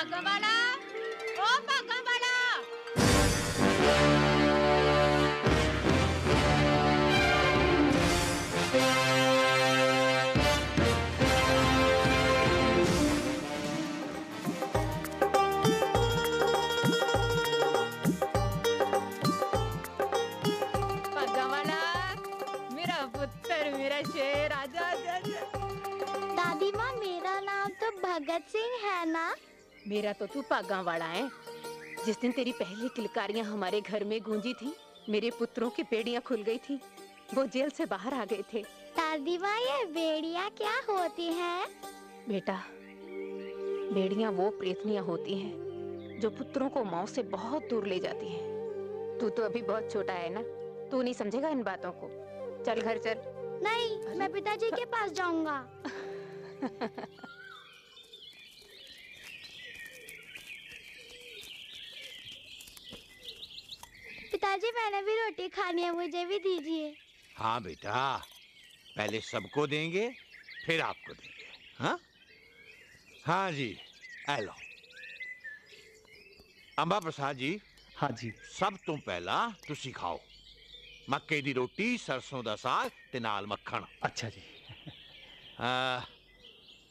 भागा ओ आजा दादी माँ मेरा नाम तो भगत सिंह है ना? मेरा तो तू पागा वाला है। जिस दिन तेरी पहली किलकारियाँ हमारे घर में गूंजी थी मेरे पुत्रों की पेड़ियाँ खुल गई थी वो जेल से बाहर आ गए थे। दादी माँ ये बेड़िया क्या होती हैं? बेटा बेड़ियाँ वो प्रेतनियाँ होती हैं जो पुत्रों को माओ से बहुत दूर ले जाती हैं। तू तो अभी बहुत छोटा है ना? तू नहीं समझेगा इन बातों को? चल घर चल। नहीं मैं पिताजी के पास जाऊँगा। पिताजी मैंने भी रोटी खानी है मुझे भी दीजिए हाँ बेटा पहले सबको देंगे फिर आपको देंगे हाँ हाँ जी ए लो अंबा प्रसाद जी हाँ जी ਸਭ ਤੋਂ ਪਹਿਲਾਂ ਤੁਸੀਂ ਖਾਓ ਮੱਕੇ ਦੀ ਰੋਟੀ ਸਰਸੋਂ ਦਾ ਸਾਗ ਤੇ ਨਾਲ ਮੱਖਣ अच्छा जी ਹਾਂ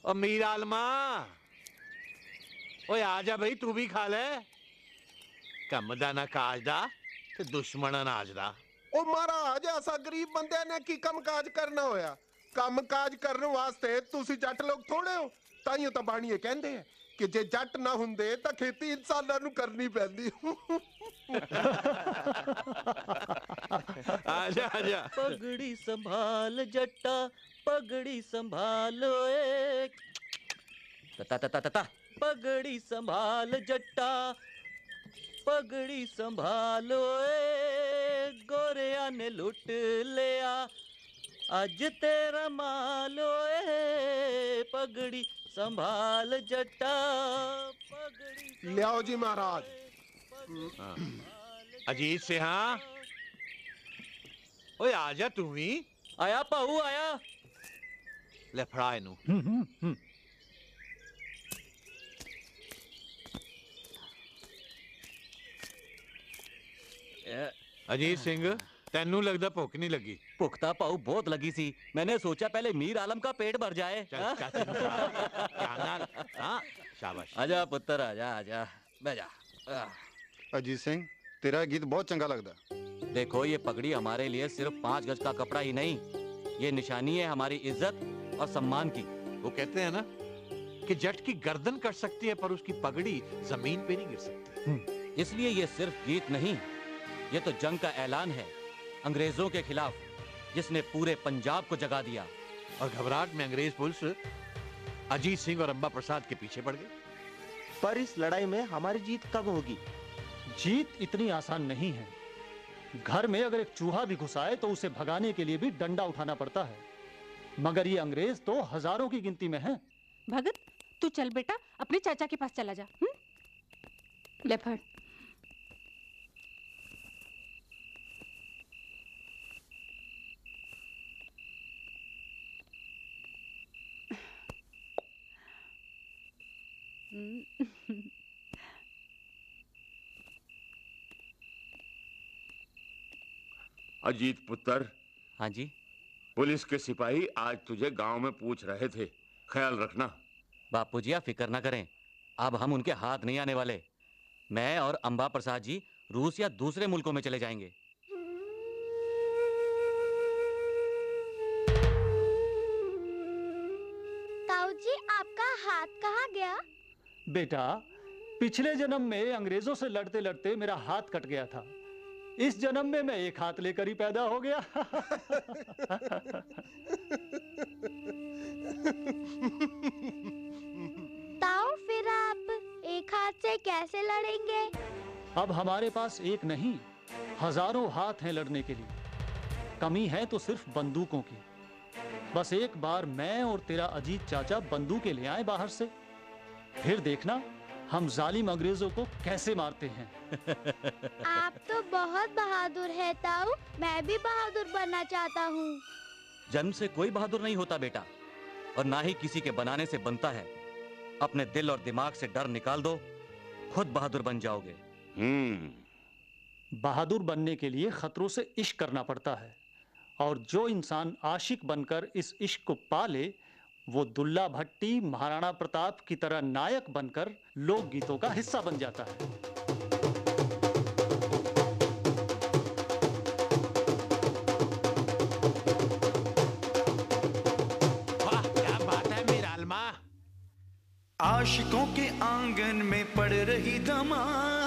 ਉਹ ਮੀਰ ਆਲਮਾ ਓਏ ਆ ਜਾ ਬਈ ਤੂੰ ਵੀ ਖਾ ਲੈ ਕੰਮ ਦਾ ਨਾ ਕਾਜ ਦਾ ਤੇ दुश्मन अनाज का ओ महाराज ऐसा गरीब बंद ने की कम काज करना होया? कम काज करने वास्ते तुसी जट लोग थोड़े हो? ताइयों तो बाणिए कहते हैं कि जे जट ना होंगे तो खेती इंसानों करनी पैंती आ जा आ पगड़ी संभाल जट्टा पगड़ी संभालो एक ता ता ता ता ता। पगड़ी संभाल जट्टा पगड़ी संभालो ए गोरिया ने लुट लिया। अज तेरा मालो ए पगड़ी संभाल जटा पगड़ी लियाओ जी महाराज। हाँ। अजीत से हाँ? ओए आजा तू भी आया पाऊ आया। ले फड़ा हम्म।, हम्म, हम्म। ਅਜੀਤ ਸਿੰਘ ਤੈਨੂੰ ਲੱਗਦਾ ਭੁੱਖ ਨਹੀਂ ਲੱਗੀ पुख्ता पाऊ बहुत लगी सी मैंने सोचा पहले मीर आलम का पेट भर जाए ਚੱਲ हाँ? ਚਾਚੇ ਨੂੰ ਖਾ। ਧਿਆਨ ਨਾਲ ਹਾਂ ਸ਼ਾਬਾਸ਼ आजा पुत्र आजा आजा बह जा आह। अजीत सिंह तेरा गीत बहुत चंगा लगता देखो ये पगड़ी हमारे लिए सिर्फ पाँच गज का कपड़ा ही नहीं ये निशानी है हमारी इज्जत और सम्मान की वो कहते हैं ना कि जट की गर्दन कट सकती है पर उसकी पगड़ी जमीन पे नहीं गिर सकती इसलिए ये सिर्फ गीत नहीं ये तो जंग का ऐलान है। अंग्रेज़ों के खिलाफ जिसने पूरे पंजाब को जगा दिया। और घबराहट में अंग्रेज़ पुलिस अजीत सिंह और अम्बा प्रसाद के पीछे पड़ गई। पर इस लड़ाई में हमारी जीत कब होगी? जीत इतनी आसान नहीं है। घर में अगर एक चूहा भी घुस आए तो उसे भगाने के लिए भी डंडा उठाना पड़ता है। मगर ये अंग्रेज़ तो हज़ारों की गिनती में हैं। भगत तू चल बेटा अपने चाचा के पास चला जा हुँ? ले अजीत पुत्र। हाँ जी। पुलिस के सिपाही आज तुझे गाँव में पूछ रहे थे। ख्याल रखना। बापू जी आप फ़िक्र ना करें। अब हम उनके हाथ नहीं आने वाले। मैं और अंबा प्रसाद जी रूस या दूसरे मुल्कों में चले जाएँगे। बेटा पिछले जन्म में अंग्रेज़ों से लड़ते लड़ते मेरा हाथ कट गया था। इस जन्म में मैं एक हाथ लेकर ही पैदा हो गया। ताऊ फिर आप एक हाथ से कैसे लड़ेंगे? अब हमारे पास एक नहीं हज़ारों हाथ हैं लड़ने के लिए। कमी है तो सिर्फ़ बंदूकों की। बस एक बार मैं और तेरा अजीत चाचा बंदूकें ले आए बाहर से। फिर देखना हम जालिम अंग्रेज़ों को कैसे मारते हैं। आप तो बहुत बहादुर है ताऊ। मैं भी बहादुर बनना चाहता हूँ। जन्म से कोई बहादुर नहीं होता बेटा। और ना ही किसी के बनाने से बनता है। अपने दिल और दिमाग से डर निकाल दो। खुद बहादुर बन जाओगे। हम्म। बहादुर बनने के लिए खतरों से इश्क करना पड़ता है। और जो इंसान आशिक बनकर इस इश्क को पा ले वो दुल्ला भट्टी महाराणा प्रताप की तरह नायक बनकर लोकगीतों का हिस्सा बन जाता है। आशिकों के आँगन में पड़ रही धमा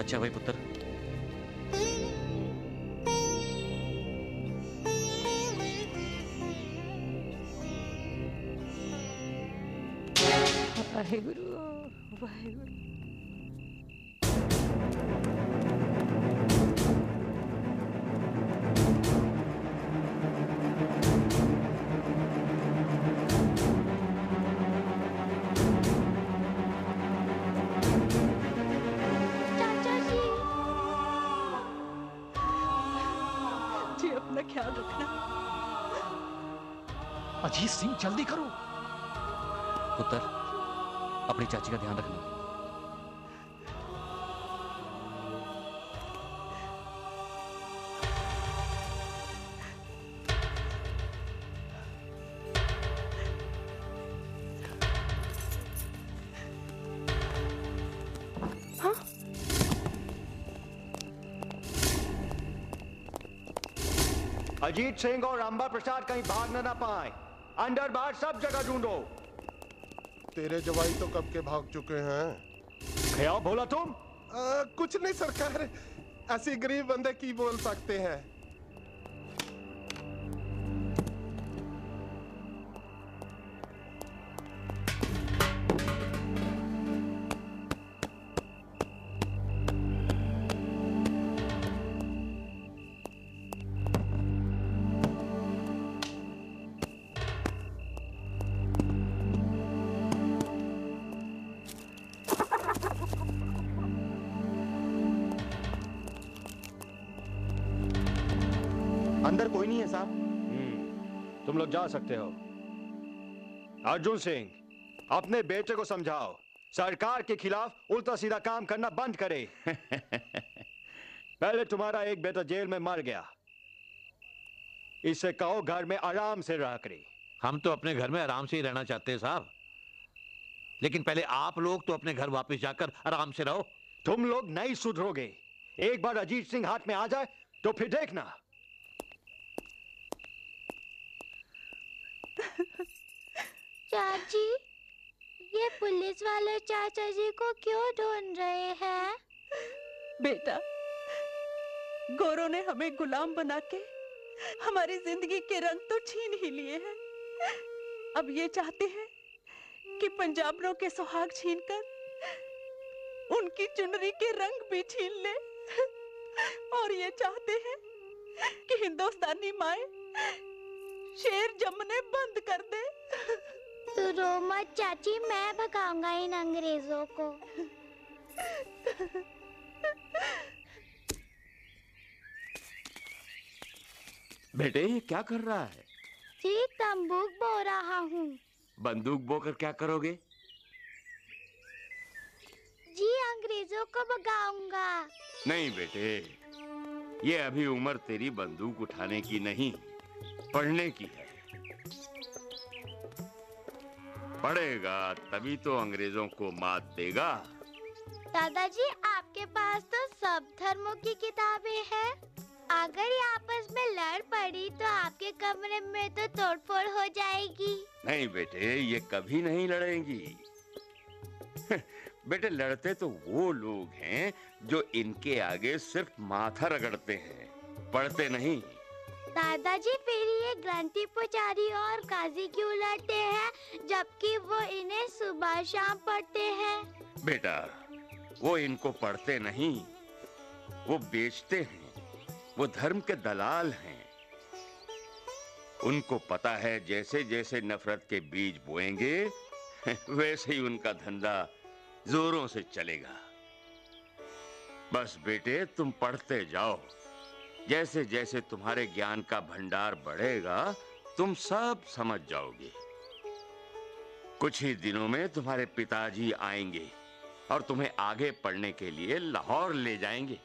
ਅੱਛਾ ਭਾਈ ਪੁੱਤਰ अजीत सिंह जल्दी करो। पुत्र अपनी चाची का ध्यान रखना। अजीत सिंह और अंबा प्रसाद कहीं भागना ना पाए। अंदर बाहर सब जगह ढूंढो। तेरे जवाई तो कब के भाग चुके हैं? क्या बोला तुम? आ, कुछ नहीं सरकार। ऐसे गरीब बंदे की बोल सकते हैं। जा सकते हो। अर्जुन सिंह अपने बेटे को समझाओ। सरकार के खिलाफ उल्टा सीधा काम करना बंद करे। पहले तुम्हारा एक बेटा जेल में मर गया। इसे कहो घर में आराम से रह करे हम तो अपने घर में आराम से ही रहना चाहते हैं साहब। लेकिन पहले आप लोग तो अपने घर वापस जाकर आराम से रहो। तुम लोग नहीं सुधरोगे। एक बार अजीत सिंह हाथ में आ जाए तो फिर देखना। चाची, ये पुलिस वाले चाचा जी को क्यों ढूंढ रहे हैं? बेटा, गोरों ने हमें गुलाम बना के हमारी ज़िंदगी के रंग तो छीन ही लिए हैं। अब ये चाहते हैं कि पंजाबरों के सुहाग छीनकर उनकी चुनरी के रंग भी छीन ले। और ये चाहते हैं कि हिंदुस्तानी माए शेर जमने बंद कर दे। तू रो मत चाची मैं भगाऊँगा इन अंग्रेज़ों को। बेटे ये क्या कर रहा है? जी तंबूक बो रहा हूँ। बंदूक बोकर क्या करोगे? जी अंग्रेज़ों को भगाऊँगा। नहीं बेटे ये अभी उम्र तेरी बंदूक उठाने की नहीं। पढ़ने की है। पढ़ेगा तभी तो अंग्रेज़ों को मात देगा। दादाजी आपके पास तो सब धर्मों की किताबें हैं। अगर ये आपस में लड़ पड़ी तो आपके कमरे में तो तोड़फोड़ हो जाएगी। नहीं बेटे ये कभी नहीं लड़ेंगी। बेटे लड़ते तो वो लोग हैं जो इनके आगे सिर्फ़ माथा रगड़ते हैं। पढ़ते नहीं। दादाजी फिर ये ग्रंथी पुजारी और काजी क्यों लड़ते हैं, जबकि वो इन्हें सुबह शाम पढ़ते हैं? बेटा, वो इनको पढ़ते नहीं, वो बेचते हैं, वो धर्म के दलाल हैं। उनको पता है जैसे जैसे नफरत के बीज बोएँगे, वैसे ही उनका धंधा जोरों से चलेगा। बस बेटे, तुम पढ़ते जाओ। जैसे जैसे तुम्हारे ज्ञान का भंडार बढ़ेगा तुम सब समझ जाओगे। कुछ ही दिनों में तुम्हारे पिताजी आएँगे और तुम्हें आगे पढ़ने के लिए लाहौर ले जाएँगे।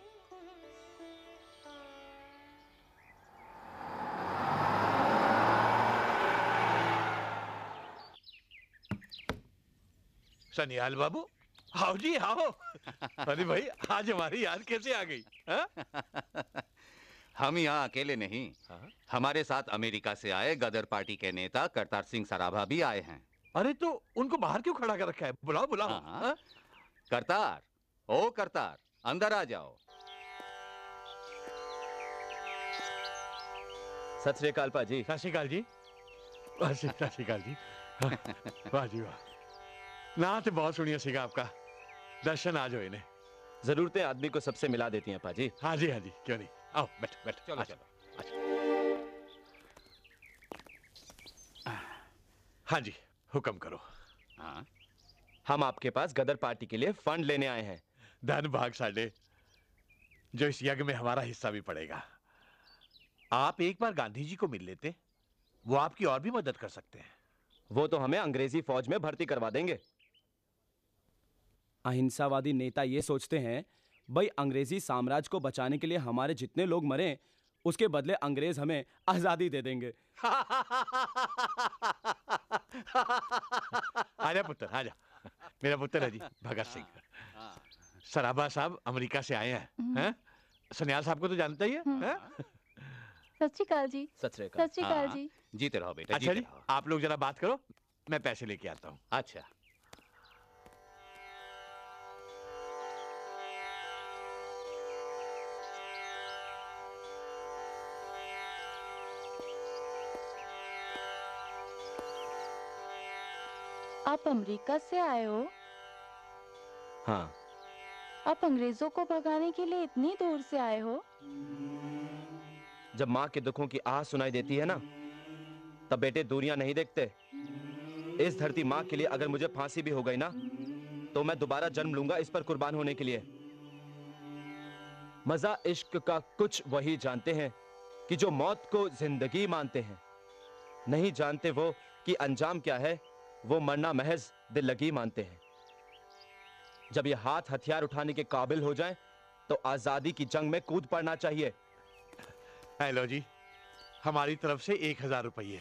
सनियाल बाबू आओ जी आओ। अरे भाई आज हमारी याद कैसे आ गई हाँ? हम यहाँ अकेले नहीं। हमारे साथ अमेरिका से आए गदर पार्टी के नेता करतार सिंह सराभा भी आए हैं। अरे तो उनको बाहर क्यों खड़ा कर रखा है? बुलाओ बुलाओ। हाँ। हाँ? करतार ओ करतार अंदर आ जाओ। सत श्री अकाल पाजी। सत श्री अकाल जी। सत श्री अकाल जी। हाँ, वाह जी वाह। ना तो बहुत सुनिए सीगा आपका। दर्शन आ जाओ इन्हें। जरूरतें आदमी को सबसे मिला देती हैं पाजी। हाँ जी हाँ जी क्यों नहीं? आओ बैठो बैठो। चलो, जाओ, हाँ जी हुक्म करो। हाँ। हम आपके पास गदर पार्टी के लिए फंड लेने आए हैं। धन भाग साडे जो इस यज्ञ में हमारा हिस्सा भी पड़ेगा। आप एक बार गांधी जी को मिल लेते वो आपकी और भी मदद कर सकते हैं। वो तो हमें अंग्रेज़ी फौज में भर्ती करवा देंगे। अहिंसावादी नेता ये सोचते हैं भाई अंग्रेज़ी साम्राज्य को बचाने के लिए हमारे जितने लोग मरे उसके बदले अंग्रेज़ हमें आज़ादी दे देंगे। आजा पुत्र आजा। मेरा पुत्र है जी भगत सिंह। सराबा साहब अमेरिका से आए हैं हैं? सन्याल साहब को तो जानता ही है हैं? सत श्री जी। सत श्री सत श्री अकाल हाँ, जी जीते रहो बेटा अच्छा जी आप लोग जरा बात करो मैं पैसे लेके आता हूँ। अच्छा। आप अमेरिका से आए हो? हाँ। आप अंग्रेज़ों को भगाने के लिए इतनी दूर से आए हो? जब माँ के दुखों की आह सुनाई देती है ना तब बेटे दूरियाँ नहीं देखते। इस धरती माँ के लिए अगर मुझे फांसी भी हो गई ना तो मैं दोबारा जन्म लूँगा इस पर कुर्बान होने के लिए। मज़ा इश्क का कुछ वही जानते हैं कि जो मौत को ज़िंदगी मानते हैं। नहीं जानते वो कि अंजाम क्या है वो मरना महज दिल लगी मानते हैं जब ये हाथ हथियार उठाने के काबिल हो जाएं, तो आजादी की जंग में कूद पड़ना चाहिए हेलो जी हमारी तरफ से एक हजार रुपये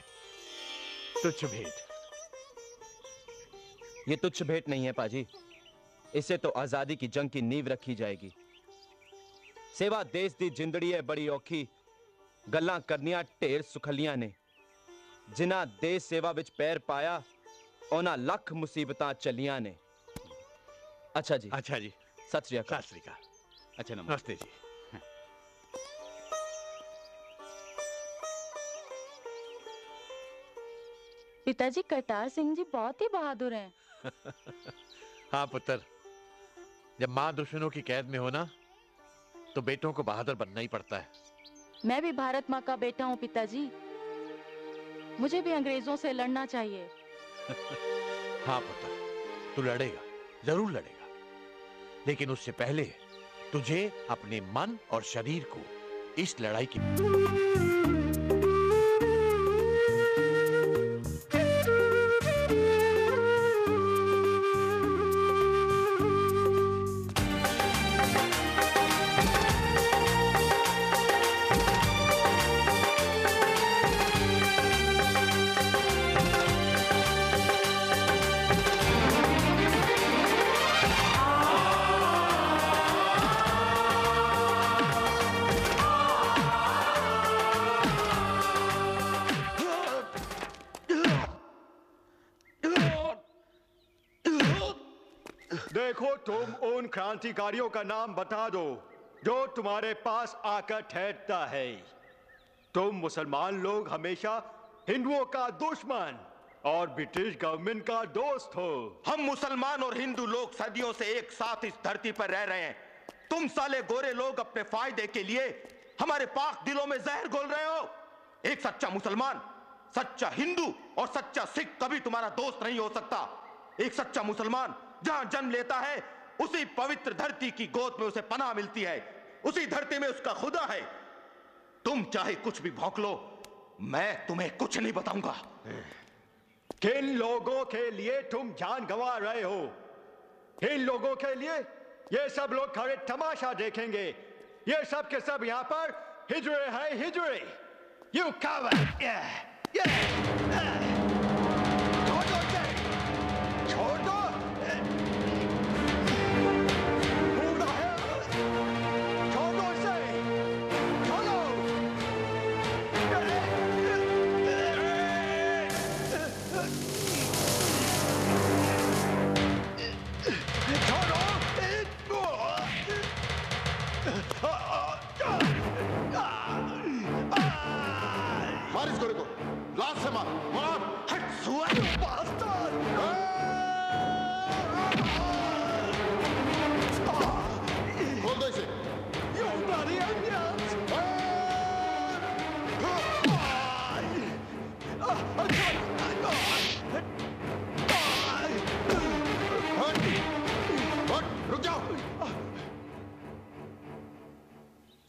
तुच्छ भेंट ये तुच्छ भेंट नहीं है पाजी इससे तो आजादी की जंग की नींव रखी जाएगी सेवा देश दी जिंदड़ी है बड़ी औखी गल्लां करनियां ढेर सुखलियां ने जिन्हां देश सेवा ਵਿੱਚ ਪੈਰ ਪਾਇਆ ਉਹਨਾਂ ਲੱਖ ਮੁਸੀਬਤਾਂ ਚੱਲੀਆਂ ਨੇ अच्छा जी अच्छा जी सत श्री अकाल सत श्री अकाल अच्छा नमस्ते जी पिताजी करतार सिंह जी बहुत ही बहादुर हैं हाँ पुत्र जब माँ दुश्मनों की कैद में हो ना तो बेटों को बहादुर बनना ही पड़ता है मैं भी भारत माँ का बेटा हूँ पिताजी मुझे भी अंग्रेजों से लड़ना चाहिए हाँ पता तू लड़ेगा, ज़रूर लड़ेगा। लेकिन उससे पहले तुझे अपने मन और शरीर को इस लड़ाई की क्रांतिकारियों का नाम बता दो, जो तुम्हारे पास आकर ठहरता है। तुम मुसलमान लोग हमेशा हिंदुओं का दुश्मन और ब्रिटिश गवर्नमेंट का दोस्त हो। हम मुसलमान और हिंदू लोग सदियों से एक साथ इस धरती पर रह रहे हैं। तुम साले गोरे लोग अपने फ़ायदे के लिए हमारे पाक दिलों में जहर घोल रहे हो। एक सच्चा मुसलमान, सच्चा हिंदू और सच्चा सिख कभी तुम्हारा दोस्त नहीं हो सकता। एक सच्चा मुसलमान जहाँ जन्म लेता है उसी पवित्र धरती की गोद में उसे पनाह मिलती है। उसी धरती में उसका खुदा है। तुम चाहे कुछ भी भौंक लो, मैं तुम्हें कुछ नहीं बताऊँगा। किन लोगों के लिए तुम जान गंवा रहे हो? इन लोगों के लिए? ये सब लोग खड़े तमाशा देखेंगे। ये सब के सब यहाँ पर हिजरे है, हिजरे। यू कवर छोड़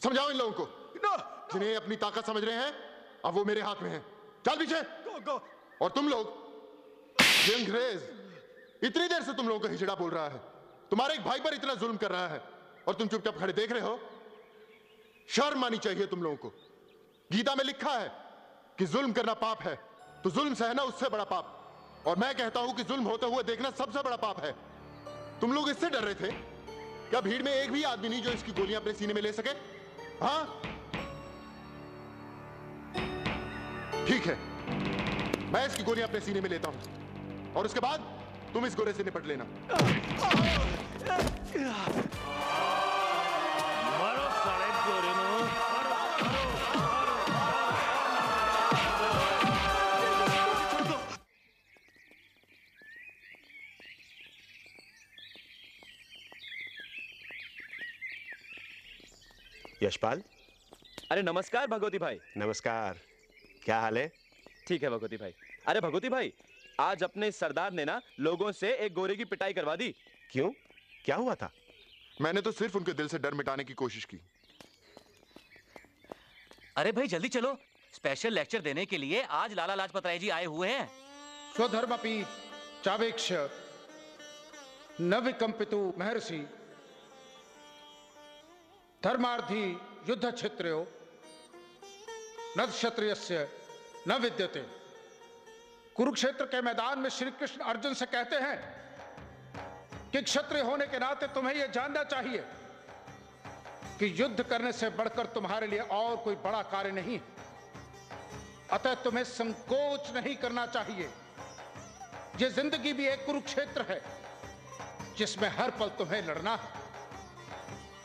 समझाओ इन लोगों को। No, no. जिन्हें अपनी ताकत समझ रहे हैं अब वो मेरे हाथ में है। चल पीछे। Go, go. और तुम लोग ये अंग्रेज़ इतनी देर से तुम लोगों का हिजड़ा बोल रहा है। तुम्हारे एक भाई पर इतना जुल्म कर रहा है। और तुम चुपचाप खड़े देख रहे हो? शर्म आनी चाहिए तुम लोगों को। गीता में लिखा है कि जुल्म करना पाप है। तो जुल्म सहना उससे बड़ा पाप। और मैं कहता हूँ कि जुल्म होते हुए देखना सबसे बड़ा पाप है। तुम लोग इससे डर रहे थे? क्या भीड़ में एक भी आदमी नहीं जो इसकी गोलियाँ अपने सीने में ले सके? हाँ ठीक है मैं इसकी गोलियाँ अपने सीने में लेता हूँ और उसके बाद तुम इस गोरे से निपट लेना यशपाल। अरे नमस्कार भगवती भाई। नमस्कार। क्या हाल है? ठीक है भगवती भाई। अरे भगवती भाई आज अपने सरदार ने ना लोगों से एक गोरे की पिटाई करवा दी। क्यों? क्या हुआ था? मैंने तो सिर्फ़ उनके दिल से डर मिटाने की कोशिश की। अरे भाई जल्दी चलो। स्पेशल लेक्चर देने के लिए आज लाला लाजपत राय जी आए हुए हैं। स्वधर्मपि चावेक्ष न विकम्पितु महर्षि। धर्मार्थी युद्ध क्षेत्रो न क्षत्रिय न विद्यते। कुरुक्षेत्र के मैदान में श्री कृष्ण अर्जुन से कहते हैं कि क्षत्रिय होने के नाते तुम्हें यह जानना चाहिए कि युद्ध करने से बढ़कर तुम्हारे लिए और कोई बड़ा कार्य नहीं है। अतः तुम्हें संकोच नहीं करना चाहिए। यह ज़िंदगी भी एक कुरुक्षेत्र है, जिसमें हर पल तुम्हें लड़ना है।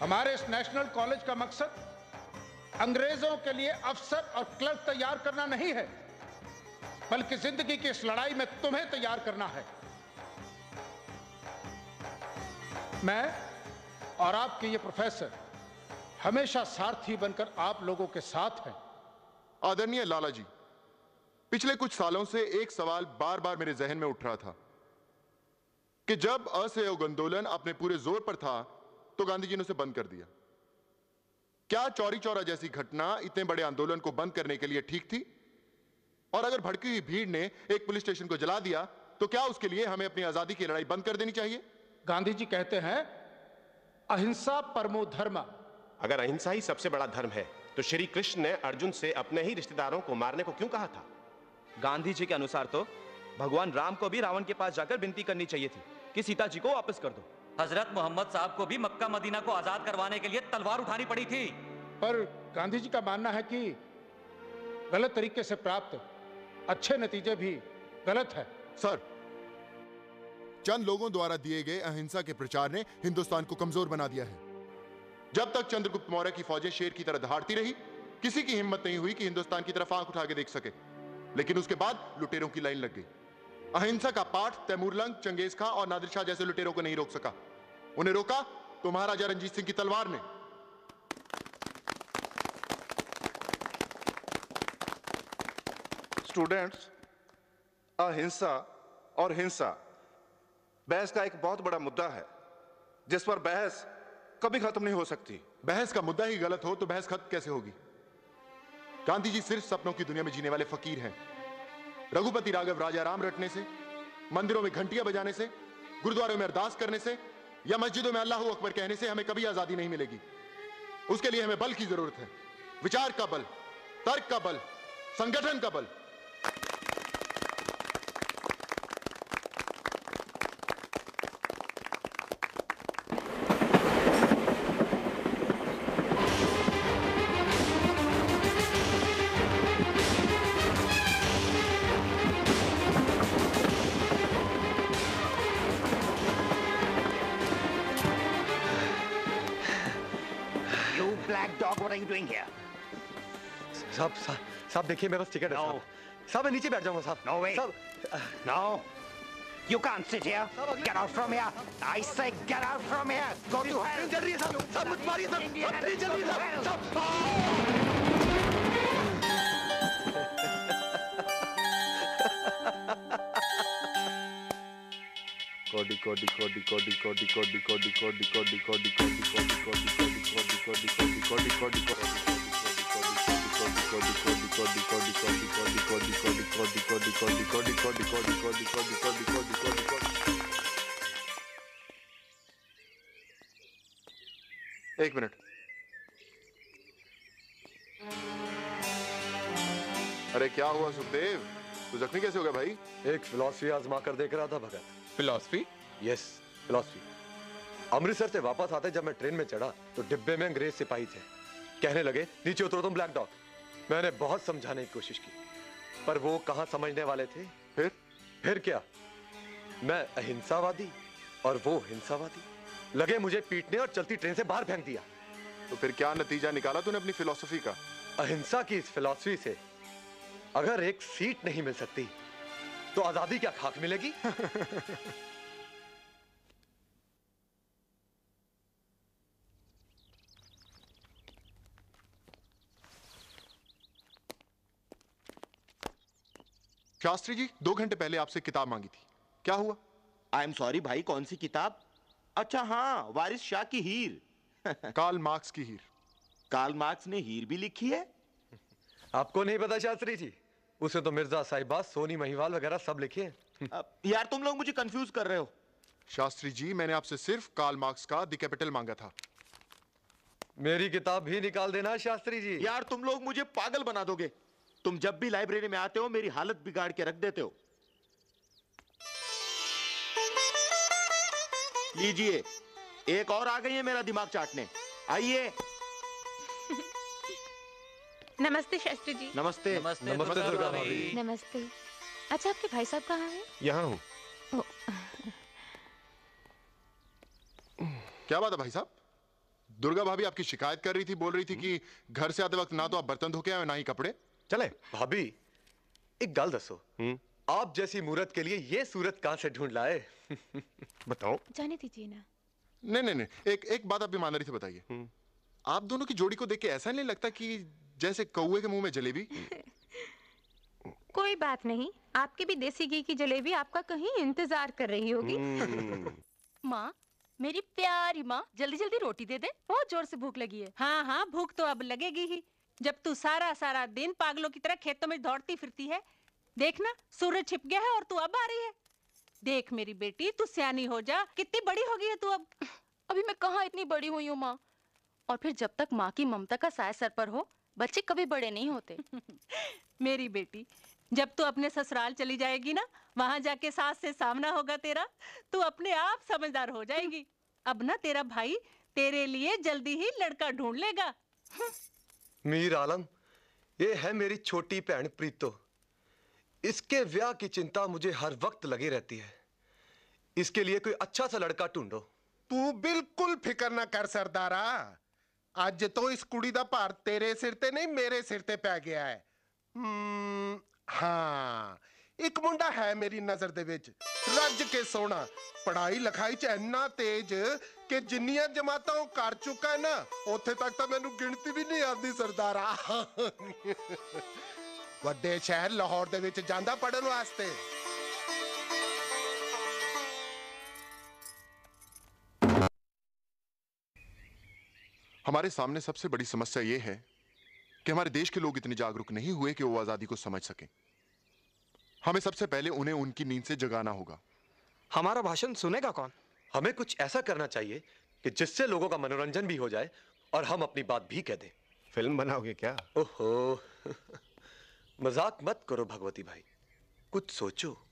हमारे इस नेशनल कॉलेज का मकसद अंग्रेज़ों के लिए अफसर और क्लर्क तैयार करना नहीं है, बल्कि ज़िंदगी की इस लड़ाई में तुम्हें तैयार करना है। मैं और आपके ये प्रोफेसर हमेशा सारथी बनकर आप लोगों के साथ हैं। आदरणीय लाला जी, पिछले कुछ सालों से एक सवाल बार बार मेरे जहन में उठ रहा था कि जब असहयोग आंदोलन अपने पूरे ज़ोर पर था तो गांधी जी ने उसे बंद कर दिया। क्या चौरी चौरा जैसी घटना इतने बड़े आंदोलन को बंद करने के लिए ठीक थी? और अगर भड़की हुई भीड़ ने एक पुलिस स्टेशन को जला दिया तो क्या उसके लिए हमें अपनी आज़ादी की लड़ाई बंद कर देनी चाहिए? गांधी जी कहते हैं अहिंसा परमो धर्म। अगर अहिंसा ही सबसे बड़ा धर्म है तो श्री कृष्ण ने अर्जुन से अपने ही रिश्तेदारों को मारने को क्यों कहा था? गांधी जी के अनुसार तो भगवान राम को भी रावण के पास जाकर विनती करनी चाहिए थी कि सीता जी को वापस कर दो। हज़रत मोहम्मद साहब को भी मक्का मदीना को आज़ाद करवाने के लिए तलवार उठानी पड़ी थी। पर गांधी जी का मानना है कि गलत तरीके से प्राप्त अच्छे नतीजे भी गलत है। सर चंद लोगों द्वारा दिए गए अहिंसा के प्रचार ने हिंदुस्तान को कमज़ोर बना दिया है। जब तक चंद्रगुप्त मौर्य की फौजें शेर की तरह दहाड़ती रही किसी की हिम्मत नहीं हुई कि हिंदुस्तान की तरफ़ आँख उठा के देख सके। लेकिन उसके बाद लुटेरों की लाइन लग गई। अहिंसा का पाठ तैमूरलंग चंगेज खां और नादिर शाह जैसे लुटेरों को नहीं रोक सका। उन्हें रोका तो महाराजा रंजीत सिंह की तलवार ने। स्टूडेंट्स अहिंसा और हिंसा बहस का एक बहुत बड़ा मुद्दा है जिस पर बहस कभी खत्म नहीं हो सकती। बहस का मुद्दा ही गलत हो तो बहस खत्म कैसे होगी? गांधी जी सिर्फ़ सपनों की दुनिया में जीने वाले फकीर हैं। रघुपति राघव राजा राम रटने से, मंदिरों में घंटियाँ बजाने से, गुरुद्वारों में अरदास करने से, या मस्जिदों में अल्लाह अकबर कहने से हमें कभी आज़ादी नहीं मिलेगी। उसके लिए हमें बल की ज़रूरत है। विचार का बल, तर्क का बल, संगठन का बल। Are you doing here? साहब साहब साहब देखिए मेरे टिकट है साहब साहब मैं नीचे बैठ जाऊँगा साहब No way. साहब No. You can't sit here. Get out from here. I say get out from here. Go to hell. जल रही है साहब साहब मुझ मारिए साहब Indian ट्रेन जल रही है साहब साहब कोडी कोडी कोडी कोडी कोडी कोडी कोडी कोडी कोडी कोडी कोडी कोडी कोडी एक मिनट। अरे क्या हुआ सुखदेव? तू जख्मी कैसे हो गया भाई? एक फिलॉसफी आजमा कर देख रहा था Bhagat. Philosophy yes philosophy Amritsar से वापस आते जब मैं ट्रेन में चढ़ा तो डिब्बे में अंग्रेज़ सिपाही थे। कहने लगे नीचे उतरो तुम ब्लैक डॉग। मैंने बहुत समझाने की कोशिश की। पर वो कहाँ समझने वाले थे? फिर? फिर क्या? मैं अहिंसावादी और वो हिंसावादी। लगे मुझे पीटने और चलती ट्रेन से बाहर फेंक दिया। तो फिर क्या नतीजा निकाला तूने अपनी फिलॉसफी का? अहिंसा की इस फिलॉसफी से अगर एक सीट नहीं मिल सकती तो आज़ादी क्या खाक मिलेगी? शास्त्री जी दो घंटे पहले आपसे किताब मांगी थी। क्या हुआ? आई एम सॉरी भाई कौन सी किताब? अच्छा हाँ वारिस शाह की हीर। कार्ल मार्क्स की हीर। कार्ल मार्क्स ने हीर भी लिखी है। आपको नहीं पता शास्त्री जी उसे तो मिर्ज़ा साहिबा सोनी महिवाल वगैरह सब लिखे हैं। यार तुम लोग मुझे कंफ्यूज कर रहे हो। शास्त्री जी मैंने आपसे सिर्फ़ काल मार्क्स का द कैपिटल मांगा था। मेरी किताब भी निकाल देना शास्त्री जी। यार तुम लोग मुझे पागल बना दोगे। तुम जब भी लाइब्रेरी में आते हो मेरी हालत बिगाड़ के रख देते हो। लीजिए एक और आ गई है मेरा दिमाग चाटने। आइए। नमस्ते शास्त्री जी। नमस्ते। नमस्ते, नमस्ते दुर्गा भाभी। नमस्ते। अच्छा आपके भाई साहब कहाँ हैं? यहाँ हूँ। क्या बात है भाई साहब? दुर्गा भाभी आपकी शिकायत कर रही थी बोल रही थी कि घर से आते वक्त ना तो आप बर्तन धो के आए ना ही कपड़े। चले। भाभी एक गल दसो। आप जैसी मूरत के लिए ये सूरत कहाँ से ढूंढ लाए? बताओ। जाने दीजिए ना। नहीं नहीं नहीं एक एक बात आप ईमानदारी से बताइए। आप दोनों की जोड़ी को देख के ऐसा नहीं लगता कि जैसे कौए के मुँह में जलेबी? कोई बात नहीं आपके भी देसी घी की जलेबी आपका कहीं इंतज़ार कर रही होगी। माँ मेरी प्यारी माँ जल्दी जल्दी रोटी दे दे बहुत ज़ोर से भूख लगी है। हाँ हाँ भूख तो अब लगेगी ही। जब तू सारा सारा दिन पागलों की तरह खेतों में दौड़ती फिरती है देखना सूरज छिप गया है और तू अब आ रही है। देख मेरी बेटी तू सियानी हो जा कितनी बड़ी हो गई है तू अब। अभी मैं कहाँ इतनी बड़ी हुई हूँ माँ? और फिर जब तक माँ की ममता का साया सर पर हो बच्चे कभी बड़े नहीं होते। मेरी बेटी जब तू अपने ससुराल चली जाएगी ना वहाँ जाके सास से सामना होगा तेरा तू अपने आप समझदार हो जाएगी। अब ना तेरा भाई तेरे लिए जल्दी ही लड़का ढूंढ लेगा। मीर आलम ये है मेरी छोटी बहन प्रीतो इसके ब्याह की चिंता मुझे हर वक्त लगी रहती है इसके लिए कोई अच्छा सा लड़का ढूंढो ਤੂੰ ਬਿਲਕੁਲ ਫਿਕਰ ਨਾ ਕਰ ਸਰਦਾਰਾ ਅੱਜ ਤੋਂ ਇਸ ਕੁੜੀ ਦਾ ਭਾਰ ਤੇਰੇ ਸਿਰ ਤੇ ਨਹੀਂ ਮੇਰੇ ਸਿਰ ਤੇ ਪੈ ਗਿਆ ਹੈ ਹਮ, ਹਾਂ ਇੱਕ ਮੁੰਡਾ ਹੈ ਮੇਰੀ ਨਜ਼ਰ ਦੇ ਵਿੱਚ ਰੱਜ ਕੇ ਸੋਹਣਾ ਪੜ੍ਹਾਈ ਲਿਖਾਈ ਚ ਇੰਨਾ ਤੇਜ਼ ਕਿ ਜਿੰਨੀਆਂ ਜਮਾਤਾਂ ਉਹ ਕਰ ਚੁੱਕਾ ਹੈ ਨਾ ਉੱਥੇ ਤੱਕ ਤਾਂ ਮੈਨੂੰ ਗਿਣਤੀ ਵੀ ਨਹੀਂ ਆਉਂਦੀ ਸਰਦਾਰਾ ਵੱਡੇ ਸ਼ਹਿਰ ਲਾਹੌਰ ਦੇ ਵਿੱਚ ਜਾਂਦਾ ਪੜਨ ਵਾਸਤੇ हमारे सामने सबसे बड़ी समस्या यह है कि हमारे देश के लोग इतने जागरूक नहीं हुए कि वो आजादी को समझ सकें हमें सबसे पहले उन्हें उनकी नींद से जगाना होगा। हमारा भाषण सुनेगा कौन? हमें कुछ ऐसा करना चाहिए कि जिससे लोगों का मनोरंजन भी हो जाए और हम अपनी बात भी कह दें। फ़िल्म बनाओगे क्या? ओहो। मज़ाक मत करो भगवती भाई। कुछ सोचो।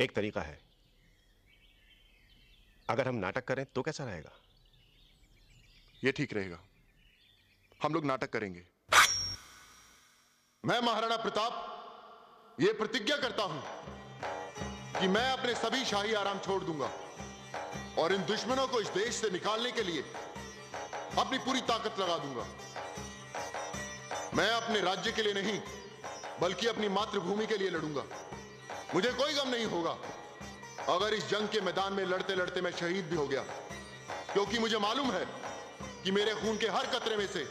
एक तरीका है। अगर हम नाटक करें तो कैसा रहेगा? यह ठीक रहेगा। हम लोग नाटक करेंगे। मैं महाराणा प्रताप यह प्रतिज्ञा करता हूँ कि मैं अपने सभी शाही आराम छोड़ दूँगा और इन दुश्मनों को इस देश से निकालने के लिए अपनी पूरी ताकत लगा दूँगा। मैं अपने राज्य के लिए नहीं, बल्कि अपनी मातृभूमि के लिए लड़ूँगा। मुझे कोई गम नहीं होगा अगर इस जंग के मैदान में लड़ते लड़ते मैं शहीद भी हो गया, क्योंकि मुझे मालूम है कि मेरे खून के हर कतरे में से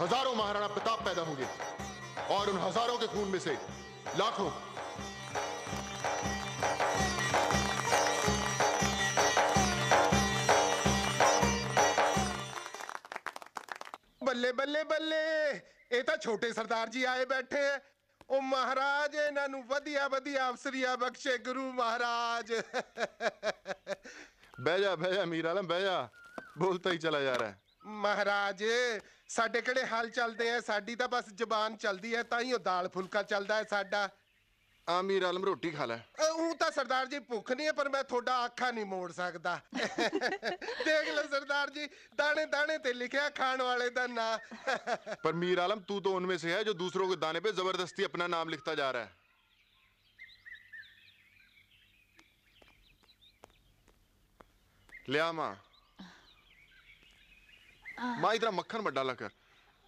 हज़ारों महाराणा प्रताप पैदा होंगे। और उन हज़ारों के खून में से लाखों बल्ले बल्ले बल्ले। ये तो छोटे सरदार जी आए बैठे हैं। ओ महाराज इन्हों वधिया वधिया अफसरिया बख्शे गुरु महाराज। बह जा बह जा मीर आलम बह जा बोलता ही चला जा रहा है। महाराज ਸਾਡੇ ਕਿਹੜੇ ਹਾਲ ਚੱਲਦੇ ਐ ਸਾਡੀ ਤਾਂ ਬਸ ਜ਼ਬਾਨ ਚੱਲਦੀ ਐ ਤਾਂ ਹੀ ਉਹ ਦਾਲ ਫੁਲਕਾ ਚੱਲਦਾ ਐ ਸਾਡਾ आ मीर आलम रोटी खा ले ਉਹ ਤਾਂ ਸਰਦਾਰ ਜੀ ਭੁੱਖ ਨਹੀਂ ਹੈ ਪਰ ਮੈਂ ਤੁਹਾਡਾ ਅੱਖਾਂ ਨਹੀਂ ਮੋੜ ਸਕਦਾ ਦੇਖ ਲਓ ਸਰਦਾਰ ਜੀ ਦਾਣੇ ਦਾਣੇ ਤੇ ਲਿਖਿਆ ਖਾਣ ਵਾਲੇ ਦਾ ਨਾਂ पर मीर आलम तू तो उनमें से है जो दूसरों के दाने पे जबरदस्ती अपना नाम लिखता जा रहा है लिया माँ माँ इतना मक्खन मत डाला कर।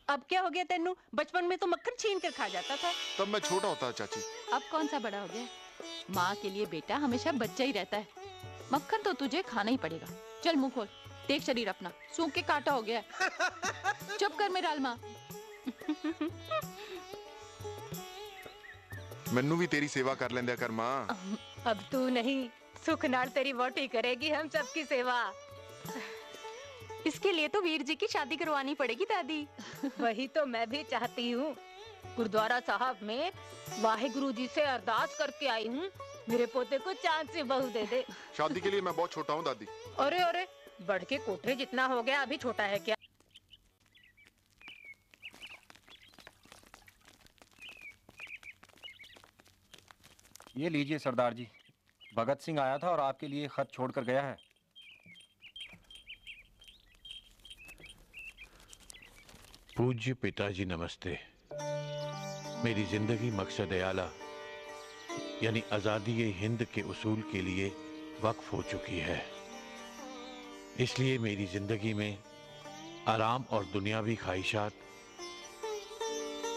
अब क्या हो गया तेनू? बचपन में तो मक्खन छीन कर खा जाता था। तब मैं छोटा होता चाची। अब कौन सा बड़ा हो गया? माँ के लिए बेटा हमेशा बच्चा ही रहता है। मक्खन तो तुझे खाना ही पड़ेगा। चल मुँह खोल। देख शरीर अपना। सूख के काटा हो गया। है चुप कर मेरा अलमा मैनू भी तेरी सेवा कर लेंदे कर माँ। अब तू नहीं सुख नाल तेरी वोटी करेगी हम सबकी सेवा। इसके लिए तो वीर जी की शादी करवानी पड़ेगी दादी। वही तो मैं भी चाहती हूँ। गुरुद्वारा साहब में वाहे गुरु जी से अरदास करके आई हूँ। मेरे पोते को चाँद से बहू दे दे। शादी के लिए मैं बहुत छोटा हूँ दादी। अरे अरे बढ़ के कोठरे जितना हो गया अभी छोटा है क्या? ये लीजिए सरदार जी। भगत सिंह आया था और आपके लिए खत छोड़कर गया है। पूज्य पिताजी, नमस्ते। मेरी ज़िंदगी मकसद आला, यानी आज़ादी हिंद के उसूल के लिए वक्फ हो चुकी है। इसलिए मेरी ज़िंदगी में आराम और दुनियावी ख्वाहिशात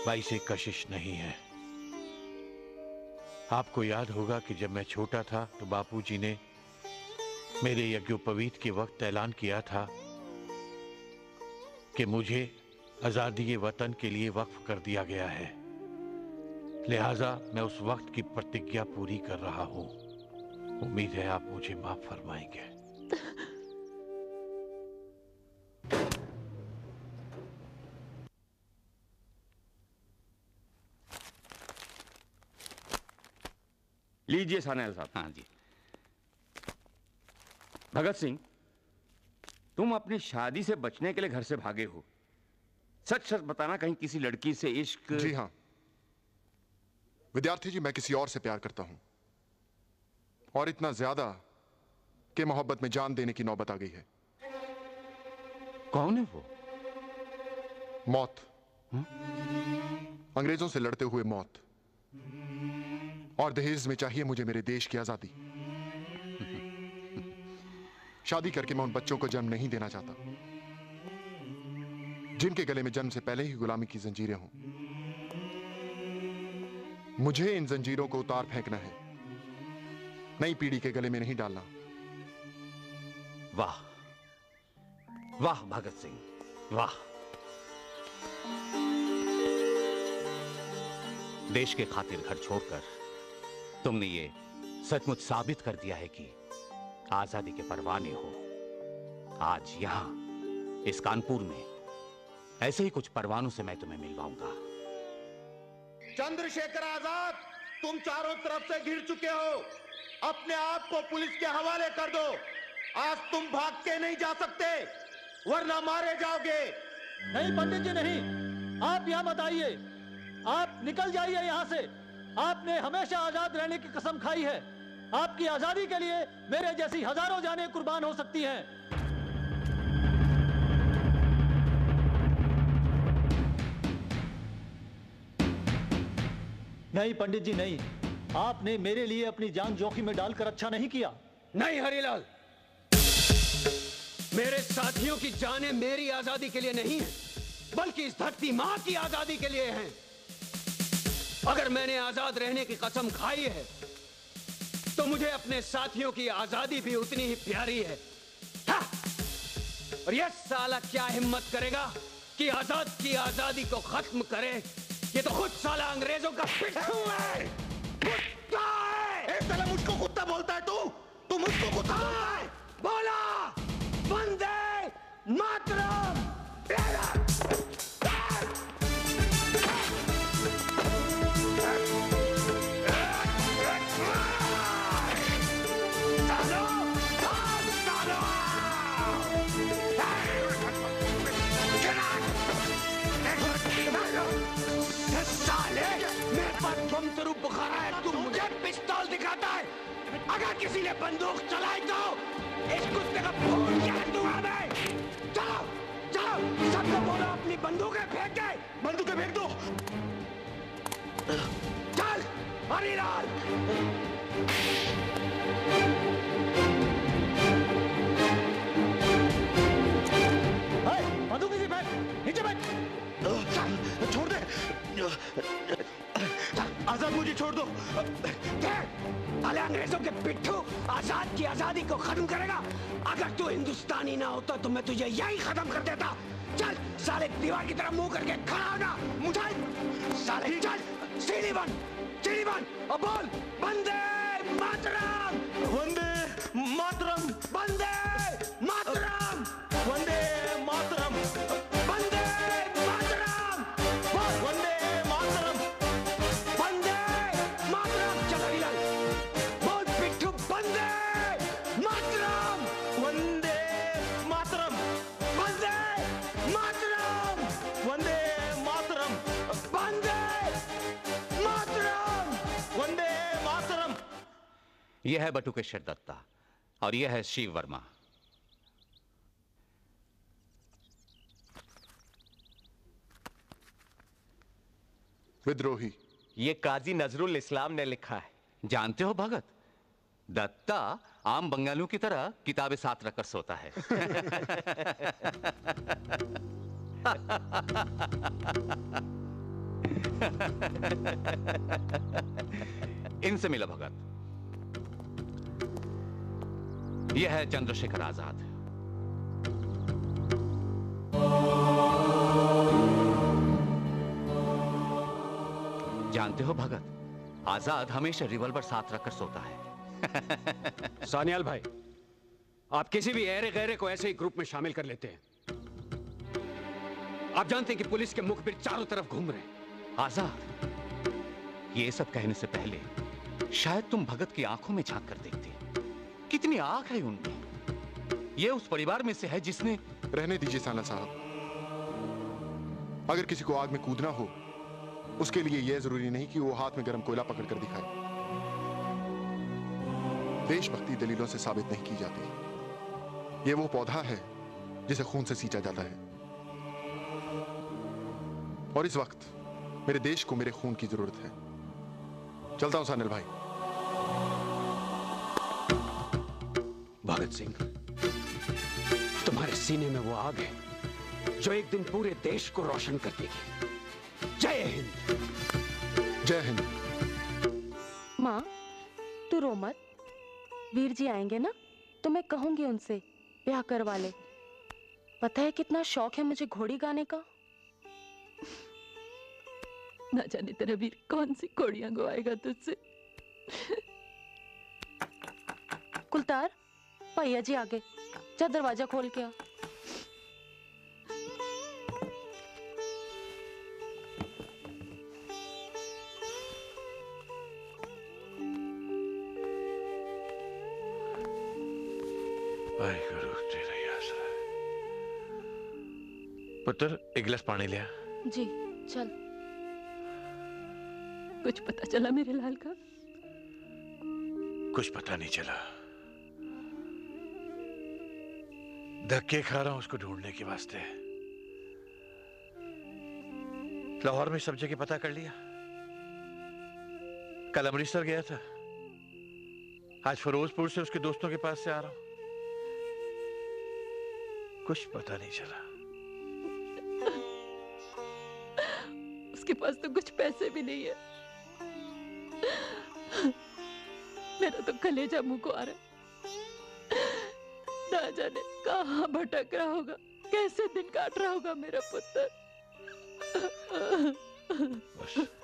से कशिश नहीं है। आपको याद होगा कि जब मैं छोटा था तो बापूजी ने मेरे यज्ञोपवीत के वक्त ऐलान किया था कि मुझे आज़ादी वतन के लिए वक्फ कर दिया गया है। लिहाजा मैं उस वक्त की प्रतिज्ञा पूरी कर रहा हूँ। उम्मीद है आप मुझे माफ़ फरमाएँगे। लीजिए सानेल साहब। हाँ जी। भगत सिंह तुम अपनी शादी से बचने के लिए घर से भागे हो। सच सच बताना कहीं किसी लड़की से इश्क? जी हाँ। विद्यार्थी जी मैं किसी और से प्यार करता हूँ। और इतना ज़्यादा कि मोहब्बत में जान देने की नौबत आ गई है। कौन है वो? मौत। अंग्रेज़ों से लड़ते हुए मौत। और दहेज में चाहिए मुझे मेरे देश की आज़ादी। शादी करके मैं उन बच्चों को जन्म नहीं देना चाहता। जिनके गले में जन्म से पहले ही गुलामी की जंजीरें हों। मुझे इन जंजीरों को उतार फेंकना है। नई पीढ़ी के गले में नहीं डालना। वाह। वाह, भगत सिंह। वाह। देश के खातिर घर छोड़कर तुमने ये सचमुच साबित कर दिया है कि आज़ादी के परवाने हो। आज यहाँ, इस कानपुर में ऐसे ही कुछ परवानों से मैं तुम्हें मिलवाऊँगा। चंद्रशेखर आज़ाद तुम चारों तरफ़ से घिर चुके हो। अपने आप को पुलिस के हवाले कर दो। आज तुम भाग के नहीं जा सकते वरना मारे जाओगे। नहीं पंडित जी नहीं। आप यहाँ बताइए। आप निकल जाइए यहाँ से। आपने हमेशा आज़ाद रहने की कसम खाई है। आपकी आज़ादी के लिए मेरे जैसी हज़ारों जाने कुर्बान हो सकती हैं। नहीं, पंडित जी, नहीं। आपने मेरे लिए अपनी जान जोखिम में डालकर अच्छा नहीं किया। नहीं, हरीलाल। मेरे साथियों की जानें मेरी आज़ादी के लिए नहीं है, बल्कि इस धरती माँ की आज़ादी के लिए हैं। अगर मैंने आज़ाद रहने की कसम खाई है तो मुझे अपने साथियों की आज़ादी भी उतनी ही प्यारी है। हा! और यह साला क्या हिम्मत करेगा कि आज़ाद की आज़ादी को खत्म करे? ये तो खुद साला अंग्रेज़ों का पिट्ठू है। कुत्ता है। ए, साला मुझको कुत्ता बोलता है तू? तू मुझको कुत्ता बोलता है बोला। बंदे मातरम। किसी ने बंदूक चलाई तो इस कुत्ते का खून कर दूँगा मैं चलो चलो सबको बोलो अपनी बंदूकें फेंक के बंदूकें फेंक दो चल हरिलाल बंदूक नीचे बैठ नीचे बैठ छोड़ दे आज़ाद मुझे छोड़ दो। अंग्रेज़ों के पिट्ठू आज़ाद की आज़ादी को खत्म करेगा। अगर तू हिंदुस्तानी ना होता तो मैं तुझे यही खत्म कर देता। चल साले दीवार की तरफ़ मुँह करके खड़ा होना चल साले चल सीढ़ी बन सीढ़ी बन और बोल बंदे मातरम! वंदे मातरम। बंदे मातरम! यह है बटुकेश्वर दत्ता और यह है शिव वर्मा। विद्रोही। ये काजी नजरुल इस्लाम ने लिखा है। जानते हो भगत? दत्ता आम बंगालियों की तरह किताबें साथ रखकर सोता है। इनसे मिला भगत। यह है चंद्रशेखर आज़ाद। जानते हो भगत आज़ाद हमेशा रिवॉल्वर साथ रखकर सोता है। सानियाल भाई आप किसी भी ऐरे गहरे को ऐसे ही ग्रुप में शामिल कर लेते हैं। आप जानते हैं कि पुलिस के मुख मुखबिर चारों तरफ़ घूम रहे हैं। आज़ाद ये सब कहने से पहले शायद तुम भगत की आँखों में झाँक कर देखते कितनी आँख है उनमें ये उस परिवार में से है जिसने रहने दीजिए साना साहब। अगर किसी को आग में कूदना हो, उसके लिए यह ज़रूरी नहीं कि वो हाथ में गर्म कोयला पकड़कर दिखाए। देशभक्ति दलीलों से साबित नहीं की जाती। ये वो पौधा है जिसे खून से सींचा जाता है। और इस वक्त मेरे देश को मेरे खून की ज़रूरत है। चलता हूँ सानिल भाई। भगत सिंह तुम्हारे सीने में वो आग है जो एक दिन पूरे देश को रोशन कर देगी। जय हिंद। जय हिंद। माँ तू रो मत। वीर जी आएँगे ना तो मैं कहूँगी उनसे ब्याह करवा ले। पता है कितना शौक है मुझे घोड़ी गाने का? ना जाने तेरा वीर कौन सी कोड़ियाँ गवाएगा तुझसे। कुलतार भैया जी आगे। जा दरवाज़ा खोल के आ। पुत्र एक गिलास पानी लिया जी चल। कुछ पता चला मेरे लाल का? कुछ पता नहीं चला। धक्के खा रहा हूँ उसको ढूँढने के वास्ते। लाहौर में सब जगह पता कर लिया। कल अमृतसर गया था। आज फिरोजपुर से उसके दोस्तों के पास से आ रहा हूँ। कुछ पता नहीं चला। उसके पास तो कुछ पैसे भी नहीं है। मेरा तो कलेजा मुँह को आ रहा ना जाने कहा भटक रहा होगा? कैसे दिन काट रहा होगा मेरा पुत्र? तरसी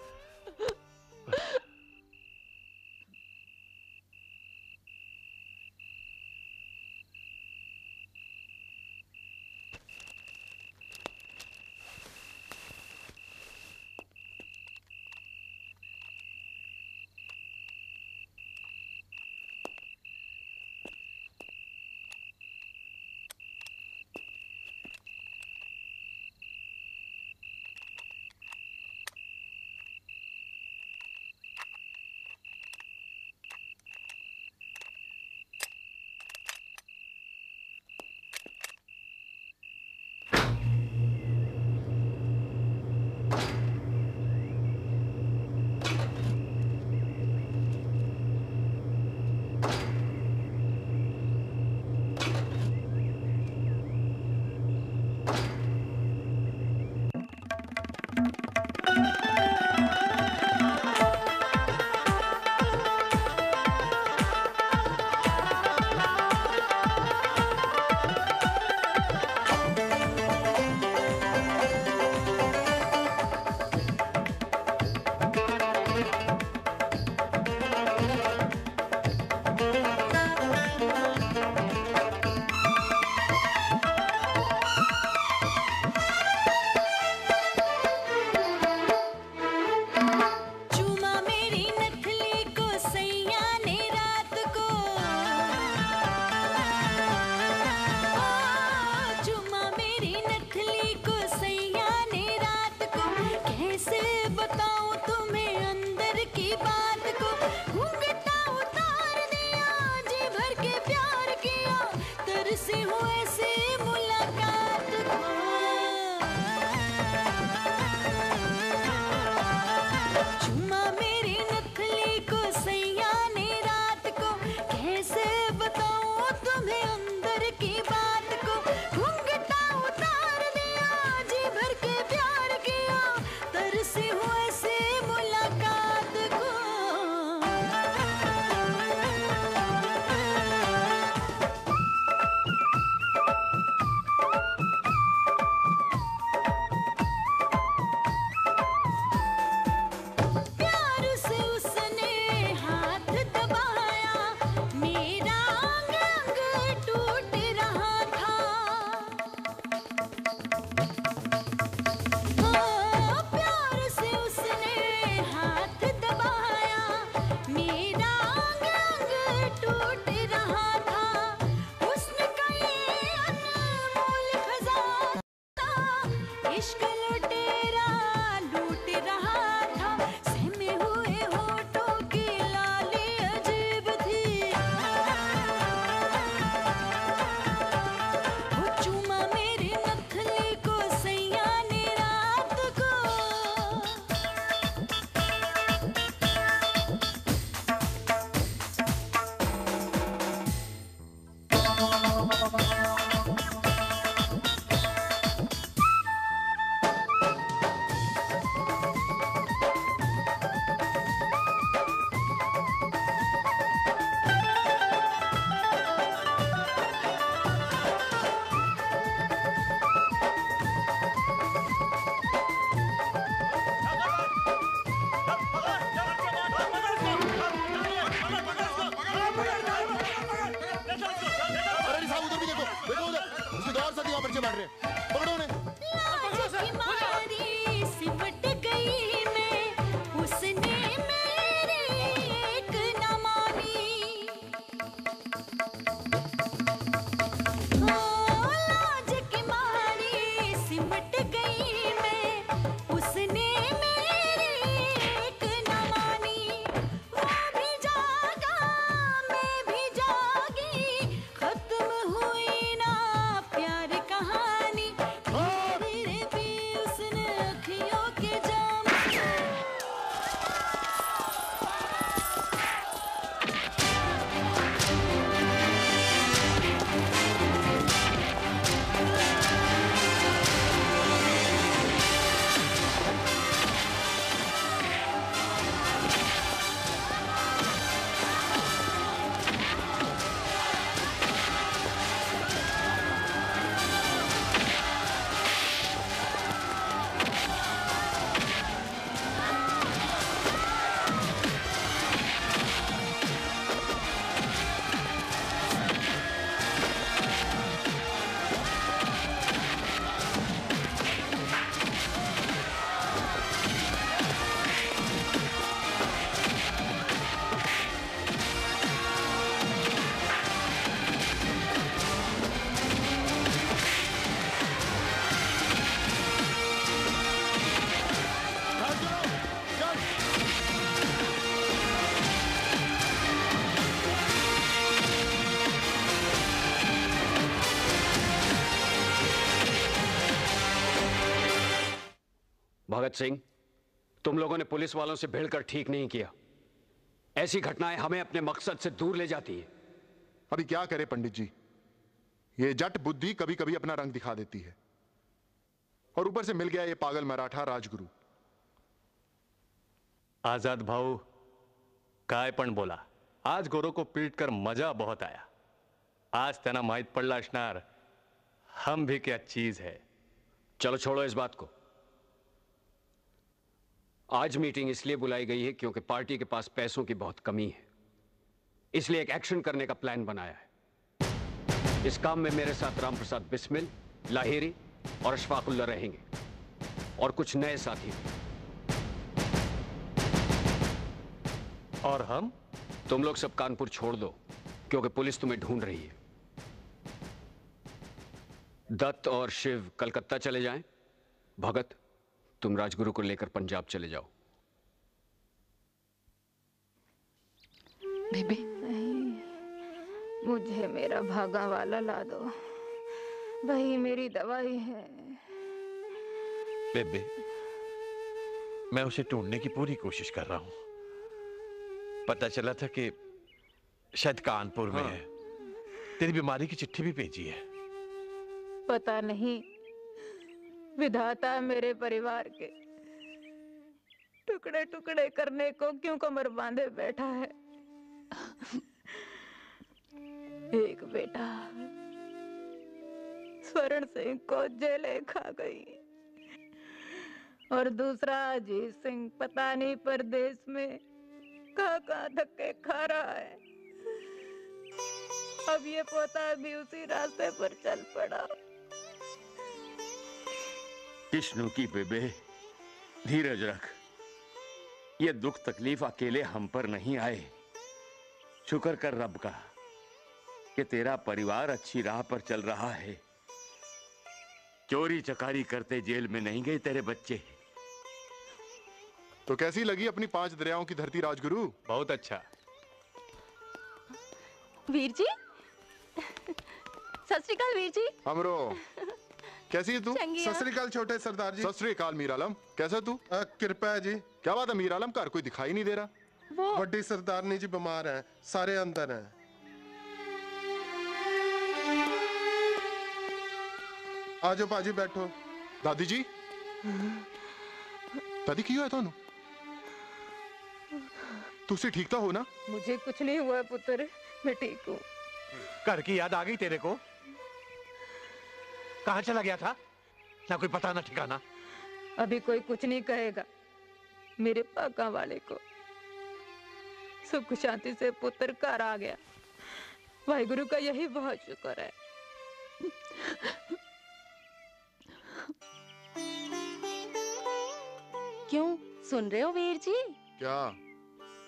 भगत सिंह तुम लोगों ने पुलिस वालों से भिड़कर ठीक नहीं किया। ऐसी घटनाएँ हमें अपने मकसद से दूर ले जाती है। अभी क्या करे पंडित जी? ये जट बुद्धि कभी कभी अपना रंग दिखा देती है। और ऊपर से मिल गया ये पागल मराठा राजगुरु। आज़ाद भाऊ काय पण बोला। आज गोरो को पीट कर मज़ा बहुत आया। आज त्यांना माहित पडला असणार हम भी क्या चीज़ है। चलो छोड़ो इस बात को। आज मीटिंग इसलिए बुलाई गई है क्योंकि पार्टी के पास पैसों की बहुत कमी है। इसलिए एक एक्शन करने का प्लान बनाया है। इस काम में मेरे साथ राम प्रसाद बिस्मिल लाहिरी और अशफाकुल्ला रहेंगे और कुछ नए साथी। और हम? तुम लोग सब कानपुर छोड़ दो क्योंकि पुलिस तुम्हें ढूंढ रही है। दत्त और शिव कलकत्ता चले जाएँ। भगत तुम राजगुरु को लेकर पंजाब चले जाओ। बेबी। मुझे मेरा भागा वाला ला दो। वही मेरी दवाई है। बेबे मैं उसे ढूँढने की पूरी कोशिश कर रहा हूँ। पता चला था कि शायद कानपुर में हाँ। है। तेरी बीमारी की चिट्ठी भी भेजी है। पता नहीं विधाता मेरे परिवार के। टुकड़े टुकड़े करने को क्यों कमर बांधे बैठा है? एक बेटा स्वर्ण सिंह को जेले खा गई। और दूसरा अजीत सिंह पता नहीं परदेश में कहाँ कहाँ धक्के खा रहा है। अब ये पोता भी उसी रास्ते पर चल पड़ा। कृष्णु की बेबे धीरज रख। ये दुख तकलीफ़ अकेले हम पर नहीं आए। शुक्र कर रब का कि तेरा परिवार अच्छी राह पर चल रहा है। चोरी चकारी करते जेल में नहीं गए तेरे बच्चे। तो कैसी लगी अपनी पाँच दरियाओं की धरती राजगुरु? बहुत अच्छा। वीर जी? सत श्री अकाल वीर जी। हमरो कैसी है तू? चंगी सत श्री अकाल छोटे सरदार जी। सत मीर आलम कैसा तू? कृपा जी। क्या बात है मीर आलम? घर कोई दिखाई नहीं दे रहा। वो बड़ी सरदारनी जी बीमार हैं सारे अंदर हैं। आजो पाजी बैठो। दादी जी? दादी की हुआ है थानू? तुसी ठीक तो हो ना? मुझे कुछ नहीं हुआ पुत्र मैं ठीक हूँ। घर की याद आ गई तेरे को? कहाँ चला गया था? ना कोई पता ना ठिकाना। अभी कोई कुछ नहीं कहेगा। मेरे पाका वाले को सुख शांति से पुत्र घर आ गया। वाहिगुरु का यही बहुत शुक्र है। क्यों? सुन रहे हो वीर जी? क्या?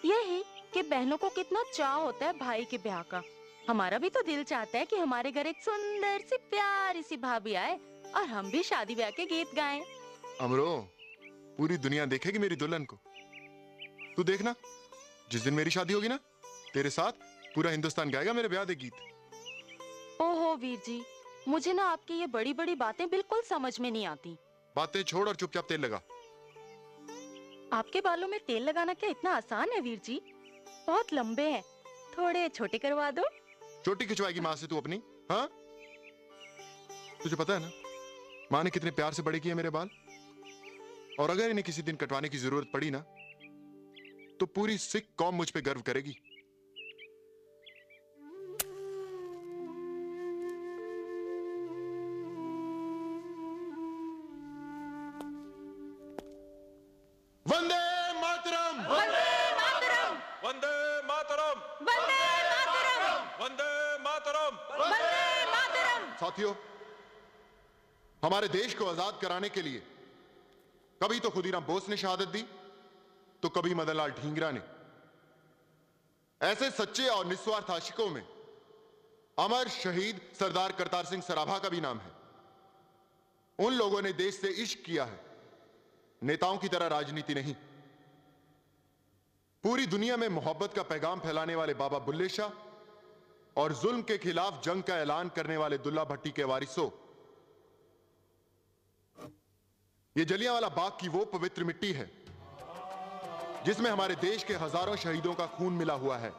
यही कि बहनों को कितना चाह होता है भाई के ब्याह का। हमारा भी तो दिल चाहता है कि हमारे घर एक सुंदर सी प्यारी सी भाभी आए और हम भी शादी ब्याह के गीत गाएँ। अमरो पूरी दुनिया देखेगी मेरी दुल्हन को। तू देखना जिस दिन मेरी शादी होगी ना तेरे साथ पूरा हिंदुस्तान गाएगा मेरे ब्याह दे गीत। ओहो वीर जी मुझे ना आपकी ये बड़ी बड़ी बातें बिल्कुल समझ में नहीं आती। बातें छोड़ और चुपचाप तेल लगा। आपके बालों में तेल लगाना क्या इतना आसान है वीर जी? बहुत लंबे हैं। थोड़े छोटे करवा दो। चोटी खिंचवाएगी माँ से तू अपनी हाँ? तुझे पता है ना, माँ ने कितने प्यार से बड़े किए मेरे बाल? और अगर इन्हें किसी दिन कटवाने की ज़रूरत पड़ी ना तो पूरी सिख कौम मुझ पे गर्व करेगी। हमारे देश को आज़ाद कराने के लिए। कभी तो खुदीराम बोस ने शहादत दी तो कभी मदनलाल ढींगरा ने। ऐसे सच्चे और निस्वार्थ आशिकों में अमर शहीद सरदार करतार सिंह सराभा का भी नाम है। उन लोगों ने देश से इश्क किया है, नेताओं की तरह राजनीति नहीं। पूरी दुनिया में मोहब्बत का पैगाम फैलाने वाले बाबा बुल्ले शाह और जुल्म के खिलाफ जंग का ऐलान करने वाले दुल्ला भट्टी के वारिसों ये जलियांवाला बाग की वो पवित्र मिट्टी है, जिसमें हमारे देश के हज़ारों शहीदों का खून मिला हुआ है।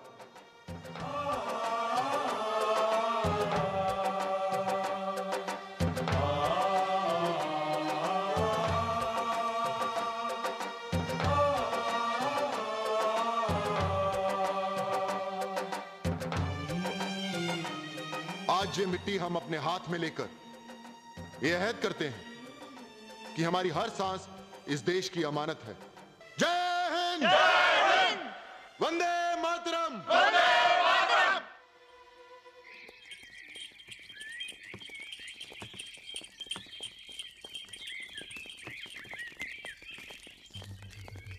आज ये मिट्टी हम अपने हाथ में लेकर ये अहद करते हैं। कि हमारी हर सांस इस देश की अमानत है। जय हिंद! वंदे मातरम!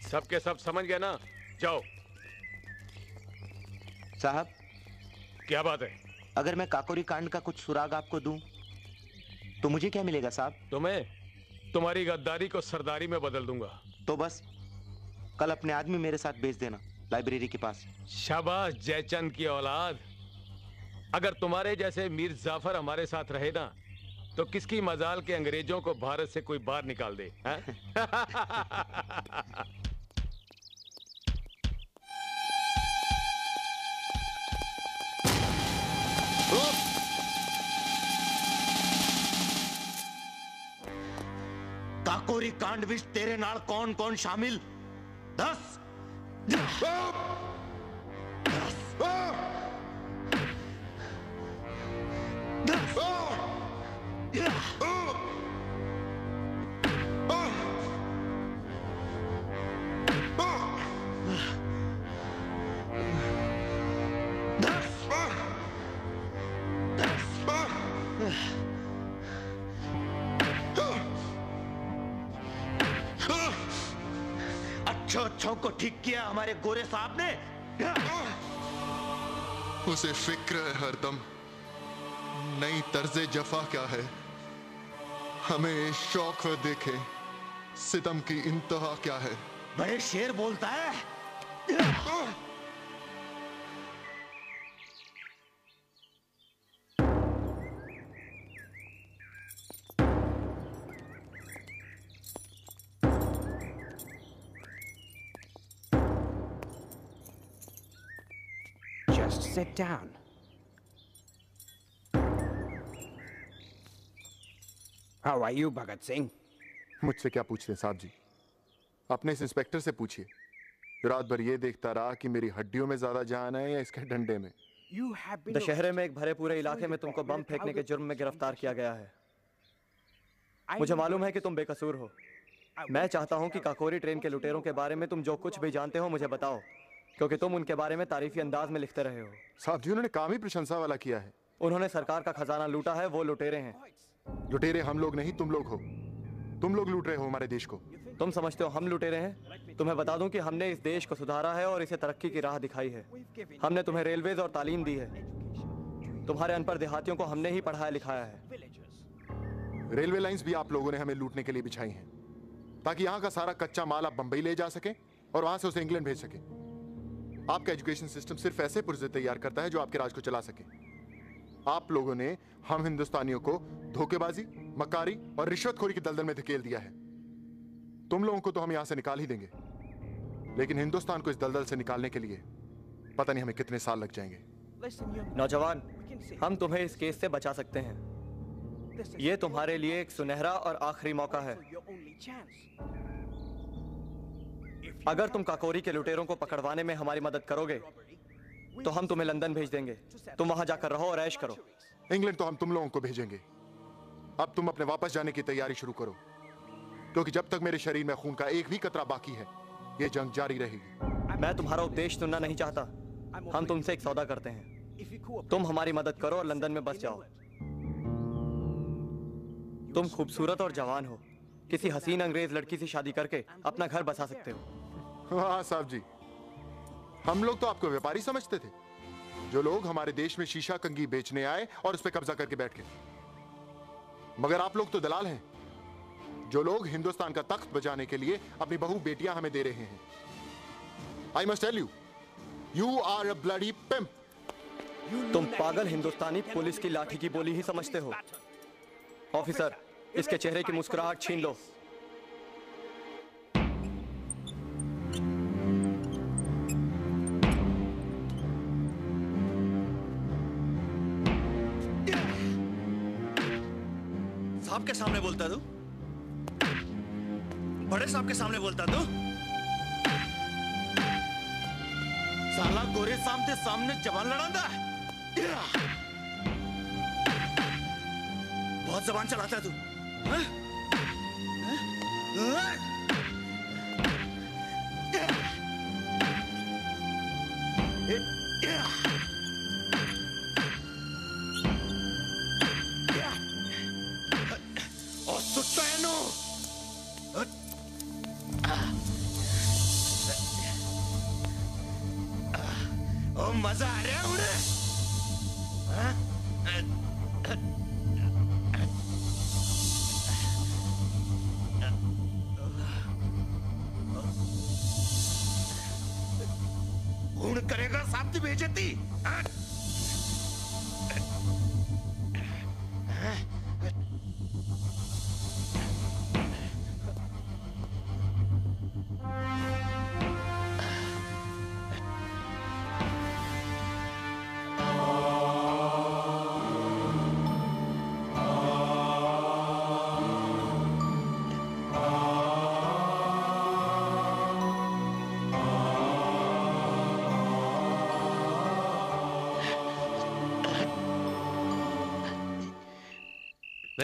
सबके सब समझ गए ना? जाओ। साहब? क्या बात है? अगर मैं काकोरी कांड का कुछ सुराग आपको दूँ तो मुझे क्या मिलेगा साहब? तुम्हें? तुम्हारी गद्दारी को सरदारी में बदल दूँगा। तो बस कल अपने आदमी मेरे साथ भेज देना लाइब्रेरी के पास। शाबाश जयचंद की औलाद। अगर तुम्हारे जैसे मीर जाफ़र हमारे साथ रहे ना तो किसकी मजाल के अंग्रेज़ों को भारत से कोई बाहर निकाल दे हैं? काकोरी कांड विच तेरे नाल कौन कौन शामिल? दस। अच्छो अच्छों को ठीक किया हमारे गोरे साहब ने। उसे फ़िक्र है हरदम। नई तर्ज जफा क्या है? हमें शौक है देखे सितम की इंतहा क्या है। बड़े शेर बोलता है। Sit down. How are you, Bhagat Singh? मुझसे क्या पूछते हैं साहब जी? अपने इस इंस्पेक्टर से पूछिए। रात भर ये देखता रहा कि मेरी हड्डियों में ज़्यादा जान है या इसके डंडे में। दशहरे में एक भरे पूरे इलाके में तुमको बम फेंकने के जुर्म में गिरफ़्तार किया गया है। मुझे मालूम है कि तुम बेकसूर हो। मैं चाहता हूँ कि काकोरी ट्रेन के लुटेरों के बारे में तुम जो कुछ भी जानते हो मुझे बताओ। क्योंकि तुम उनके बारे में तारीफी अंदाज में लिखते रहे हो। साहब जी उन्होंने काम ही प्रशंसा वाला किया है। उन्होंने सरकार का खजाना लूटा है वो लुटेरे हैं। लुटेरे हम लोग नहीं तुम लोग हो। तुम लोग लूट रहे हो हमारे देश को। तुम समझते हो हम लुटेरे हैं? तुम्हें बता दूँ कि हमने इस देश को सुधारा है और इसे तरक्की की राह दिखाई है। हमने तुम्हें रेलवेज और तालीम दी है। तुम्हारे अनपढ़ देहातियों को हमने ही पढ़ाया लिखाया है। रेलवे लाइंस भी आप लोगों ने हमें लूटने के लिए बिछाई हैं ताकि यहाँ का सारा कच्चा माल आप बंबई ले जा सके और वहाँ से उसे इंग्लैंड भेज सके। आपका एजुकेशन सिस्टम सिर्फ़ ऐसे पुर्जे तैयार करता है जो आपके राज को चला सके। आप लोगों ने हम हिंदुस्तानियों को धोखेबाजी मकारी और रिश्वतखोरी की दलदल में धकेल दिया है। तुम लोगों को तो हम यहाँ से निकाल ही देंगे। लेकिन हिंदुस्तान को इस दलदल से निकालने के लिए पता नहीं हमें कितने साल लग जाएँगे। नौजवान हम तुम्हें इस केस से बचा सकते हैं। ये तुम्हारे लिए एक सुनहरा और आखिरी मौका है। अगर तुम काकोरी के लुटेरों को पकड़वाने में हमारी मदद करोगे तो हम तुम्हें लंदन भेज देंगे। तुम वहाँ जाकर रहो और ऐश करो। इंग्लैंड तो हम तुम लोगों को भेजेंगे। अब तुम अपने वापस जाने की तैयारी शुरू करो क्योंकि जब तक मेरे शरीर में खून का एक भी कतरा बाकी है ये जंग जारी रहेगी। मैं तुम्हारा उपदेश सुनना नहीं चाहता। हम तुमसे एक सौदा करते हैं। तुम हमारी मदद करो और लंदन में बस जाओ। तुम खूबसूरत और जवान हो। किसी हसीन अंग्रेज़ लड़की से शादी करके अपना घर बसा सकते हो। हाँ साहब जी। हम लोग तो आपको व्यापारी समझते थे। जो लोग हमारे देश में शीशा कंगी बेचने आए और उस पर कब्जा करके बैठ गए। मगर आप लोग तो दलाल हैं। जो लोग हिंदुस्तान का तख्त बजाने के लिए अपनी बहु बेटियाँ हमें दे रहे हैं। I must tell you you are bloody pimp तुम पागल हिंदुस्तानी पुलिस की लाठी की बोली ही समझते हो। ऑफिसर इसके चेहरे की मुस्कुराहट छीन लो। साहब के सामने बोलता तू? बड़े साहब के सामने बोलता तू? साला गोरे साहब के सामने जवान लड़ांदा है। बहुत जबान चलाता तू। हाँ? हाँ? और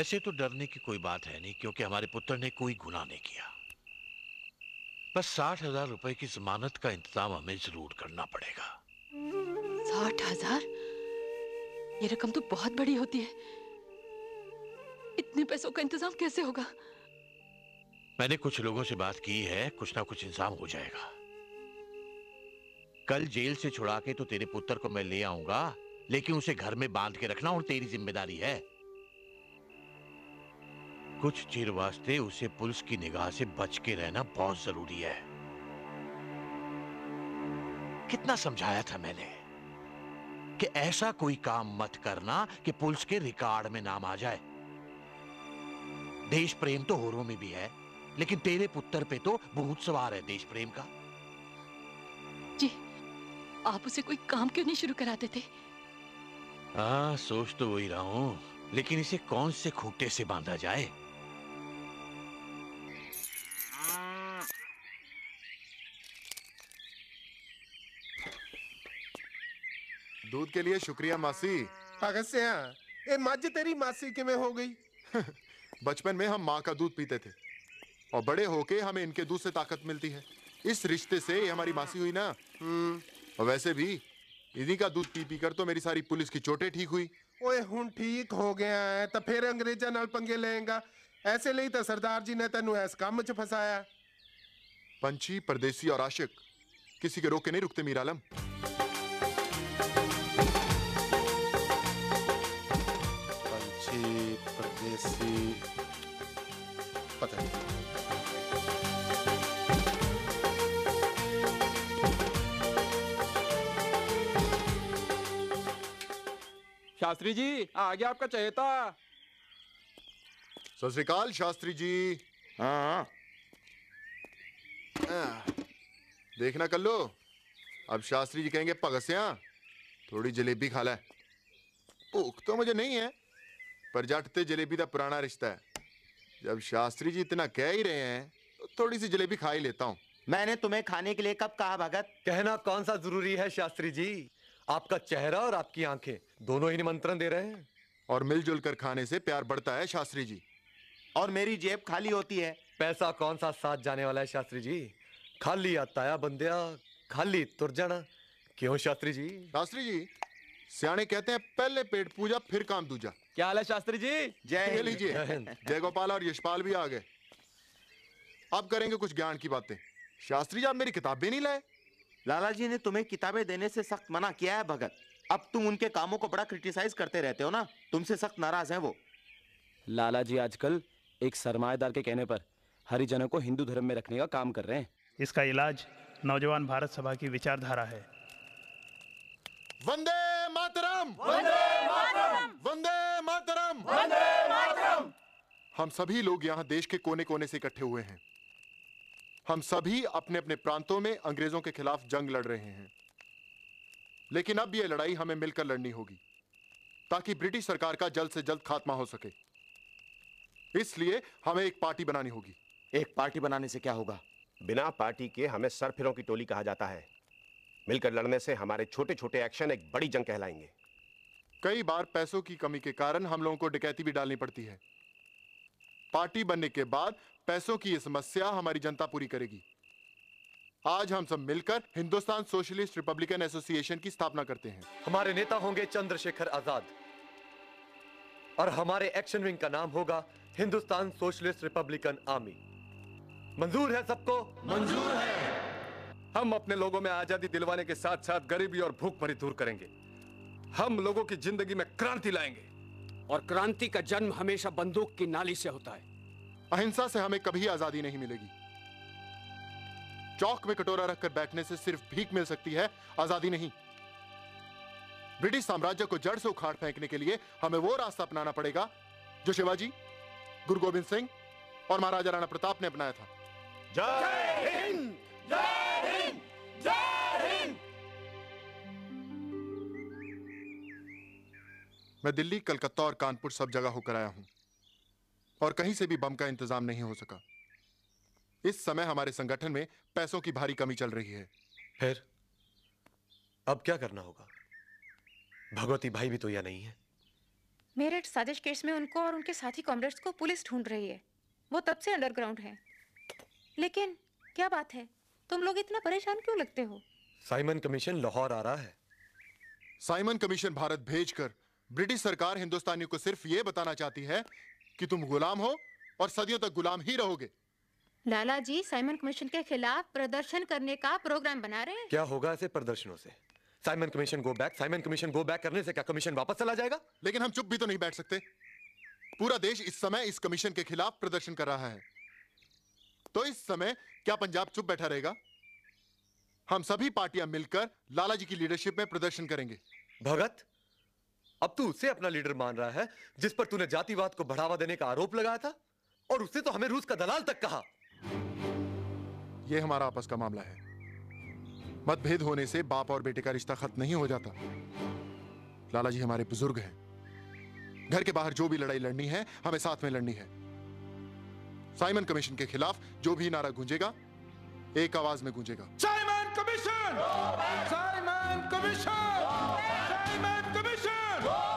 वैसे तो डरने की कोई बात है नहीं क्योंकि हमारे पुत्र ने कोई गुनाह नहीं किया। बस साठ हज़ार रुपए की जमानत का इंतज़ाम हमें ज़रूर करना पड़ेगा। साठ हज़ार? ये रकम तो बहुत बड़ी होती है। इतने पैसों का इंतज़ाम कैसे होगा? मैंने कुछ लोगों से बात की है कुछ ना कुछ इंतज़ाम हो जाएगा। कल जेल से छुड़ा के तो तेरे पुत्र को मैं ले आऊँगा लेकिन उसे घर में बाँध के रखना और तेरी ज़िम्मेदारी है। कुछ चिर वास्ते उसे पुलिस की निगाह से बच के रहना बहुत ज़रूरी है। कितना समझाया था मैंने कि ऐसा कोई काम मत करना कि पुलिस के रिकॉर्ड में नाम आ जाए। देश प्रेम तो होरों में भी है लेकिन तेरे पुत्र पे तो बहुत सवार है देश प्रेम का। जी आप उसे कोई काम क्यों नहीं शुरू कराते थे? हाँ सोच तो वही रहा हूँ लेकिन इसे कौन से खूटे से बांधा जाए? दूध के लिए शुक्रिया मासी। भगत सिंह हाँ, ये मज तेरी मासी के में हो गई। बचपन में हम माँ का दूध पीते थे और बड़े होके हमें इनके दूध से ताकत मिलती है। इस रिश्ते से ये हमारी मासी हुई ना। हम्म। और वैसे भी इन्हीं का दूध पी पी कर तो मेरी सारी पुलिस की चोटें ठीक हुई। ओए हूँ ठीक हो गया है तो फिर अंग्रेजा नाल पंगे लेगा। ऐसे ले तो सरदार जी ने तेन इस काम च फसाया। पंछी परदेसी और आशिक किसी के रोके नहीं रुकते मीरालम। आलम परदेसी पता शास्त्री जी आ गया आपका चहेता। सत श्रीकाल शास्त्री जी। हाँ देखना कर लो अब शास्त्री जी कहेंगे पगस्या थोड़ी जलेबी खा ले। भूख तो मुझे नहीं है। पर जट ते जलेबी का पुराना रिश्ता है। जब शास्त्री जी इतना कह ही रहे हैं तो थोड़ी सी जलेबी खा ही लेता हूँ। मैंने तुम्हें खाने के लिए कब कहा भगत? कहना कौन सा ज़रूरी है शास्त्री जी? आपका चेहरा और आपकी आँखें दोनों ही निमंत्रण दे रहे हैं। और मिलजुल कर खाने से प्यार बढ़ता है शास्त्री जी। और मेरी जेब खाली होती है। पैसा कौन सा साथ जाने वाला है शास्त्री जी? खाली आता है बंदिया खाली तुर जाना क्यों शास्त्री जी? शास्त्री जी सियाने कहते हैं पहले पेट पूजा फिर काम दूजा। क्या हाल है शास्त्री जी? ये लीजिए जय गोपाल और यशपाल भी आ गए। अब करेंगे कुछ ज्ञान की बातें। शास्त्री जी आप मेरी किताबें नहीं लाए? लाला जी ने तुम्हें किताबें देने से सख्त मना किया है भगत। अब तुम उनके कामों को बड़ा क्रिटिसाइज करते रहते हो ना? तुमसे सख्त नाराज़ है वो। लाला जी आजकल एक सरमाएदार के कहने पर हरिजनों को हिंदू धर्म में रखने का काम कर रहे हैं। इसका इलाज नौजवान भारत सभा की विचारधारा है। वंदे मातरम। वंदे मातरम! वंदे मातरम। वंदे मातरम! हम सभी लोग यहाँ देश के कोने कोने से इकट्ठे हुए हैं। हम सभी अपने अपने प्रांतों में अंग्रेज़ों के खिलाफ जंग लड़ रहे हैं। लेकिन अब यह लड़ाई हमें मिलकर लड़नी होगी ताकि ब्रिटिश सरकार का जल्द से जल्द खात्मा हो सके। इसलिए हमें एक पार्टी बनानी होगी। एक पार्टी बनाने से क्या होगा? बिना पार्टी के हमें सरफिरों की टोली कहा जाता है। मिलकर लड़ने से हमारे छोटे छोटे एक्शन एक बड़ी जंग कहलाएँगे। कई बार पैसों की कमी के कारण हम लोगों को डकैती भी डालनी पड़ती है। पार्टी बनने के बाद पैसों की ये समस्या हमारी जनता पूरी करेगी। आज हम सब मिलकर हिंदुस्तान सोशलिस्ट रिपब्लिकन एसोसिएशन की स्थापना करते हैं। हमारे नेता होंगे चंद्रशेखर आज़ाद। और हमारे एक्शन विंग का नाम होगा हिंदुस्तान सोशलिस्ट रिपब्लिकन आर्मी। मंजूर है सबको? मंजूर है। हम अपने लोगों में आज़ादी दिलवाने के साथ साथ गरीबी और भूखमरी दूर करेंगे। हम लोगों की ज़िंदगी में क्रांति लाएँगे। और क्रांति का जन्म हमेशा बंदूक की नाली से होता है। अहिंसा से हमें कभी आज़ादी नहीं मिलेगी। चौक में कटोरा रखकर बैठने से सिर्फ़ भीख मिल सकती है आज़ादी नहीं। ब्रिटिश साम्राज्य को जड़ से उखाड़ फेंकने के लिए हमें वो रास्ता अपनाना पड़ेगा जो शिवाजी गुरु गोविंद सिंह और महाराजा राणा प्रताप ने अपनाया था। जय हिंद! जय हिंद जय हिंद मैं दिल्ली कलकत्ता और कानपुर सब जगह होकर आया हूँ। और कहीं से भी बम का इंतज़ाम नहीं हो सका। इस समय हमारे संगठन में पैसों की भारी कमी चल रही है। फिर अब क्या करना होगा? भगवती भाई भी तो यह नहीं है। मेरठ साजिश केस में उनको और उनके साथी कॉमरेड्स को पुलिस ढूंढ रही है। वो तब से अंडरग्राउंड है। लेकिन क्या बात है? तुम लोग इतना परेशान क्यों लगते हो? साइमन कमीशन लाहौर आ रहा है। साइमन कमीशन भारत भेजकर ब्रिटिश सरकार हिंदुस्तानियों को सिर्फ़ ये बताना चाहती है कि तुम गुलाम हो और सदियों तक गुलाम ही रहोगे। लाला जी साइमन कमीशन के खिलाफ प्रदर्शन करने का प्रोग्राम बना रहे हैं। क्या होगा ऐसे प्रदर्शनों से? Simon Commission go back Simon Commission go back करने से क्या कमीशन वापस चला जाएगा? लेकिन हम चुप भी तो नहीं बैठ सकते। पूरा देश इस समय इस कमीशन के खिलाफ प्रदर्शन कर रहा है। तो इस समय क्या पंजाब चुप बैठा रहेगा? हम सभी पार्टियाँ मिलकर लाला जी की लीडरशिप में प्रदर्शन करेंगे। भगत अब तू उसे अपना लीडर मान रहा है जिस पर तूने जातिवाद को बढ़ावा देने का आरोप लगाया था और उसने तो हमें रूस का दलाल तक कहा। यह हमारा आपस का मामला है। मतभेद होने से बाप और बेटे का रिश्ता खत्म नहीं हो जाता। लाला जी हमारे बुज़ुर्ग हैं। घर के बाहर जो भी लड़ाई लड़नी है हमें साथ में लड़नी है। साइमन कमीशन के खिलाफ जो भी नारा गूंजेगा, एक आवाज़ में गूंजेगा। Simon Commission! Simon Commission! Simon Commission!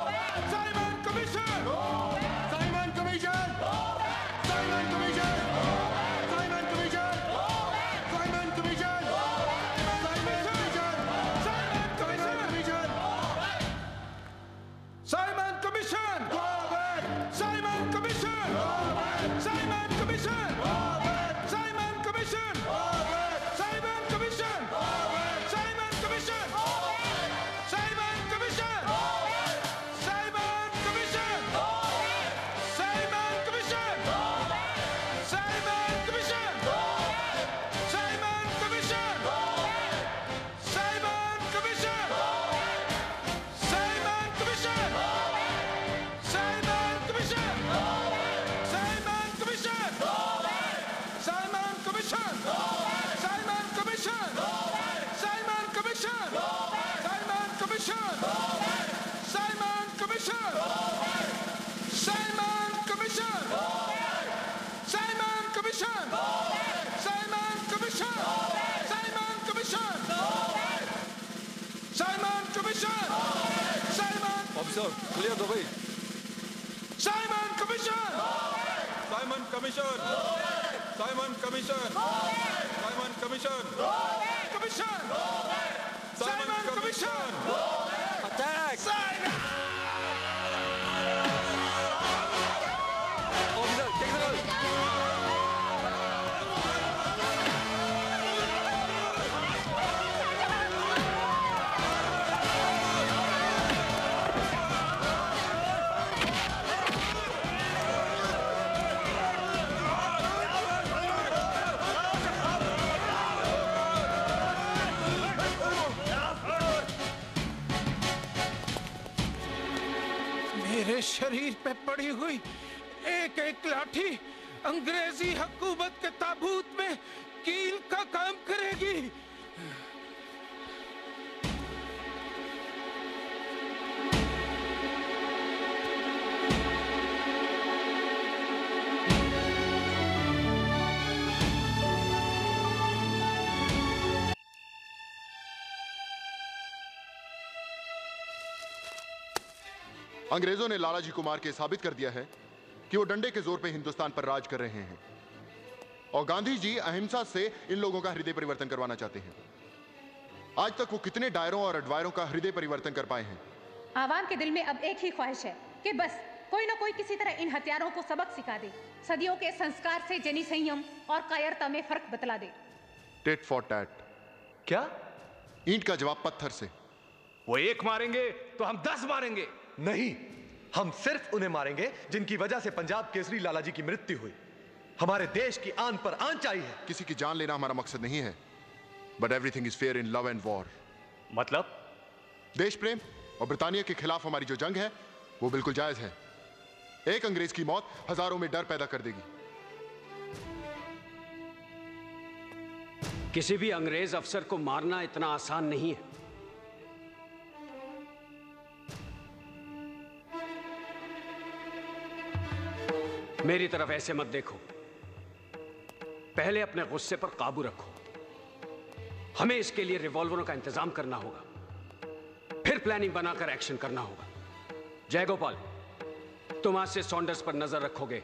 Clear the way. Simon Commission! Simon Commission! Simon Commission! Simon Commission! Commission! Simon Commission! हुई। एक एक लाठी अंग्रेज़ी हुकूमत अंग्रेज़ों ने लाला जी कुमार के साबित कर दिया है कि वो डंडे के ज़ोर पे हिंदुस्तान पर राज कर रहे हैं। और गांधी जी अहिंसा से इन लोगों का हृदय परिवर्तन करवाना चाहते हैं। आज तक वो कितने डायरों और अडवायरों का हृदय परिवर्तन कर पाए हैं? आवाम के दिल में अब एक ही ख्वाहिश है कि बस कोई ना कोई किसी तरह इन हथियारों को सबक सिखा दे सदियों के संस्कार से जनी संयम और कायरता में फ़र्क बतला दे। टेट फॉर टैट क्या? ईंट का जवाब पत्थर से। वो एक मारेंगे तो हम दस मारेंगे। नहीं हम सिर्फ़ उन्हें मारेंगे जिनकी वजह से पंजाब केसरी लाला जी की मृत्यु हुई। हमारे देश की आन पर आँच आई है किसी की जान लेना हमारा मकसद नहीं है but everything is fair in love and war मतलब? देश प्रेम और ब्रिटानिया के खिलाफ हमारी जो जंग है वो बिल्कुल जायज़ है। एक अंग्रेज़ की मौत हज़ारों में डर पैदा कर देगी। किसी भी अंग्रेज़ अफसर को मारना इतना आसान नहीं है। मेरी तरफ़ ऐसे मत देखो। पहले अपने गुस्से पर काबू रखो। हमें इसके लिए रिवॉल्वरों का इंतज़ाम करना होगा। फिर प्लानिंग बनाकर एक्शन करना होगा। जयगोपाल तुम आज से सॉन्डर्स पर नज़र रखोगे।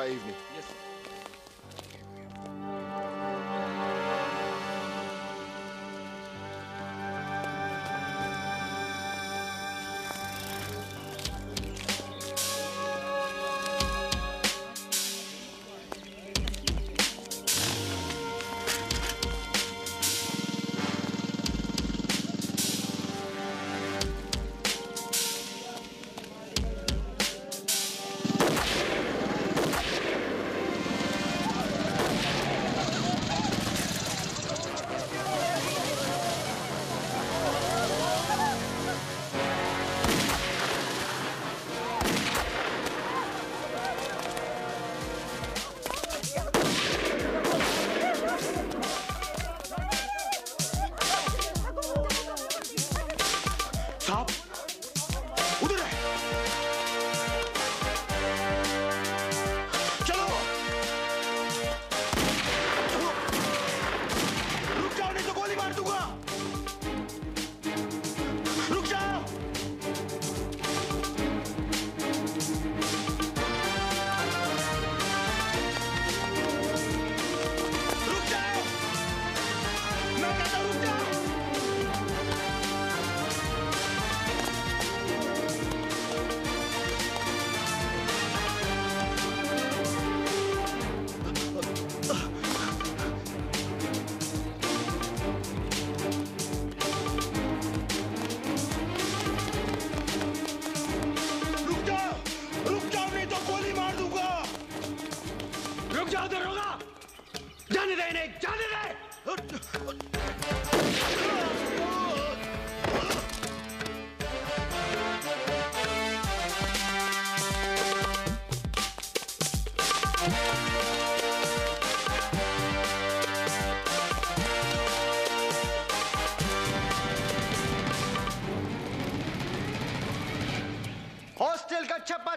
favor evening. Yes, sir.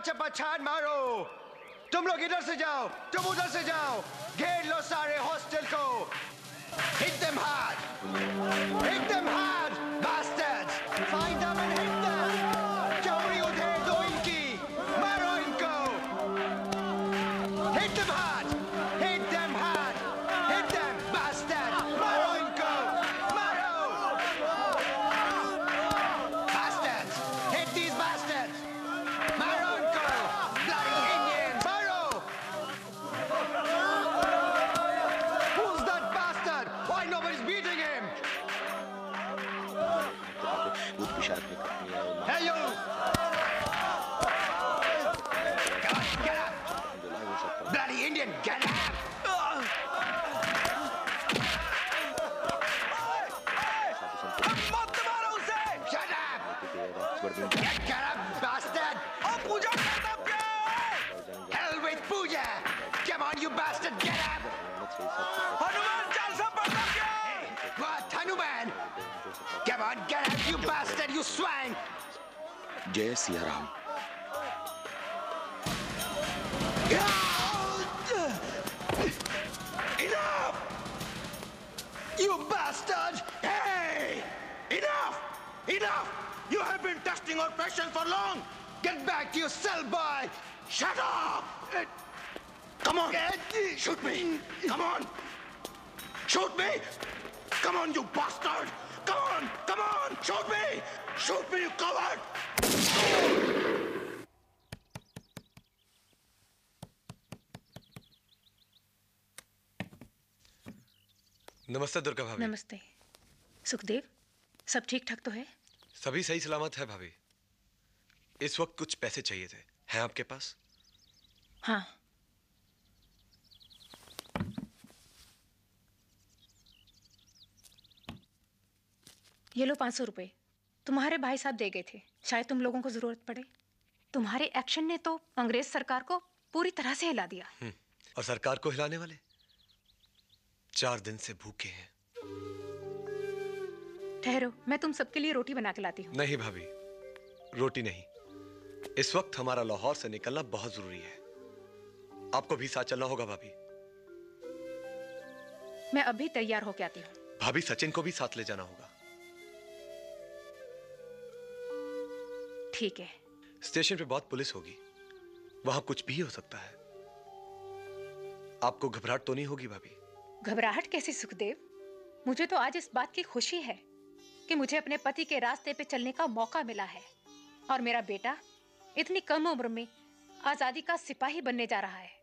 चपा छान मारो। तुम लोग इधर से जाओ तुम उधर से जाओ। नमस्ते दुर्गा भाभी। नमस्ते। सुखदेव सब ठीक ठाक तो है? सभी सही सलामत है भाभी। इस वक्त कुछ पैसे चाहिए थे। हैं आपके पास? हाँ। ये लो पाँच सौ रुपये तुम्हारे भाई साहब दे गए थे। शायद तुम लोगों को ज़रूरत पड़े। तुम्हारे एक्शन ने तो अंग्रेज़ सरकार को पूरी तरह से हिला दिया। हम्म, और सरकार को हिलाने वाले? चार दिन से भूखे हैं। ठहरो मैं तुम सबके लिए रोटी बना के लाती हूँ। नहीं भाभी रोटी नहीं। इस वक्त हमारा लाहौर से निकलना बहुत ज़रूरी है। आपको भी साथ चलना होगा भाभी। मैं अभी तैयार होकर आती हूँ। भाभी सचिन को भी साथ ले जाना होगा। ठीक है। स्टेशन पे बहुत पुलिस होगी। वहाँ कुछ भी हो सकता है। आपको घबराहट तो नहीं होगी भाभी? घबराहट कैसी, सुखदेव? मुझे तो आज इस बात की खुशी है कि मुझे अपने पति के रास्ते पे चलने का मौका मिला है और मेरा बेटा इतनी कम उम्र में आज़ादी का सिपाही बनने जा रहा है।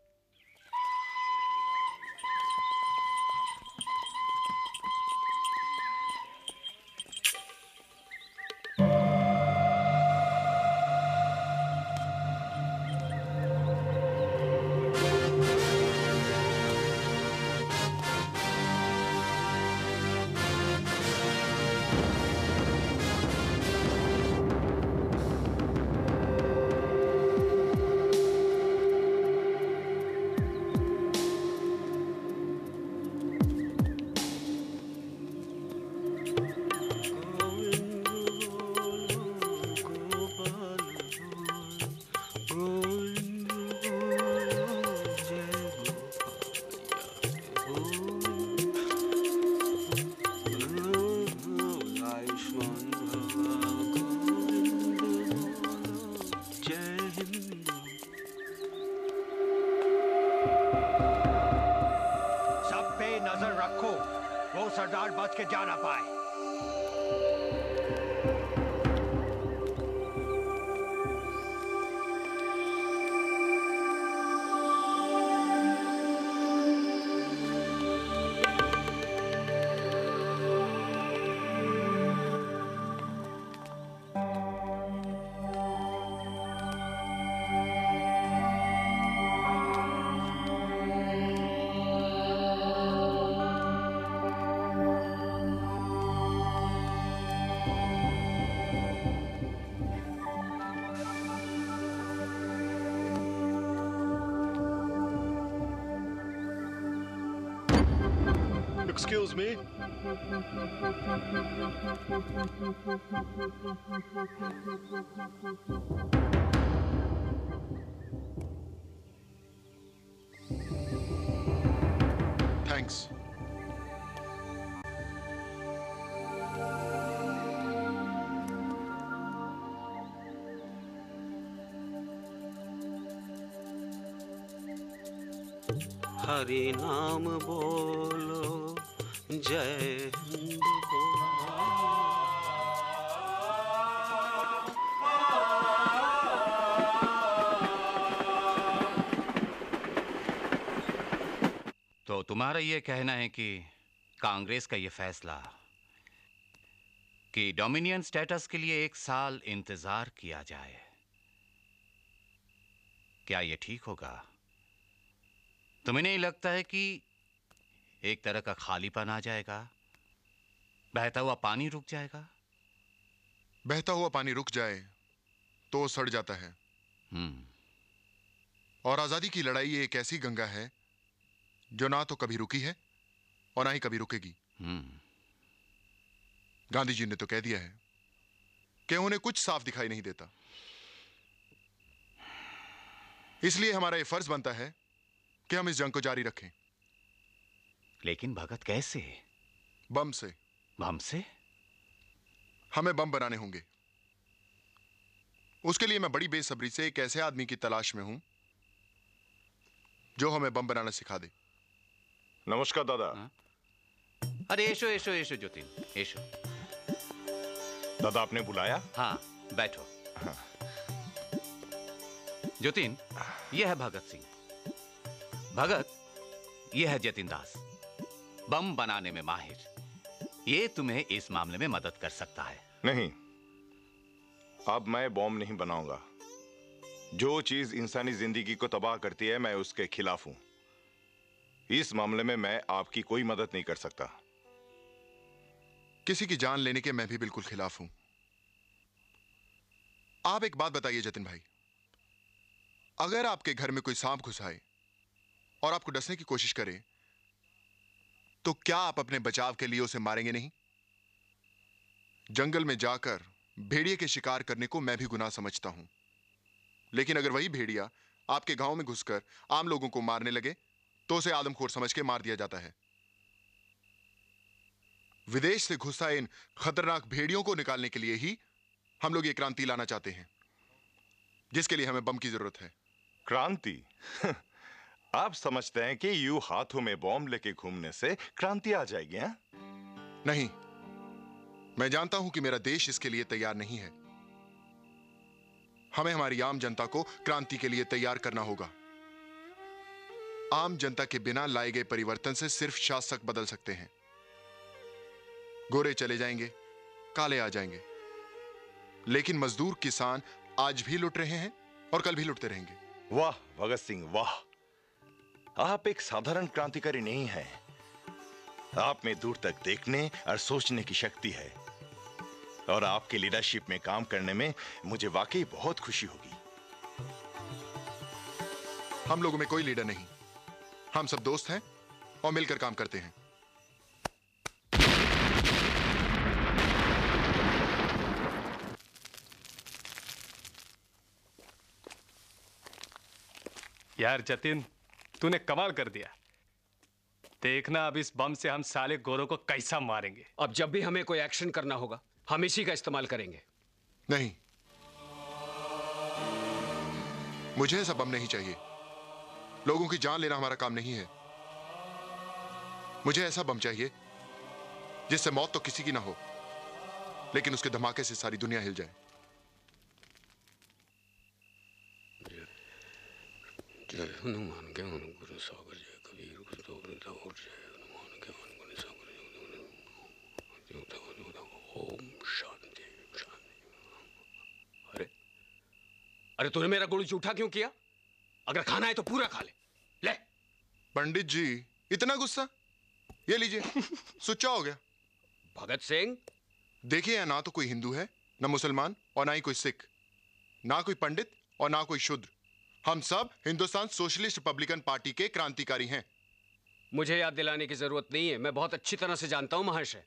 Excuse me? Thanks. हरि नाम बोलो जय तो तुम्हारा यह कहना है कि कांग्रेस का यह फैसला कि डोमिनियन स्टेटस के लिए एक साल इंतज़ार किया जाए, क्या यह ठीक होगा? तुम्हें नहीं लगता है कि एक तरह का खालीपन आ जाएगा। बहता हुआ पानी रुक जाएगा। बहता हुआ पानी रुक जाए तो सड़ जाता है। हम्म। और आज़ादी की लड़ाई एक ऐसी गंगा है जो ना तो कभी रुकी है और ना ही कभी रुकेगी। हम्म। गांधी जी ने तो कह दिया है कि उन्हें कुछ साफ़ दिखाई नहीं देता। इसलिए हमारा यह फ़र्ज़ बनता है कि हम इस जंग को जारी रखें। लेकिन भगत कैसे? बम से। बम से? हमें बम बनाने होंगे। उसके लिए मैं बड़ी बेसब्री से एक ऐसे आदमी की तलाश में हूँ जो हमें बम बनाना सिखा दे। नमस्कार दादा। हा? अरे ऐशो ऐशो ऐशो ज्योतिन ऐशो। दादा आपने बुलाया? हाँ बैठो। ज्योतिन यह है भगत सिंह। भगत यह है जतिन दास। बम बनाने में माहिर। ये तुम्हें इस मामले में मदद कर सकता है। नहीं। अब मैं बॉम्ब नहीं बनाऊँगा। जो चीज़ इंसानी ज़िंदगी को तबाह करती है मैं उसके खिलाफ हूँ। इस मामले में मैं आपकी कोई मदद नहीं कर सकता। किसी की जान लेने के मैं भी बिल्कुल खिलाफ हूँ। आप एक बात बताइए जतिन भाई। अगर आपके घर में कोई सांप घुस आए और आपको डसने की कोशिश करे तो क्या आप अपने बचाव के लिए उसे मारेंगे नहीं? जंगल में जाकर भेड़िए के शिकार करने को मैं भी गुनाह समझता हूँ। लेकिन अगर वही भेड़िया आपके गाँव में घुसकर आम लोगों को मारने लगे तो उसे आदमखोर समझ के मार दिया जाता है। विदेश से घुसा इन खतरनाक भेड़ियों को निकालने के लिए ही हम लोग ये क्रांति लाना चाहते हैं, जिसके लिए हमें बम की ज़रूरत है। क्रांति? आप समझते हैं कि यू हाथों में बॉम्ब लेके घूमने से क्रांति आ जाएगी हैं? नहीं। मैं जानता हूँ कि मेरा देश इसके लिए तैयार नहीं है। हमें हमारी आम जनता को क्रांति के लिए तैयार करना होगा। आम जनता के बिना लाए गए परिवर्तन से सिर्फ़ शासक बदल सकते हैं। गोरे चले जाएँगे काले आ जाएँगे। लेकिन मजदूर किसान आज भी लुट रहे हैं और कल भी लुटते रहेंगे। वाह भगत सिंह वाह। आप एक साधारण क्रांतिकारी नहीं हैं। आप में दूर तक देखने और सोचने की शक्ति है। और आपके लीडरशिप में काम करने में मुझे वाकई बहुत खुशी होगी। हम लोगों में कोई लीडर नहीं। हम सब दोस्त हैं और मिलकर काम करते हैं। यार जतिन तूने कमाल कर दिया। देखना अब इस बम से हम साले गोरों को कैसा मारेंगे। अब जब भी हमें कोई एक्शन करना होगा हम इसी का इस्तेमाल करेंगे। नहीं। मुझे ऐसा बम नहीं चाहिए। लोगों की जान लेना हमारा काम नहीं है। मुझे ऐसा बम चाहिए जिससे मौत तो किसी की ना हो लेकिन उसके धमाके से सारी दुनिया हिल जाए। जय हनुमान ज्ञान गुरु सागर जय कबीर गुरु और जय हनुमान गुरु सागर जय ओम शांति शांति। अरे अरे तूने मेरा गुरु झूठा क्यों किया? अगर खाना है तो पूरा खा ले। ले। पंडित जी इतना गुस्सा? ये लीजिए सुच्चा हो गया। भगत सिंह? देखिए ना तो कोई हिंदू है ना मुसलमान और ना ही कोई सिख। ना कोई पंडित और ना कोई शूद्र। हम सब हिंदुस्तान सोशलिस्ट रिपब्लिकन पार्टी के क्रांतिकारी हैं। मुझे याद दिलाने की ज़रूरत नहीं है। मैं बहुत अच्छी तरह से जानता हूँ महाशय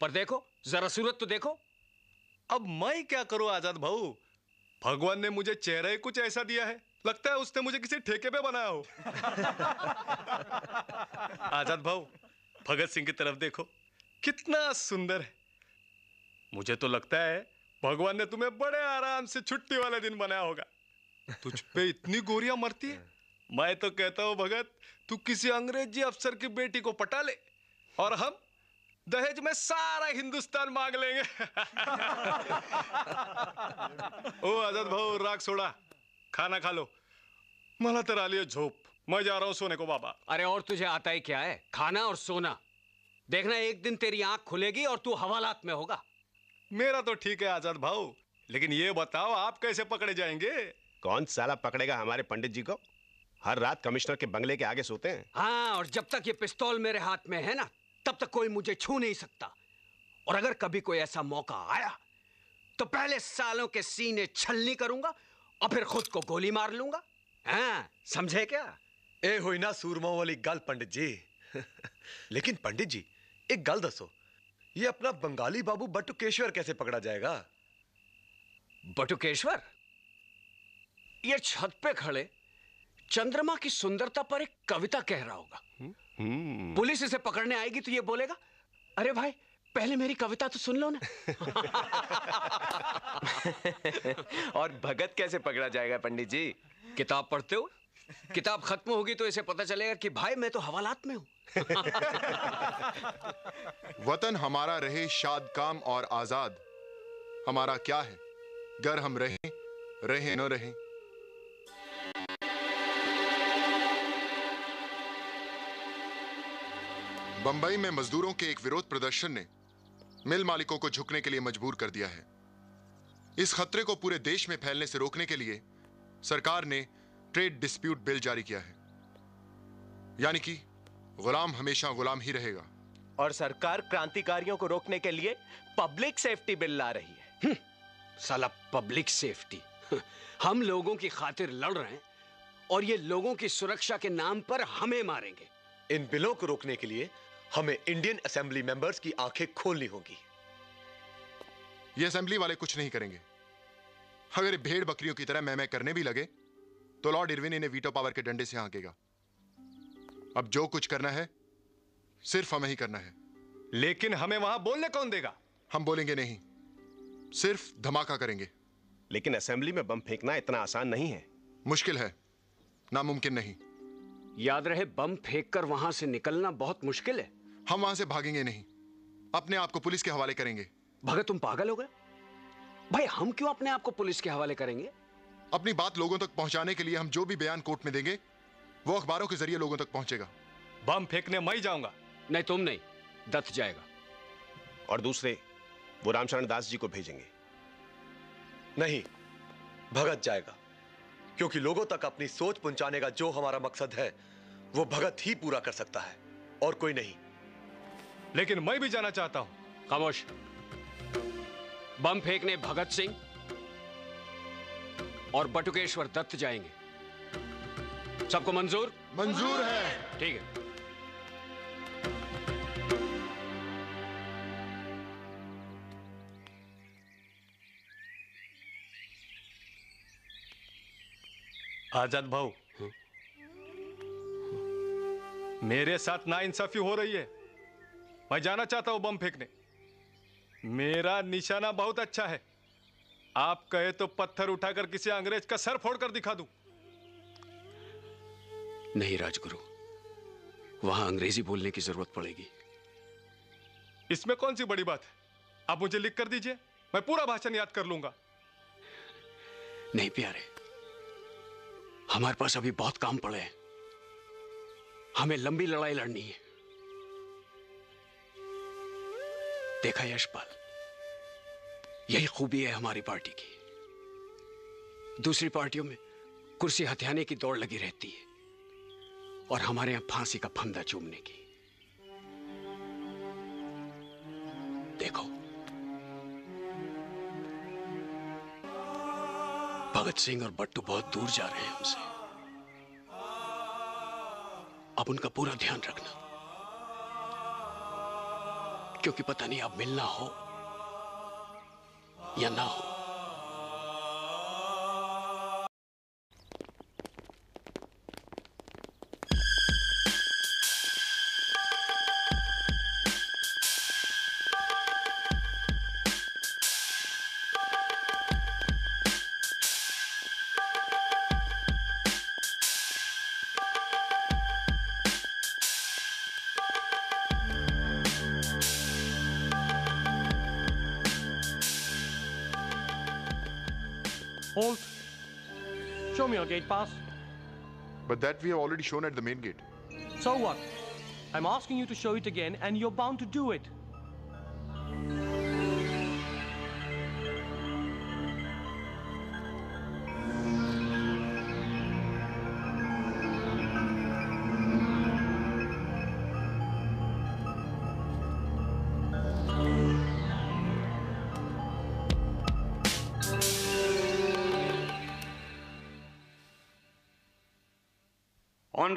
पर देखो जरा सूरत तो देखो। अब मैं क्या करूँ आज़ाद भाऊ? भगवान ने मुझे चेहरा ही कुछ ऐसा दिया है। लगता है उसने मुझे किसी ठेके पे बनाया हो। आज़ाद भाऊ भगत सिंह की तरफ़ देखो। कितना सुंदर है। मुझे तो लगता है भगवान ने तुम्हें बड़े आराम से छुट्टी वाले दिन बनाया होगा। तुझ पे इतनी गोरियाँ मरती है। मैं तो कहता हूँ भगत तू किसी अंग्रेज़ी अफसर की बेटी को पटा ले और हम दहेज में सारा हिंदुस्तान मांग लेंगे। ओ आज़ाद भाऊ राग सोडा खाना खा लो। मला तर है झोप। मैं जा रहा हूँ सोने को बाबा। अरे और तुझे आता ही क्या है? खाना और सोना। देखना एक दिन तेरी आँख खुलेगी और तू हवालात में होगा। मेरा तो ठीक है आज़ाद भाऊ। लेकिन ये बताओ आप कैसे पकड़े जाएँगे? कौन साला पकड़ेगा हमारे पंडित जी को? हर रात कमिश्नर के बंगले के आगे सोते हैं। हाँ और जब तक ये पिस्तौल मेरे हाथ में है ना तब तक कोई मुझे छू नहीं सकता। और अगर कभी कोई ऐसा मौका आया तो पहले सालों के सीने छलनी करूँगा और फिर खुद को गोली मार लूँगा। हाँ समझे क्या? ए हुई ना सूरमाओं वाली गल पंडित जी। लेकिन पंडित जी एक गल दसो ये अपना बंगाली बाबू बटुकेश्वर कैसे पकड़ा जाएगा? बटुकेश्वर? ये छत पे खड़े चंद्रमा की सुंदरता पर एक कविता कह रहा होगा। पुलिस इसे पकड़ने आएगी तो ये बोलेगा अरे भाई पहले मेरी कविता तो सुन लो ना। और भगत कैसे पकड़ा जाएगा पंडित जी? किताब पढ़ते हो? किताब खत्म होगी तो इसे पता चलेगा कि भाई मैं तो हवालात में हूँ। वतन हमारा रहे शाद काम और आज़ाद। हमारा क्या है? गर हम रहे रहें न रहें। बंबई में मजदूरों के एक विरोध प्रदर्शन ने मिल मालिकों को झुकने के लिए मजबूर कर दिया है। इस खतरे को पूरे देश में फैलने से रोकने के लिए सरकार ने ट्रेड डिस्प्यूट बिल जारी किया है। यानी कि गुलाम हमेशा गुलाम ही रहेगा। और सरकार क्रांतिकारियों को रोकने के लिए पब्लिक सेफ्टी बिल ला रही है। साला पब्लिक सेफ्टी। हम लोगों की खातिर लड़ रहे हैं और ये लोगों की सुरक्षा के नाम पर हमें मारेंगे। इन बिलों को रोकने के लिए हमें इंडियन असेंबली मेंबर्स की आँखें खोलनी होगी। ये असेंबली वाले कुछ नहीं करेंगे। अगर ये भेड़ बकरियों की तरह मैं मैं करने भी लगे तो लॉर्ड इरविन इन्हें वीटो पावर के डंडे से हाँकेगा अब जो कुछ करना है सिर्फ़ हमें ही करना है। लेकिन हमें वहाँ बोलने कौन देगा? हम बोलेंगे नहीं। सिर्फ़ धमाका करेंगे। लेकिन असेंबली में बम फेंकना इतना आसान नहीं है। मुश्किल है। नामुमकिन नहीं। याद रहे बम फेंक कर वहाँ से निकलना बहुत मुश्किल है। हम वहाँ से भागेंगे नहीं। अपने आप को पुलिस के हवाले करेंगे। भगत तुम पागल हो गए? भाई हम क्यों अपने आप को पुलिस के हवाले करेंगे? अपनी बात लोगों तक पहुँचाने के लिए हम जो भी बयान कोर्ट में देंगे वो अखबारों के ज़रिए लोगों तक पहुंचेगा। बम फेंकने मैं जाऊँगा। नहीं तुम नहीं दत्त जाएगा। और दूसरे वो रामचरण दास जी को भेजेंगे। नहीं भगत जाएगा क्योंकि लोगों तक अपनी सोच पहुँचाने का जो हमारा मकसद है वो भगत ही पूरा कर सकता है और कोई नहीं। लेकिन मैं भी जाना चाहता हूँ। खामोश। बम फेंकने भगत सिंह और बटुकेश्वर दत्त जाएँगे। सबको मंजूर? मंजूर है। ठीक है। आज़ाद भाऊ मेरे साथ ना इंसाफी हो रही है। मैं जाना चाहता हूँ बम फेंकने। मेरा निशाना बहुत अच्छा है। आप कहे तो पत्थर उठाकर किसी अंग्रेज़ का सर फोड़कर दिखा दूँ? नहीं राजगुरु। वहाँ अंग्रेज़ी बोलने की ज़रूरत पड़ेगी। इसमें कौन सी बड़ी बात है? आप मुझे लिख कर दीजिए मैं पूरा भाषण याद कर लूँगा। नहीं प्यारे। हमारे पास अभी बहुत काम पड़े हैं। हमें लंबी लड़ाई लड़नी है। देखा यशपाल। यही खूबी है हमारी पार्टी की। दूसरी पार्टियों में कुर्सी हथियाने की दौड़ लगी रहती है और हमारे यहाँ फांसी का फंदा चूमने की। देखो। भगत सिंह और बट्टू बहुत दूर जा रहे हैं हमसे। अब उनका पूरा ध्यान रखना। क्योंकि पता नहीं अब मिलना हो या ना हो। Pass. But that we have already shown at the main gate. So what? I'm asking you to show it again, and you're bound to do it.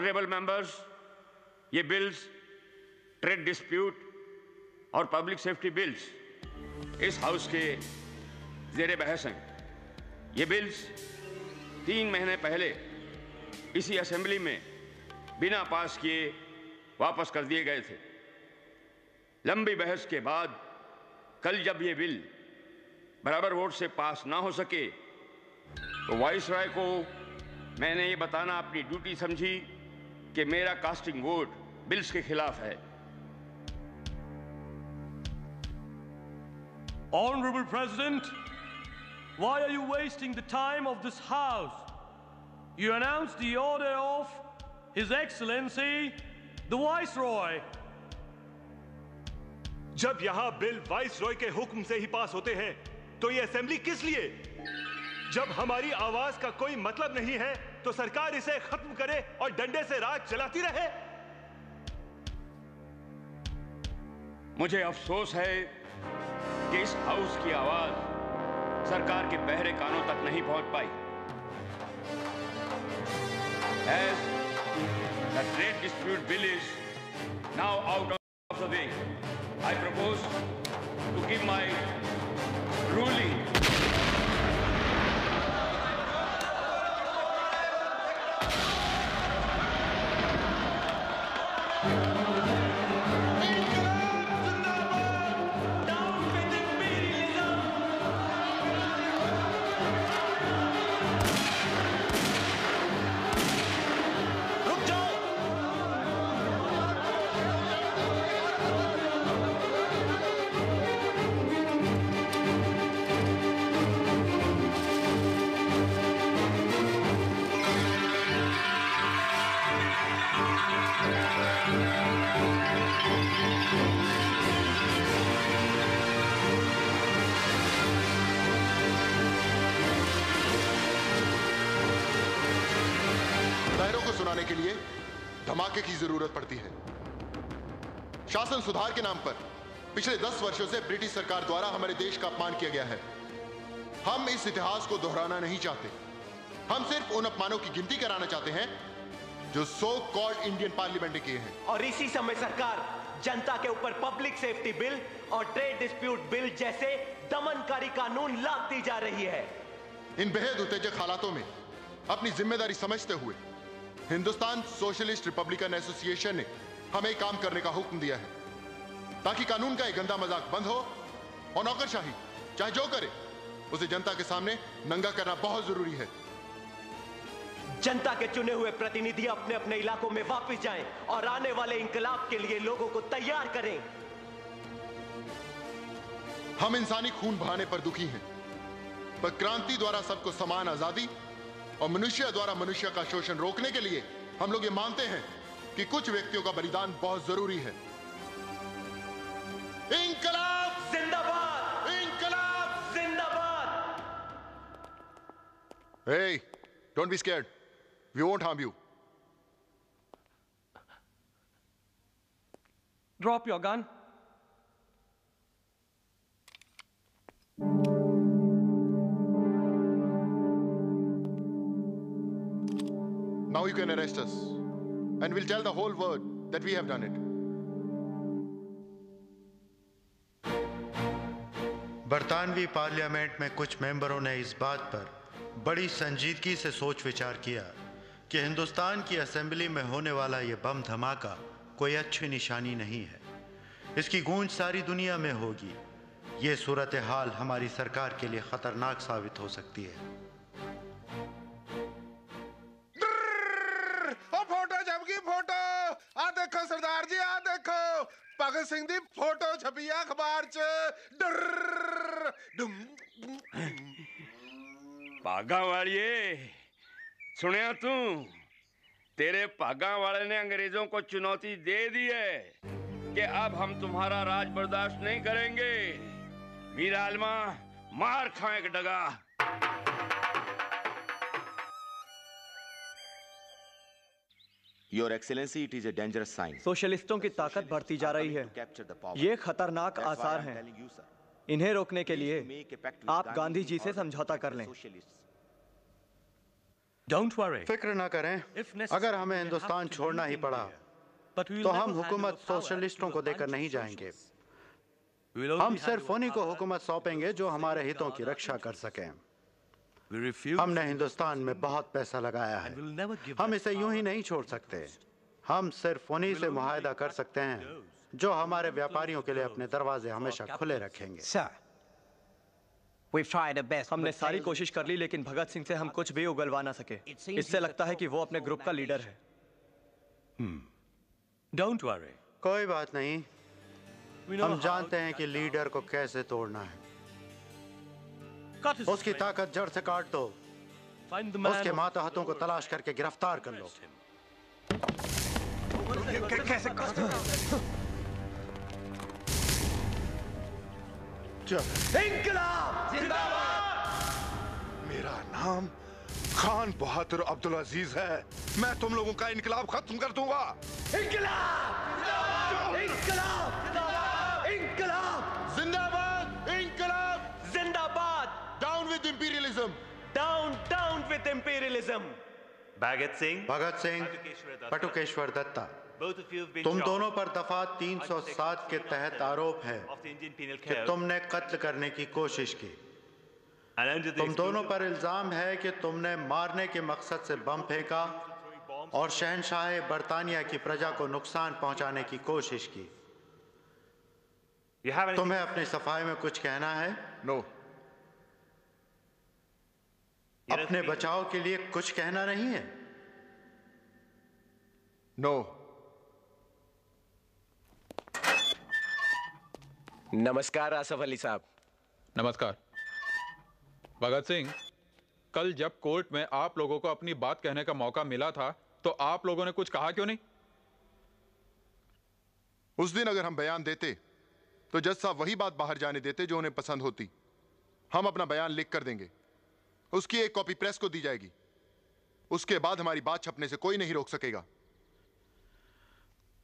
Honourable members ये बिल्स ट्रेड डिस्प्यूट और public safety bills इस house के जेर बहस हैं। ये bills तीन महीने पहले इसी असेंबली में बिना पास किए वापस कर दिए गए थे। लंबी बहस के बाद कल जब ये बिल बराबर वोट से पास ना हो सके तो वाइस राय को मैंने ये बताना अपनी ड्यूटी समझी। कि मेरा कास्टिंग वोट बिल्स के खिलाफ है। Honourable president why are you wasting the time of this house you announce the of his excellency the viceroy जब यहाँ बिल वाइस रॉय के हुक्म से ही पास होते हैं तो ये असेंबली किस लिए? जब हमारी आवाज़ का कोई मतलब नहीं है तो सरकार इसे खत्म करे और डंडे से राज चलाती रहे। मुझे अफसोस है कि इस हाउस की आवाज़ सरकार के बहरे कानों तक नहीं पहुँच पाई। As the trade dispute bill is now out of the way, I propose to give my बनाने धमाके की ज़रूरत पड़ती है। शासन सुधार के नाम पर पिछले दस वर्षों से ब्रिटिश सरकार द्वारा हमारे देश का अपमान किया गया है। हम इस इतिहास को दोहराना नहीं चाहते। हम सिर्फ़ उन अपमानों की गिनती कराना चाहते हैं जो सो कॉल्ड इंडियन पार्लियामेंट ने किए हैं। और इसी समय सरकार जनता के ऊपर पब्लिक सेफ्टी बिल और ट्रेड डिस्प्यूट बिल जैसे दमनकारी कानून लादती जा रही है। इन बेहद उत्तेजक हालातों में अपनी ज़िम्मेदारी समझते हुए हिंदुस्तान सोशलिस्ट रिपब्लिकन एसोसिएशन ने हमें काम करने का हुक्म दिया है। ताकि कानून का एक गंदा मज़ाक बंद हो और नौकरशाही चाहे जो करे उसे जनता के सामने नंगा करना बहुत ज़रूरी है। जनता के चुने हुए प्रतिनिधि अपने अपने इलाकों में वापस जाएँ और आने वाले इंकलाब के लिए लोगों को तैयार करें। हम इंसानी खून बहाने पर दुखी हैं पर क्रांति द्वारा सबको समान आज़ादी और मनुष्य द्वारा मनुष्य का शोषण रोकने के लिए हम लोग ये मानते हैं कि कुछ व्यक्तियों का बलिदान बहुत ज़रूरी है। इंकलाब! जिंदाबाद! इंकलाब! जिंदाबाद! Hey, don't be scared. We won't harm you drop your gun. Now you can arrest us. And we'll tell the whole world that we have done it. बरतानवी पार्लियामेंट में कुछ मेंबरों ने इस बात पर बड़ी संजीदगी से सोच विचार किया कि हिंदुस्तान की असेंबली में होने वाला ये बम धमाका कोई अच्छी निशानी नहीं है इसकी गूंज सारी दुनिया में होगी ये सूरत हाल हमारी सरकार के लिए खतरनाक साबित हो सकती है भगत सिंह दी फोटो छपी है अखबार च डर्र, डुम ਭਾਗਾ ਵਾਲੀਏ सुनिया तू तेरे भागा वाले ने अंग्रेजों को चुनौती दे दी है कि अब हम तुम्हारा राज बर्दाश्त नहीं करेंगे मीर आलमा मार खाए एक डगा Your excellency it is a dangerous sign सोशलिस्टों की ताकत बढ़ती जा रही है। ये खतरनाक आसार हैं। इन्हें रोकने के लिए आप गांधी जी से समझौता कर लें। Don't worry. फ़िक्र ना करें। अगर हमें हिंदुस्तान छोड़ना ही पड़ा तो हम हुकूमत सोशलिस्टों को देकर नहीं जाएँगे। हम सिर्फ़ उन्हीं को हुकूमत सौंपेंगे जो हमारे हितों की रक्षा कर सकें. हमने हिंदुस्तान में बहुत पैसा लगाया है। हम इसे यूँ ही नहीं छोड़ सकते। हम सिर्फ़ उन्हीं से मुहिदा कर सकते हैं जो हमारे व्यापारियों के लिए अपने दरवाजे हमेशा खुले रखेंगे। हमने सारी कोशिश कर ली लेकिन भगत सिंह से हम कुछ भी उगलवा ना सके। इससे लगता है कि वो अपने ग्रुप का लीडर है। Don't worry. कोई बात नहीं। हम जानते हैं कि लीडर को कैसे तोड़ना है। उसकी ताकत जड़ से काट दो। उसके माताहतों को तलाश करके गिरफ़्तार कर लो। कैसे इंकलाब! मेरा नाम खान बहादुर अब्दुल अज़ीज़ है। मैं तुम लोगों का इनकलाब खत्म कर दूँगा। इंकलाब! इंकलाब! With imperialism down down with imperialism Bhagat Singh Bhagat Singh Batukeshwar Dutta तुम दोनों पर दफ़ा 307 के तहत आरोप है कि तुमने कत्ल करने की कोशिश की। तुम दोनों पर इल्ज़ाम है कि तुमने मारने के मकसद से बम फेंका और शहनशाह बरतानिया की प्रजा को नुकसान पहुँचाने की कोशिश की। तुम्हें अपनी सफ़ाई में कुछ कहना है? नो अपने बचाव के लिए कुछ कहना नहीं है। नो नमस्कार आसफ अली साहब। नमस्कार। भगत सिंह कल जब कोर्ट में आप लोगों को अपनी बात कहने का मौका मिला था तो आप लोगों ने कुछ कहा क्यों नहीं? उस दिन अगर हम बयान देते तो जज साहब वही बात बाहर जाने देते जो उन्हें पसंद होती। हम अपना बयान लिख कर देंगे। उसकी एक कॉपी प्रेस को दी जाएगी। उसके बाद हमारी बात छपने से कोई नहीं रोक सकेगा।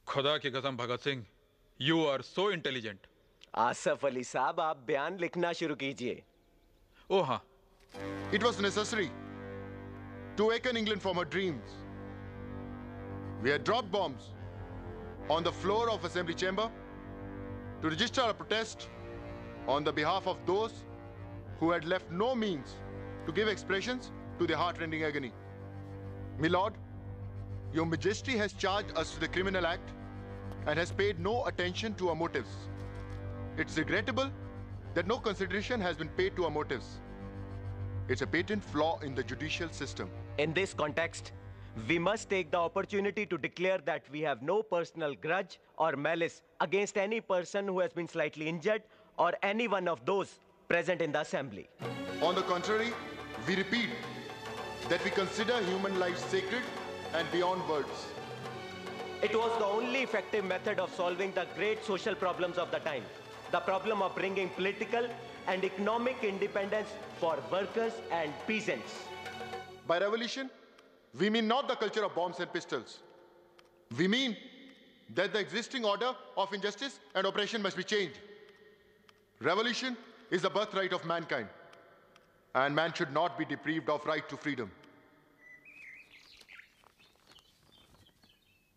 खुदा की कसम Bhagat Singh you are so intelligent Asaf Ali sahab आप बयान लिखना शुरू कीजिए। ओ हाँ। It was need to wake England from our dreams we are drop bomb on the floor of assembly chamber to register protest on the behalf of those who no means to give expressions to their heart-rending agony. Milord, your majesty has charged us with a criminal act and has paid no attention to our motives. It's regrettable that no consideration has been paid to our motives. It's a patent flaw in the judicial system. In this context, we must take the opportunity to declare that we have no personal grudge or malice against any person who has been slightly injured or any one of those present in the assembly. On the contrary, we repeat that we consider human life sacred and beyond words. It was the only effective method of solving the great social problems of the time. The problem of bringing political and economic independence for workers and peasants. By revolution, we mean not the culture of bombs and pistols. We mean that the existing order of injustice and oppression must be changed. Revolution is the birthright of mankind, and man should not be deprived of right to freedom.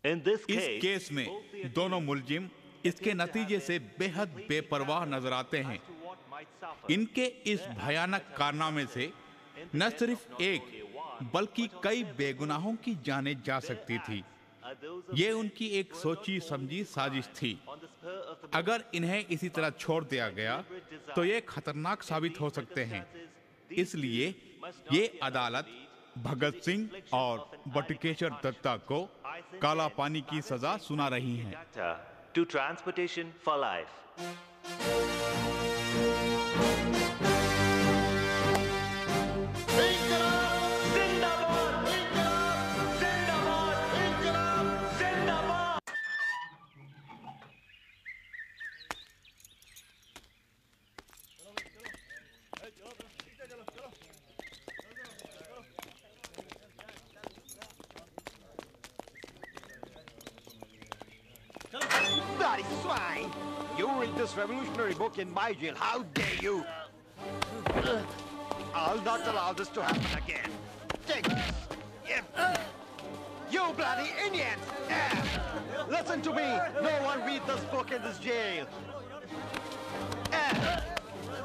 इस case में दोनों मुलजिम इसके नतीजे से बेहद बेपरवाह नज़र आते हैं। इनके इस भयानक कारनामे से न सिर्फ़ एक बल्कि कई बेगुनाहों की जाने जा सकती थी। ये उनकी एक सोची समझी साजिश थी। अगर इन्हें इसी तरह छोड़ दिया गया तो ये खतरनाक साबित हो सकते हैं। इसलिए ये अदालत भगत सिंह और बटकेश्वर दत्ता को काला पानी की सजा सुना रही है। book in my jail. How dare you! I'll not allow this to happen again. Take this. Yep. You bloody Indians! Yeah. Listen to me. No one read this book in this jail. Yeah.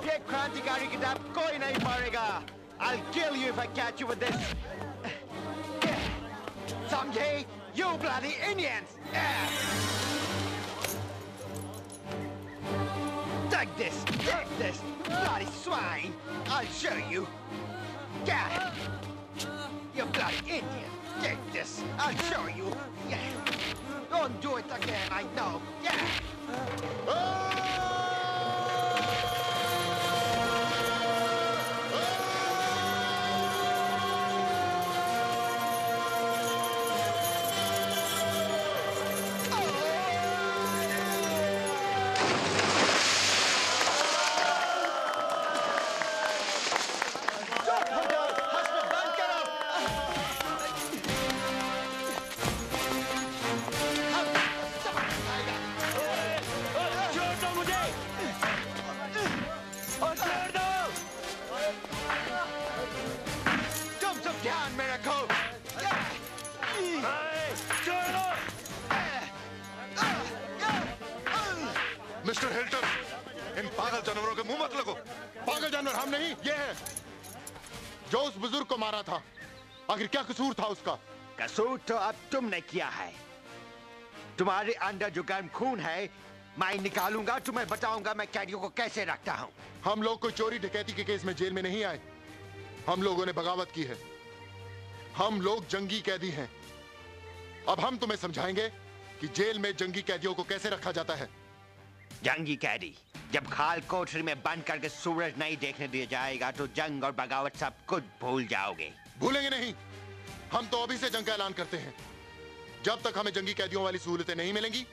ये क्रांतिकारी किताब कोई नहीं पढ़ेगा I'll kill you if I catch you with this. समझे? You bloody Indians! Yeah. Take this! Take this! Bloody swine! I'll show you! Yeah! You bloody Indian! Take this! I'll show you! Yeah! Don't do it again, I know! Yeah! छोड़ आखिर क्या कसूर था उसका? कसूर तो अब तुमने किया है। तुम्हारे अंदर जो गर्म खून है मैं निकालूँगा तुम्हें बताऊँगा मैं कैदियों को कैसे रखता हूँ। हम लोग कोई चोरी डकैती के केस में जेल में नहीं आए। हम लोगों ने बगावत की है। हम लोग जंगी कैदी हैं। अब हम तुम्हें समझाएँगे कि जेल में जंगी कैदियों को कैसे रखा जाता है। जंगी कैदी जब खाल कोठरी में बंद करके सूरज नहीं देखने दिया जाएगा तो जंग और बगावत सब कुछ भूल जाओगे। भूलेंगे नहीं। हम तो अभी से जंग का ऐलान करते हैं। जब तक हमें जंगी कैदियों वाली सहूलतें नहीं मिलेंगी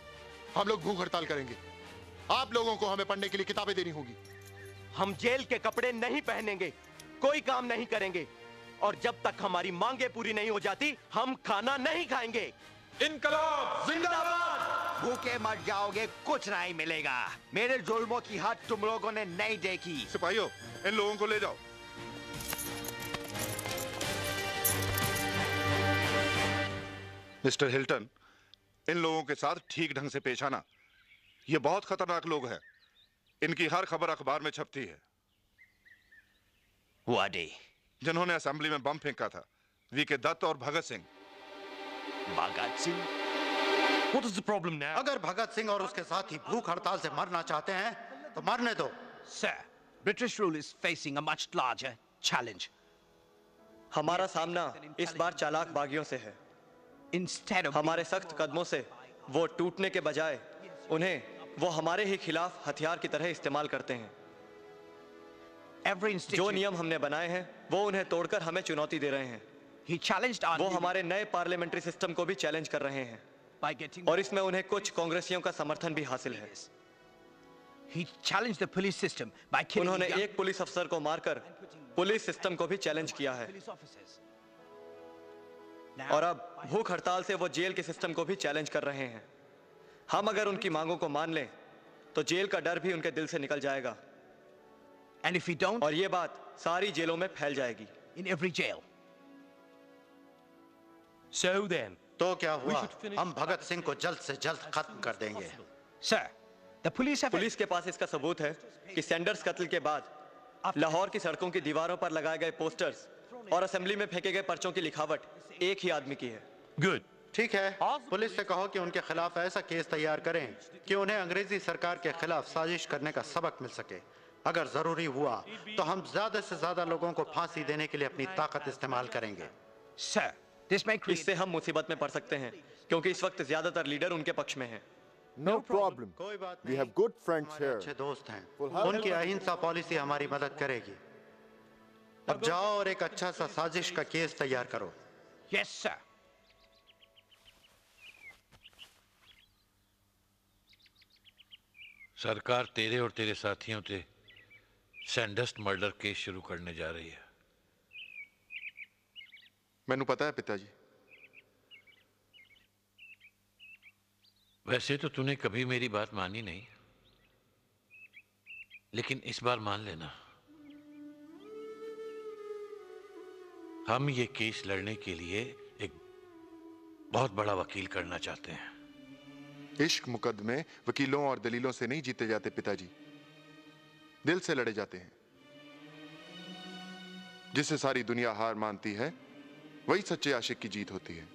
हम लोग भूख हड़ताल करेंगे। आप लोगों को हमें पढ़ने के लिए किताबें देनी होगी। हम जेल के कपड़े नहीं पहनेंगे कोई काम नहीं करेंगे। और जब तक हमारी मांगे पूरी नहीं हो जाती हम खाना नहीं खाएँगे। इनकलाब! जिंदाबाद! भूखे मर जाओगे कुछ नहीं मिलेगा। मेरे जुल्मों की हद तुम लोगों ने नहीं देखी। सिपाहियों इन लोगों को ले जाओ। मिस्टर हिल्टन इन लोगों के साथ ठीक ढंग से पेश आना ये बहुत खतरनाक लोग हैं। इनकी हर खबर अखबार में छपती है। वाडे। जिन्होंने असेंबली में बम फेंका था वी के दत्त और भगत Singh. Bhagat Singh? What is the problem now? अगर भगत सिंह और उसके साथ ही भूख हड़ताल से मरना चाहते हैं तो मरने दो। Sir, British rule is facing a much larger challenge. हमारा सामना इस बार चालाक बागियों से है। हमारे सख्त कदमों से वो टूटने के बजाय उन्हें वो हमारे ही खिलाफ हथियार की तरह इस्तेमाल करते हैं। जो नियम हमने बनाए हैं वो उन्हें तोड़कर हमें चुनौती दे रहे हैं। He challenged our वो हमारे नए पार्लियामेंट्री सिस्टम को भी चैलेंज कर रहे हैं। और इसमें उन्हें कुछ कांग्रेसियों का समर्थन भी हासिल है। He challenged the police system by उन्होंने एक पुलिस अफसर को मारकर पुलिस सिस्टम को भी चैलेंज किया है. और अब भूख हड़ताल से वो जेल के सिस्टम को भी चैलेंज कर रहे हैं। हम अगर उनकी मांगों को मान लें तो जेल का डर भी उनके दिल से निकल जाएगा। And if we don't, और ये बात सारी जेलों में फैल जाएगी। In every jail. So then, तो क्या हुआ? हम भगत सिंह को जल्द से जल्द खत्म कर देंगे। the police have पुलिस के पास इसका सबूत है कि सैंडर्स कत्ल के बाद लाहौर की सड़कों की दीवारों पर लगाए गए पोस्टर्स और असेंबली में फेंके गए पर्चों की लिखावट एक ही आदमी की है। गुड ठीक है। पुलिस से कहो कि उनके खिलाफ ऐसा केस तैयार करें कि उन्हें अंग्रेज़ी सरकार के खिलाफ साजिश करने का सबक मिल सके। अगर ज़रूरी हुआ तो हम ज़्यादा से ज़्यादा लोगों को फांसी देने के लिए अपनी ताकत इस्तेमाल करेंगे। इससे हम मुसीबत में पड़ सकते हैं क्योंकि इस वक्त ज़्यादातर लीडर उनके पक्ष में हैं। No problem. We have good friends here. अच्छे दोस्त हैं। उनकी अहिंसा पॉलिसी हमारी मदद करेगी। अब जाओ और एक अच्छा सा साजिश का केस तैयार करो। Yes, sir. सरकार तेरे और तेरे साथियों से सैंडस्ट मर्डर केस शुरू करने जा रही है। मैनू पता है पिताजी। वैसे तो तूने कभी मेरी बात मानी नहीं लेकिन इस बार मान लेना। हम ये केस लड़ने के लिए एक बहुत बड़ा वकील करना चाहते हैं। इश्क मुकदमे वकीलों और दलीलों से नहीं जीते जाते पिताजी। दिल से लड़े जाते हैं। जिसे सारी दुनिया हार मानती है वही सच्चे आशिक की जीत होती है।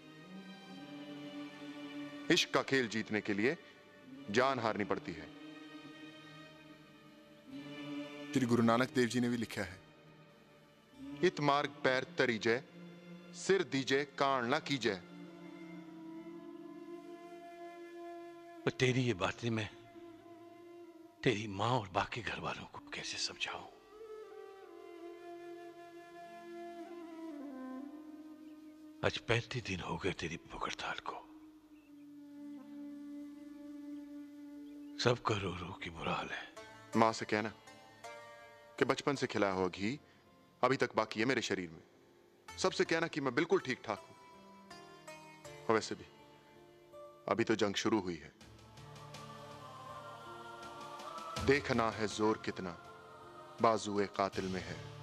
इश्क का खेल जीतने के लिए जान हारनी पड़ती है। श्री गुरु नानक देव जी ने भी लिखा है। इत मार्ग पैर तरी जय सिर दीजे कान ना कीजय पर तेरी ये बातें मैं तेरी माँ और बाकी घर वालों को कैसे समझाऊं? आज पैंतीस दिन हो गए तेरी भूख हड़ताल को। सबका रो रो की बुरा हाल है। माँ से कहना कि बचपन से खिलाया हुआ घी अभी तक बाकी है मेरे शरीर में। सबसे कहना कि मैं बिल्कुल ठीक ठाक हूँ। और वैसे भी, अभी तो जंग शुरू हुई है। देखना है ज़ोर कितना बाजुए कातिल में है।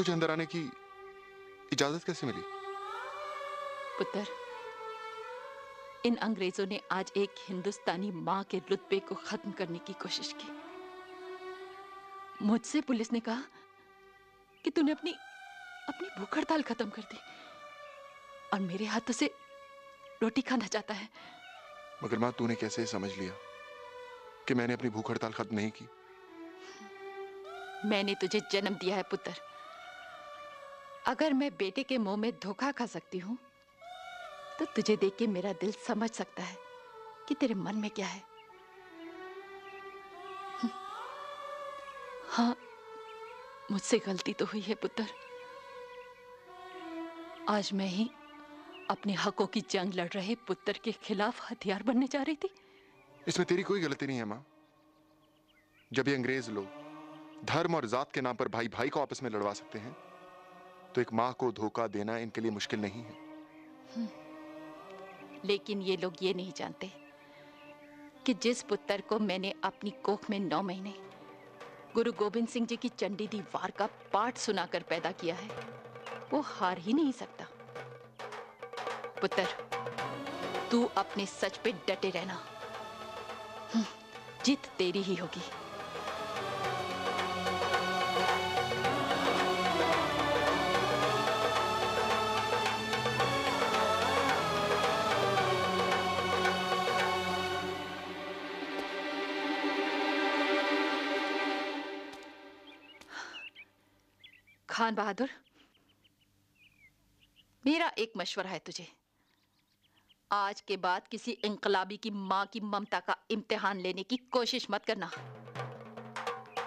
तुझे अंदर आने की इजाज़त कैसे मिली? पुत्र इन अंग्रेज़ों ने आज एक हिंदुस्तानी माँ के रुतबे को खत्म करने की कोशिश की। मुझसे पुलिस ने कहा कि तूने अपनी अपनी भूख हड़ताल खत्म कर दी और मेरे हाथों से रोटी खाना चाहता है। मगर माँ तूने कैसे समझ लिया कि मैंने अपनी भूख हड़ताल खत्म नहीं की? मैंने तुझे जन्म दिया है पुत्र। अगर मैं बेटे के मुँह में धोखा खा सकती हूँ तो तुझे देख के मेरा दिल समझ सकता है कि तेरे मन में क्या है। हाँ मुझसे गलती तो हुई है, पुत्र। आज मैं ही अपने हकों की जंग लड़ रहे पुत्र के खिलाफ हथियार बनने जा रही थी। इसमें तेरी कोई गलती नहीं है, माँ। जब ये अंग्रेज़ लोग धर्म और जात के नाम पर भाई भाई को आपस में लड़वा सकते हैं तो एक माँ को धोखा देना इनके लिए मुश्किल नहीं है। लेकिन ये लोग ये नहीं जानते कि जिस पुत्र को मैंने अपनी कोख में नौ महीने, गुरु गोविंद सिंह जी की चंडी दी वार का पाठ सुनाकर पैदा किया है, वो हार ही नहीं सकता। पुत्र, तू अपने सच पे डटे रहना। जीत तेरी ही होगी। खान बहादुर, मेरा एक मशवरा है तुझे। आज के बाद किसी इंकलाबी की माँ की ममता का इम्तिहान लेने की कोशिश मत करना,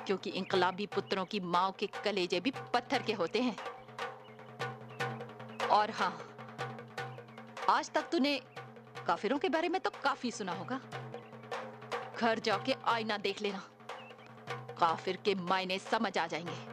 क्योंकि इंकलाबी पुत्रों की माओ के कलेजे भी पत्थर के होते हैं। और हाँ आज तक तूने काफिरों के बारे में तो काफ़ी सुना होगा। घर जाके आईना देख लेना, काफिर के मायने समझ आ जाएँगे।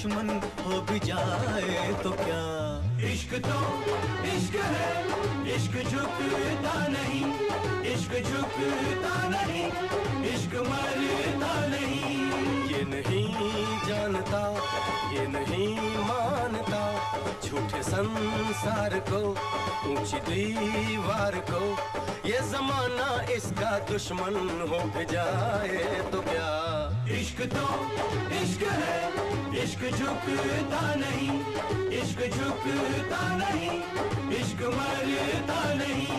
दुश्मन हो भी जाए तो क्या? इश्क तो इश्क है इश्क झुकता नहीं इश्क झुकता नहीं इश्क मरता नहीं। ये नहीं जानता ये नहीं मानता झूठे संसार को ऊँची दीवार को ये जमाना इसका दुश्मन हो भी जाए तो क्या? इश्क तो इश्क है, इश्क झुकता नहीं, इश्क झुकता नहीं, इश्क मरता नहीं।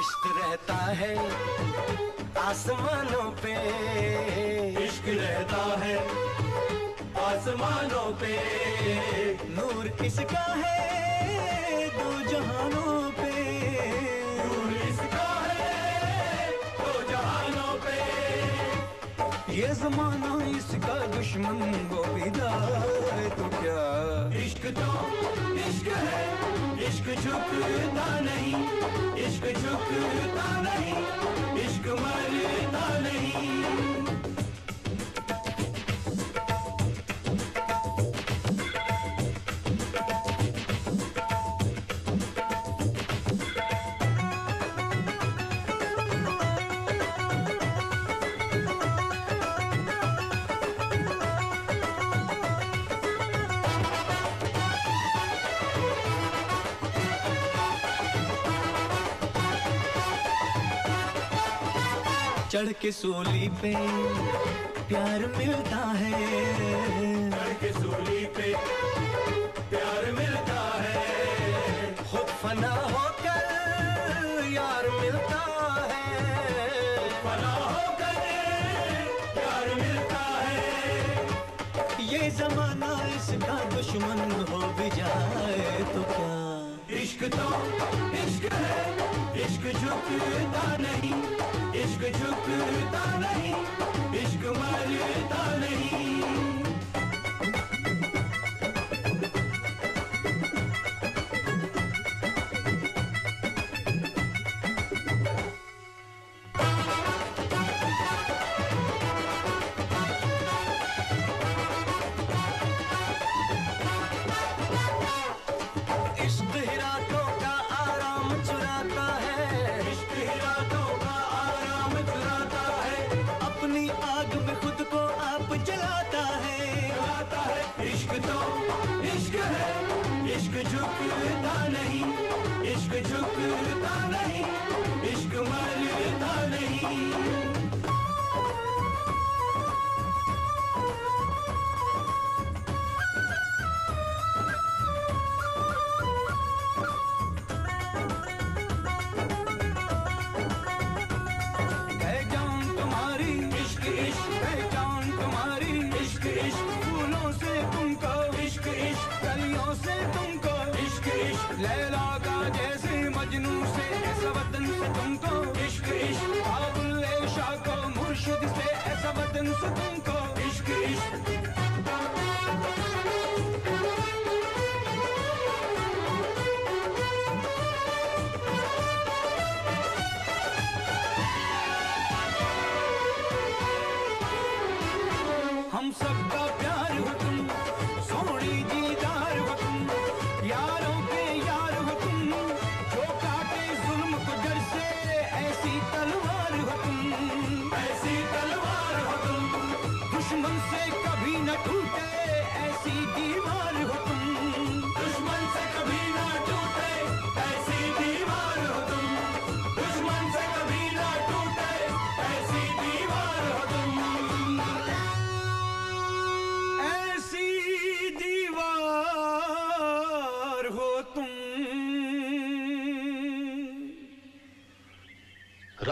इश्क रहता है आसमानों पे। इश्क रहता है आसमानों पे। नूर इसका है दो जहानों पे? नूर इसका है दो जहानों पे? ये जमाना इसका दुश्मन वो विदार तो क्या? इश्क तो इश्क है। इश्क झुकता नहीं। इश्क झुकता नहीं। इश्क मरता नहीं। चढ़ के सोली पे प्यार मिलता है। चढ़ के सूली पे प्यार मिलता है। खुद फना होकर यार मिलता है। फना होकर प्यार मिलता है। ये जमाना इसका दुश्मन हो भी जाए तो क्या? इश्क तो इश्क है इश्क झुकता नहीं इश्क झुकता नहीं इश्क मरता नहीं।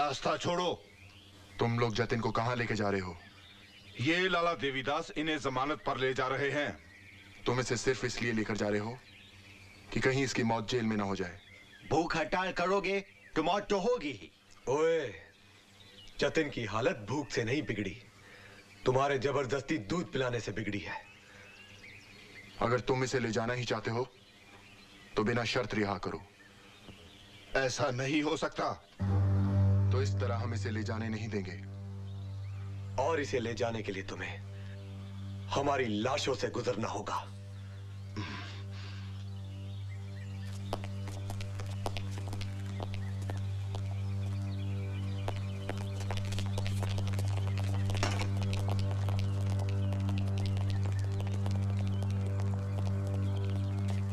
रास्ता छोड़ो। तुम लोग जतिन को कहाँ लेके जा रहे हो? ये लाला देवीदास इन्हें जमानत पर ले जा रहे हैं। तुम इसे सिर्फ़ इसलिए लेकर जा रहे हो कि कहीं इसकी मौत जेल में ना हो जाए। भूख हड़ताल करोगे तो मौत तो होगी ही। ओए जतिन की हालत भूख से नहीं बिगड़ी। तुम्हारे ज़बरदस्ती दूध पिलाने से बिगड़ी है। अगर तुम इसे ले जाना ही चाहते हो तो बिना शर्त रिहा करो। ऐसा नहीं हो सकता। तो इस तरह हम इसे ले जाने नहीं देंगे। और इसे ले जाने के लिए तुम्हें हमारी लाशों से गुजरना होगा।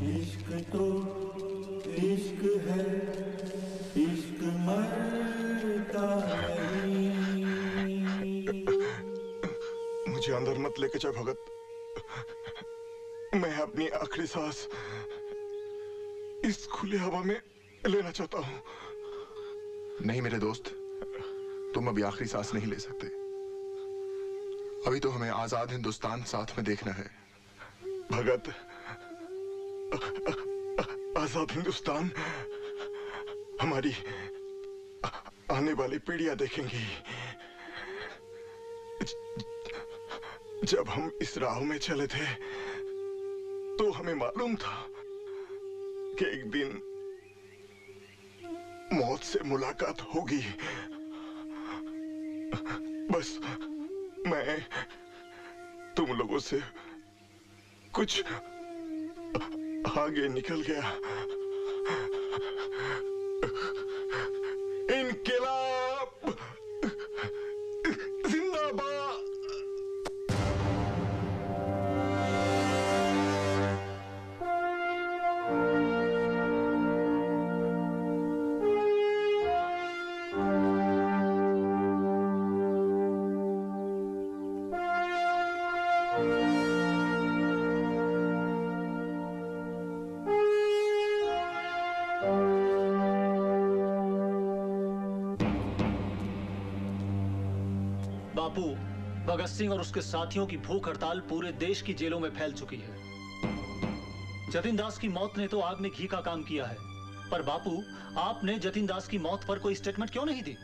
इश्क तो इश्क है। मत लेके जा भगत। मैं अपनी आखिरी सांस इस खुले हवा में लेना चाहता हूँ। नहीं मेरे दोस्त तुम अभी आखिरी सांस नहीं ले सकते। अभी तो हमें आज़ाद हिंदुस्तान साथ में देखना है। भगत आज़ाद हिंदुस्तान हमारी आने वाली पीढ़ियाँ देखेंगी। जब हम इस राह में चले थे तो हमें मालूम था कि एक दिन मौत से मुलाकात होगी। बस मैं तुम लोगों से कुछ आगे निकल गया। इनकलाब सिंह और उसके साथियों की भूख हड़ताल पूरे देश की जेलों में फैल चुकी है। जतिन दास की मौत ने तो आग में घी का काम किया है। पर बापू आपने जतिन दास की मौत पर कोई स्टेटमेंट क्यों नहीं दी?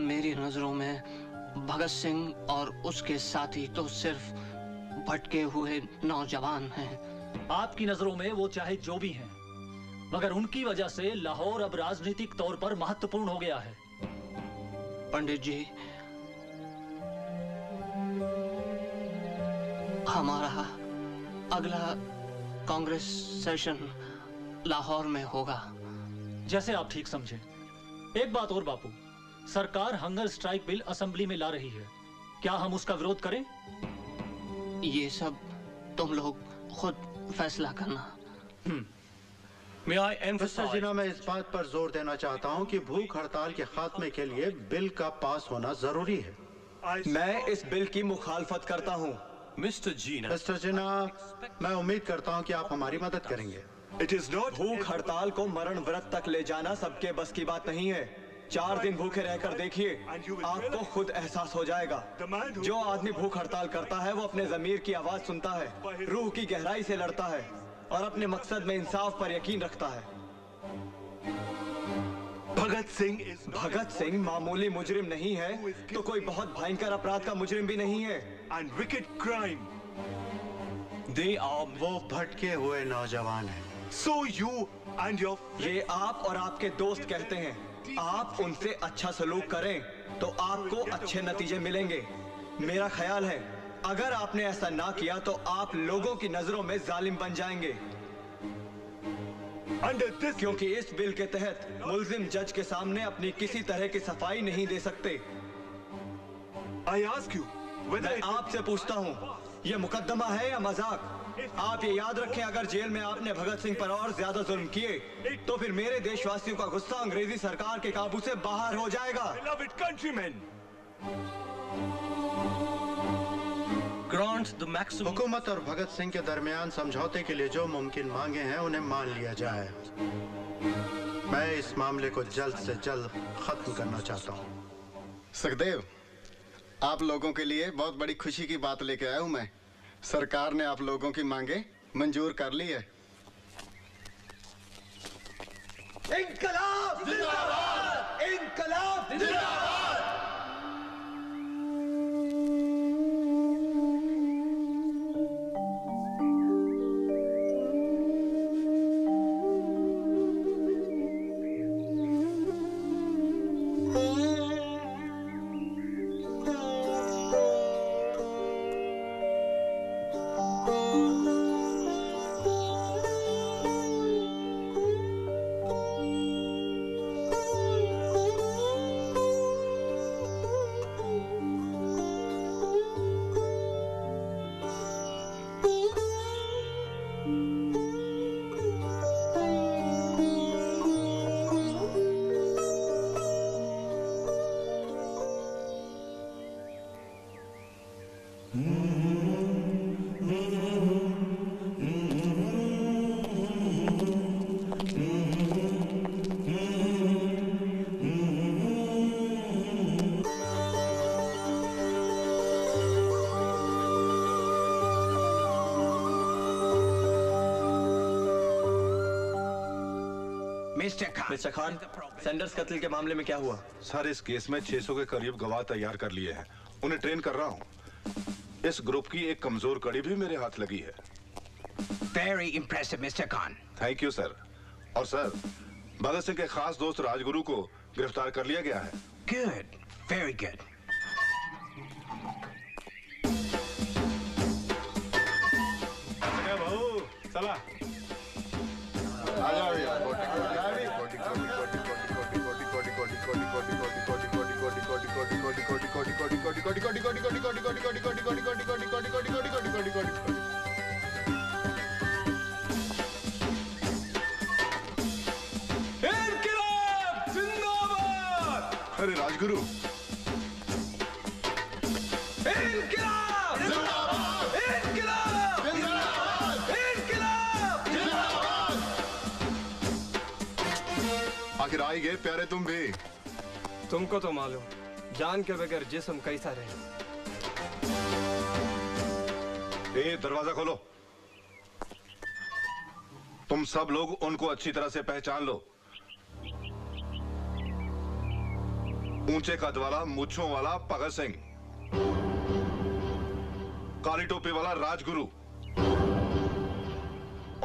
मेरी नज़रों में भगत सिंह और उसके साथी तो सिर्फ़ भटके हुए नौजवान हैं। आपकी नज़रों में वो चाहे जो भी हैं मगर उनकी वजह से लाहौर अब राजनीतिक तौर पर महत्वपूर्ण हो गया है। पंडित जी हमारा अगला कांग्रेस सेशन लाहौर में होगा। जैसे आप ठीक समझे। एक बात और बापू सरकार हंगर स्ट्राइक बिल असेंबली में ला रही है। क्या हम उसका विरोध करें? ये सब तुम लोग खुद फैसला करना। मिस्टर जिना मैं इस बात पर ज़ोर देना चाहता हूँ कि भूख हड़ताल के खात्मे के लिए बिल का पास होना ज़रूरी है। मैं इस बिल की मुखालफत करता हूँ। मिस्टर जीना। मिस्टर जिना मैं उम्मीद करता हूँ कि आप हमारी मदद करेंगे। इट इज़ नॉट भूख हड़ताल को मरण व्रत तक ले जाना सबके बस की बात नहीं है। चार दिन भूखे रहकर देखिए आपको खुद एहसास हो जाएगा। जो आदमी भूख हड़ताल करता है वो अपने जमीर की आवाज़ सुनता है रूह की गहराई से लड़ता है और अपने मकसद में इंसाफ पर यकीन रखता है। भगत सिंह भगत सिंह मामूली मुजरिम नहीं है तो कोई बहुत भयंकर अपराध का मुजरिम भी नहीं है। And wicked crime they are वो भटके हुए नौजवान हैं। सो यू एंड योर ये आप और आपके दोस्त कहते हैं आप उनसे अच्छा सलूक करें तो आपको अच्छे नतीजे मिलेंगे। मेरा ख्याल है अगर आपने ऐसा ना किया तो आप लोगों की नज़रों में जालिम बन जाएँगे। क्योंकि इस बिल के तहत मुलजिम जज के सामने अपनी किसी तरह की सफ़ाई नहीं दे सकते मैं आपसे पूछता हूँ ये मुकदमा है या मज़ाक आप ये याद रखें अगर जेल में आपने भगत सिंह पर और ज़्यादा जुल्म किए तो फिर मेरे देशवासियों का गुस्सा अंग्रेज़ी सरकार के काबू से बाहर हो जाएगा हुकूमत और भगत सिंह के दरमियान समझौते के लिए जो मुमकिन मांगे हैं उन्हें मान लिया जाए। मैं इस मामले को जल्द से जल्द खत्म करना चाहता हूँ। सुखदेव आप लोगों के लिए बहुत बड़ी खुशी की बात लेके आया हूँ मैं। सरकार ने आप लोगों की मांगे मंजूर कर ली है। इनकलाब जिंदाबाद। इनकलाब जिंदाबाद। मिस्टर खान सैंडर्स कत्ल के मामले में क्या हुआ? सर इस केस में 600 के करीब गवाह तैयार कर लिए हैं। उन्हें ट्रेन कर रहा हूँ। इस ग्रुप की एक कमज़ोर कड़ी भी मेरे हाथ लगी है। Very mister Khan thank you sir और सर भगत सिंह के खास दोस्त राजगुरु को गिरफ़्तार कर लिया गया है। Good. Very good. इनकलाब जिंदाबाद अरे राजगुरु इनकलाब जिंदाबाद इनकलाब जिंदाबाद इनकलाब आखिर आई गए प्यारे तुम भी। तुमको तो मालूम। जान के बगैर जिसम कैसा रहे? दरवाज़ा खोलो। तुम सब लोग उनको अच्छी तरह से पहचान लो। ऊँचे कद वाला, मुच्छों वाला भगत सिंह। काली टोपी वाला राजगुरु।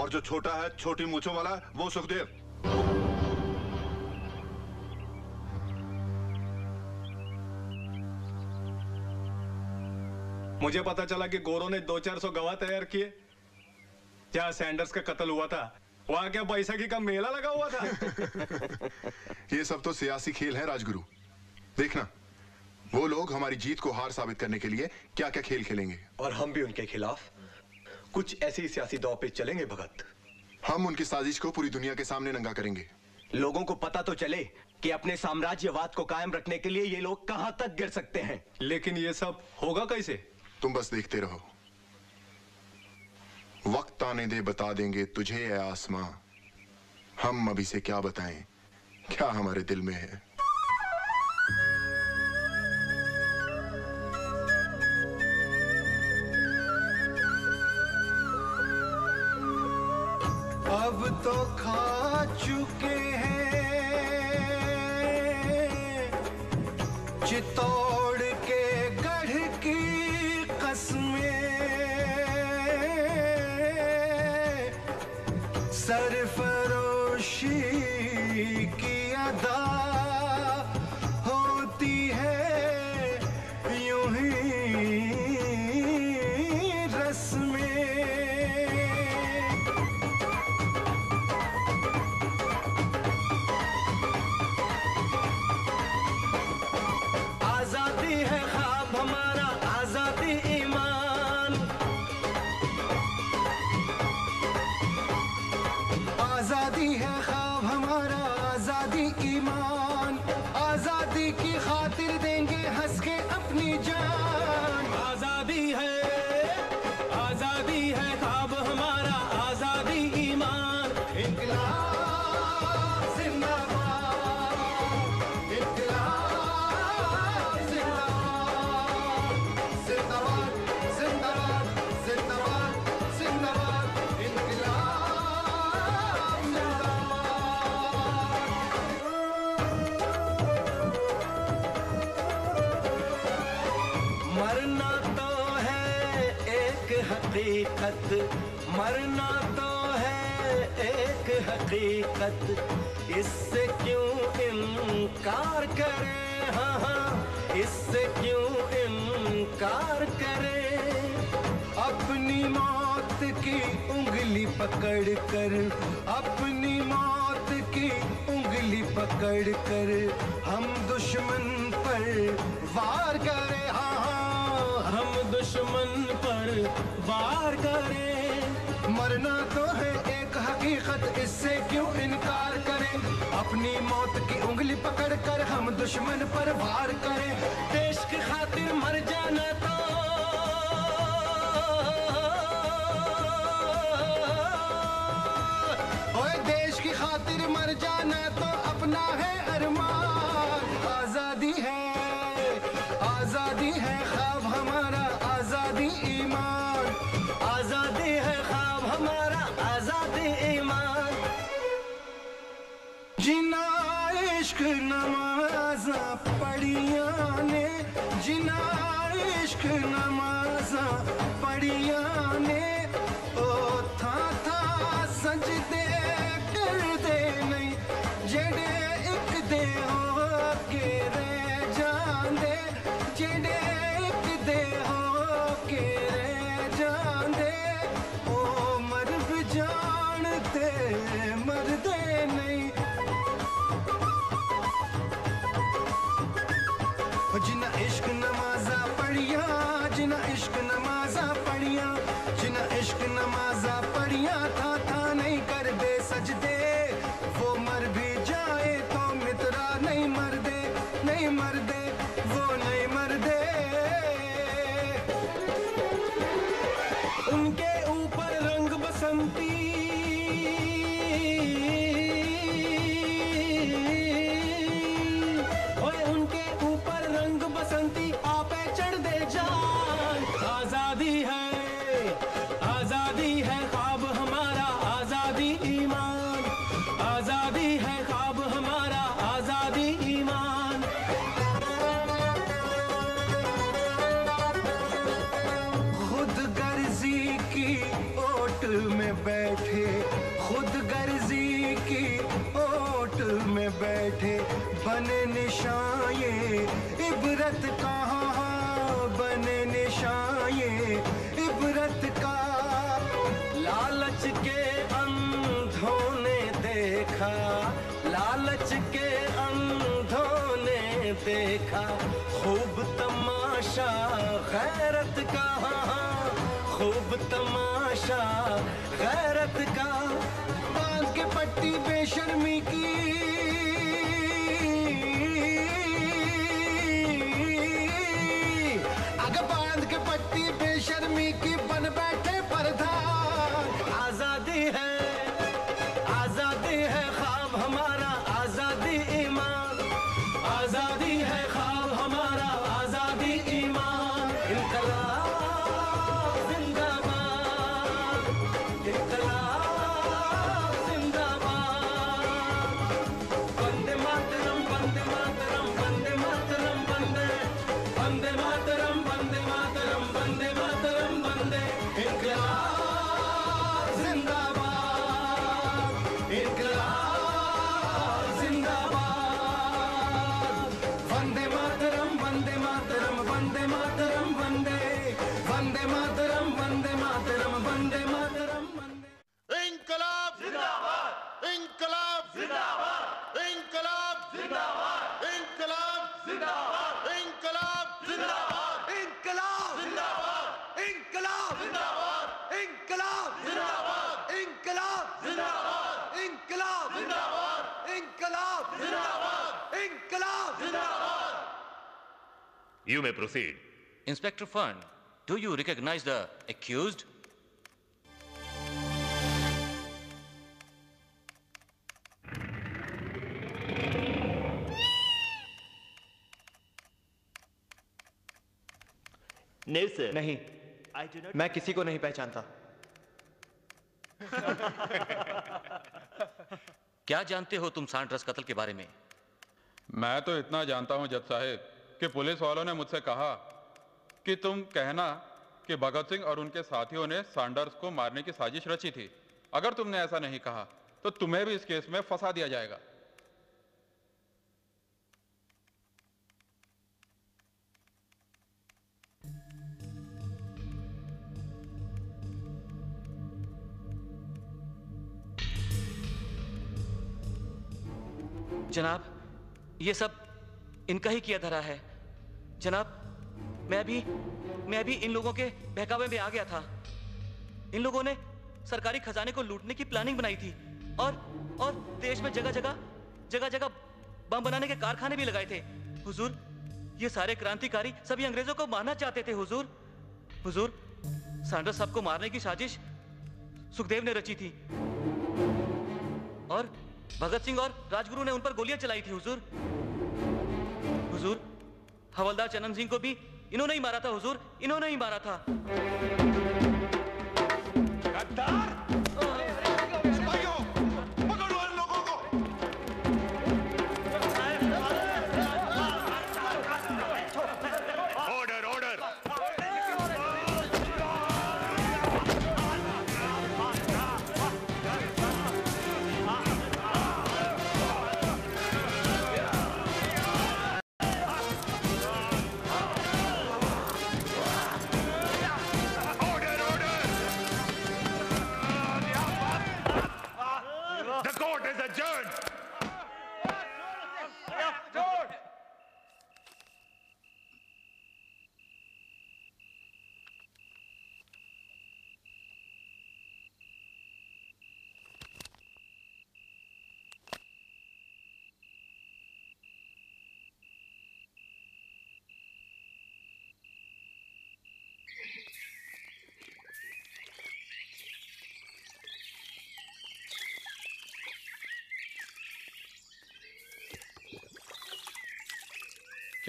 और जो छोटा है, छोटी मूछों वाला, वो सुखदेव। मुझे पता चला कि गोरों ने दो चार सौ गवाह तैयार किए। जहाँ सैंडर्स का कत्ल हुआ था वहाँ क्या बैसाखी का मेला लगा हुआ था? ये सब तो सियासी खेल है राजगुरु। देखना वो लोग हमारी जीत को हार साबित करने के लिए क्या क्या खेल खेलेंगे। और हम भी उनके खिलाफ कुछ ऐसी सियासी दौ पे चलेंगे भगत। हम उनकी साजिश को पूरी दुनिया के सामने नंगा करेंगे। लोगों को पता तो चले कि अपने साम्राज्यवाद को कायम रखने के लिए ये लोग कहाँ तक गिर सकते हैं। लेकिन ये सब होगा कैसे? तुम बस देखते रहो। वक्त आने दे, बता देंगे तुझे है आसमां। हम अभी से क्या बताएँ? क्या हमारे दिल में है? अब तो खा हकीकत इससे क्यों इनकार करें? हाँ हाँ इससे क्यों इनकार करें? अपनी मौत की उंगली पकड़ कर, अपनी मौत की उंगली पकड़ कर, हम दुश्मन पर वार करें। हाँ हाँ हम दुश्मन पर वार करें। मरना तो है एक हकीकत, इससे क्यों इनकार करें? अपनी मौत की उंगली पकड़ कर हम दुश्मन पर वार करें। देश की खातिर मर जाना तो ओए देश की खातिर मर जाना तो अपना है अरमान। पढ़िया ने जिना इश्क नमाजा पढ़िया ने ओ था था सजदे तमाशा, गैरत का, बाँध के पट्टी बेशर्मी की। अगर बाँध के पट्टी बेशर्मी की, बन बैठे प्रधान You may proceed. Inspector Fun, do you recognize the accused? No, sir. नहीं मैं किसी को नहीं पहचानता क्या जानते हो तुम सांड्रस कत्ल के बारे में मैं तो इतना जानता हूँ जज साहेब कि पुलिस वालों ने मुझसे कहा कि तुम कहना कि भगत सिंह और उनके साथियों ने सैंडर्स को मारने की साजिश रची थी। अगर तुमने ऐसा नहीं कहा तो तुम्हें भी इस केस में फंसा दिया जाएगा। जनाब, ये सब इनका ही किया धरा है। जनाब, मैं भी मैं भी इन लोगों के बहकावे में आ गया था। इन लोगों ने सरकारी खजाने को लूटने की प्लानिंग बनाई थी और और देश में जगह जगह जगह जगह बम बनाने के कारखाने भी लगाए थे। हुजूर, ये सारे क्रांतिकारी सभी अंग्रेज़ों को मारना चाहते थे, हुजूर। हुजूर, सांडर साहब को मारने की साजिश सुखदेव ने रची थी। और भगत सिंह और राजगुरु ने उन पर गोलियाँ चलाई थी, हुजूर। हुजूर हवलदार चनन सिंह को भी इन्होंने ही मारा था, हुजूर, इन्होंने ही मारा था। सिपाहियों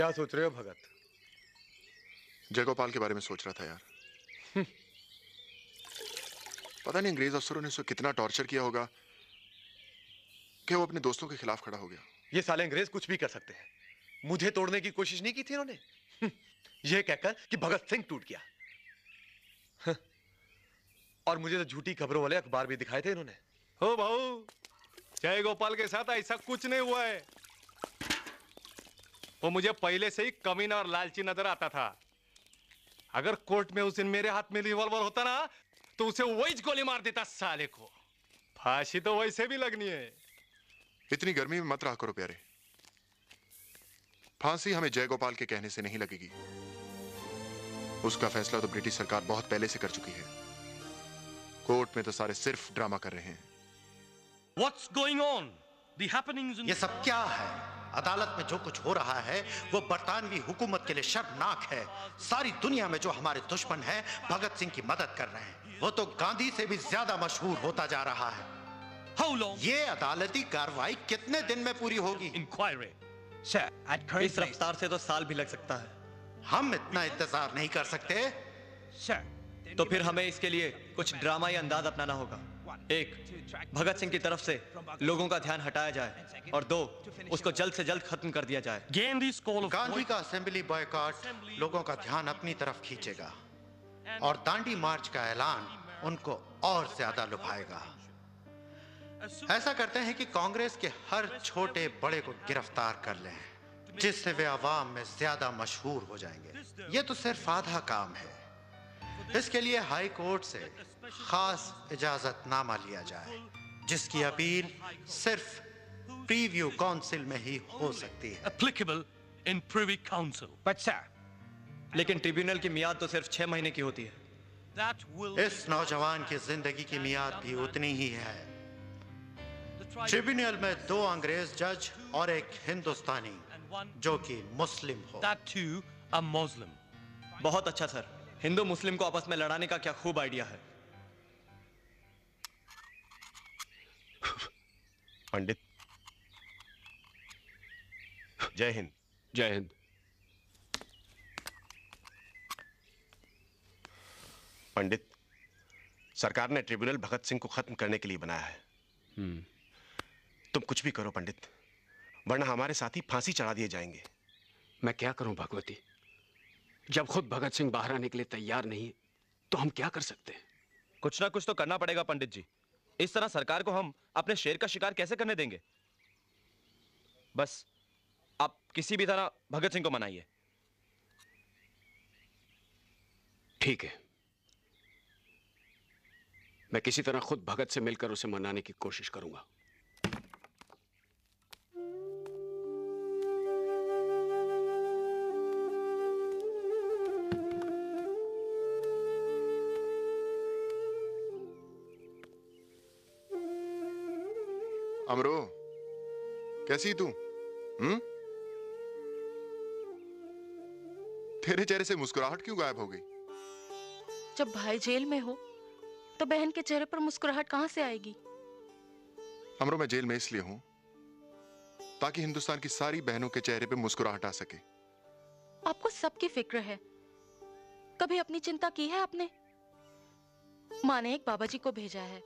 क्या सोच रहे हो भगत? जयगोपाल के बारे में सोच रहा था यार। पता नहीं अंग्रेज़ अफसरों ने उसे कितना टॉर्चर किया होगा कि वो अपने दोस्तों के खिलाफ खड़ा हो गया। ये साले अंग्रेज़ कुछ भी कर सकते हैं। मुझे तोड़ने की कोशिश नहीं की थी इन्होंने। ये कहकर कि भगत सिंह टूट गया। और मुझे तो झूठी खबरों वाले अखबार भी दिखाए थे इन्होंने। हो भाऊ जय गोपाल के साथ ऐसा कुछ नहीं हुआ है। वो मुझे पहले से ही कमीना और लालची नज़र आता था। अगर कोर्ट में उस दिन मेरे हाथ में रिवॉल्वर होता ना तो उसे वही गोली मार देता साले को। फांसी तो वैसे भी लगनी है। इतनी गर्मी में मत रहा करो प्यारे। फांसी हमें जयगोपाल के कहने से नहीं लगेगी। उसका फैसला तो ब्रिटिश सरकार बहुत पहले से कर चुकी है। कोर्ट में तो सारे सिर्फ़ ड्रामा कर रहे हैं। What's going on? The happenings in ये सब क्या है? अदालत में जो कुछ हो रहा है वो बरतानवी हुकूमत के लिए शर्मनाक है। सारी दुनिया में जो हमारे दुश्मन हैं भगत सिंह की मदद कर रहे हैं। वो तो गांधी से भी ज़्यादा मशहूर होता जा रहा है। ये अदालती कार्रवाई कितने दिन में पूरी होगी? Inquiry. इस रफ्तार से तो साल भी लग सकता है। हम इतना इंतज़ार नहीं कर सकते। तो फिर हमें इसके लिए कुछ ड्रामाई अंदाज अपनाना होगा। एक भगत सिंह की तरफ़ से लोगों का ध्यान हटाया जाए और दो उसको जल्द से जल्द खत्म कर दिया जाए। गांधी का असेंबली बॉयकॉट लोगों का ध्यान अपनी तरफ़ खींचेगा और दांडी मार्च का ऐलान उनको और ज़्यादा लुभाएगा। ऐसा करते हैं कि कांग्रेस के हर छोटे बड़े को गिरफ़्तार कर लें जिससे वे आवाम में ज़्यादा मशहूर हो जाएँगे। ये तो सिर्फ़ आधा काम है। इसके लिए हाई कोर्ट से खास इजाजतनामा लिया जाए जिसकी अपील सिर्फ़ प्रीव्यू काउंसिल में ही हो सकती है। Applicable in Privy Council. But sir, लेकिन ट्रिब्यूनल की मियाद तो सिर्फ़ छह महीने की होती है। इस नौजवान की ज़िंदगी की मियाद भी उतनी ही है। ट्रिब्यूनल में दो अंग्रेज़ जज और एक हिंदुस्तानी जो कि मुस्लिम हो। Too Muslim. बहुत अच्छा सर। हिंदू मुस्लिम को आपस में लड़ाने का क्या खूब आइडिया है। पंडित। जय हिंद। जय हिंद। पंडित सरकार ने ट्रिब्यूनल भगत सिंह को खत्म करने के लिए बनाया है। तुम कुछ भी करो पंडित वरना हमारे साथी फांसी चढ़ा दिए जाएँगे। मैं क्या करूँ भगवती? जब खुद भगत सिंह बाहर आने के लिए तैयार नहीं तो हम क्या कर सकते हैं? कुछ ना कुछ तो करना पड़ेगा पंडित जी। इस तरह सरकार को हम अपने शेर का शिकार कैसे करने देंगे? बस, आप किसी भी तरह भगत सिंह को मनाइए। ठीक है। मैं किसी तरह खुद भगत से मिलकर उसे मनाने की कोशिश करूँगा। अमरो कैसी तू? हम्म? तेरे चेहरे से मुस्कुराहट क्यों गायब हो गई? जब भाई जेल में हो तो बहन के चेहरे पर मुस्कुराहट कहाँ से आएगी? अमरो मैं जेल में इसलिए हूँ ताकि हिंदुस्तान की सारी बहनों के चेहरे पर मुस्कुराहट आ सके। आपको सबकी फ़िक्र है। कभी अपनी चिंता की है आपने? माँ ने एक बाबा जी को भेजा है।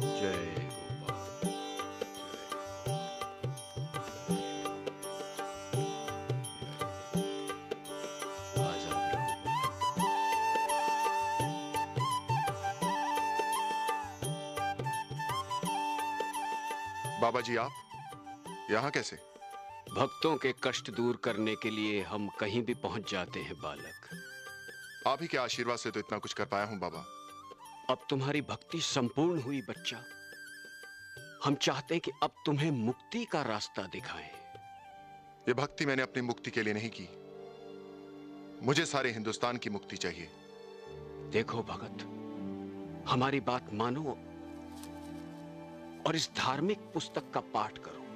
जय बाबा जी आप यहाँ कैसे? भक्तों के कष्ट दूर करने के लिए हम कहीं भी पहुँच जाते हैं बालक। आप ही के आशीर्वाद से तो इतना कुछ कर पाया हूँ बाबा। अब तुम्हारी भक्ति संपूर्ण हुई बच्चा। हम चाहते हैं कि अब तुम्हें मुक्ति का रास्ता दिखाएँ। ये भक्ति मैंने अपनी मुक्ति के लिए नहीं की। मुझे सारे हिंदुस्तान की मुक्ति चाहिए। देखो भगत हमारी बात मानो और इस धार्मिक पुस्तक का पाठ करो।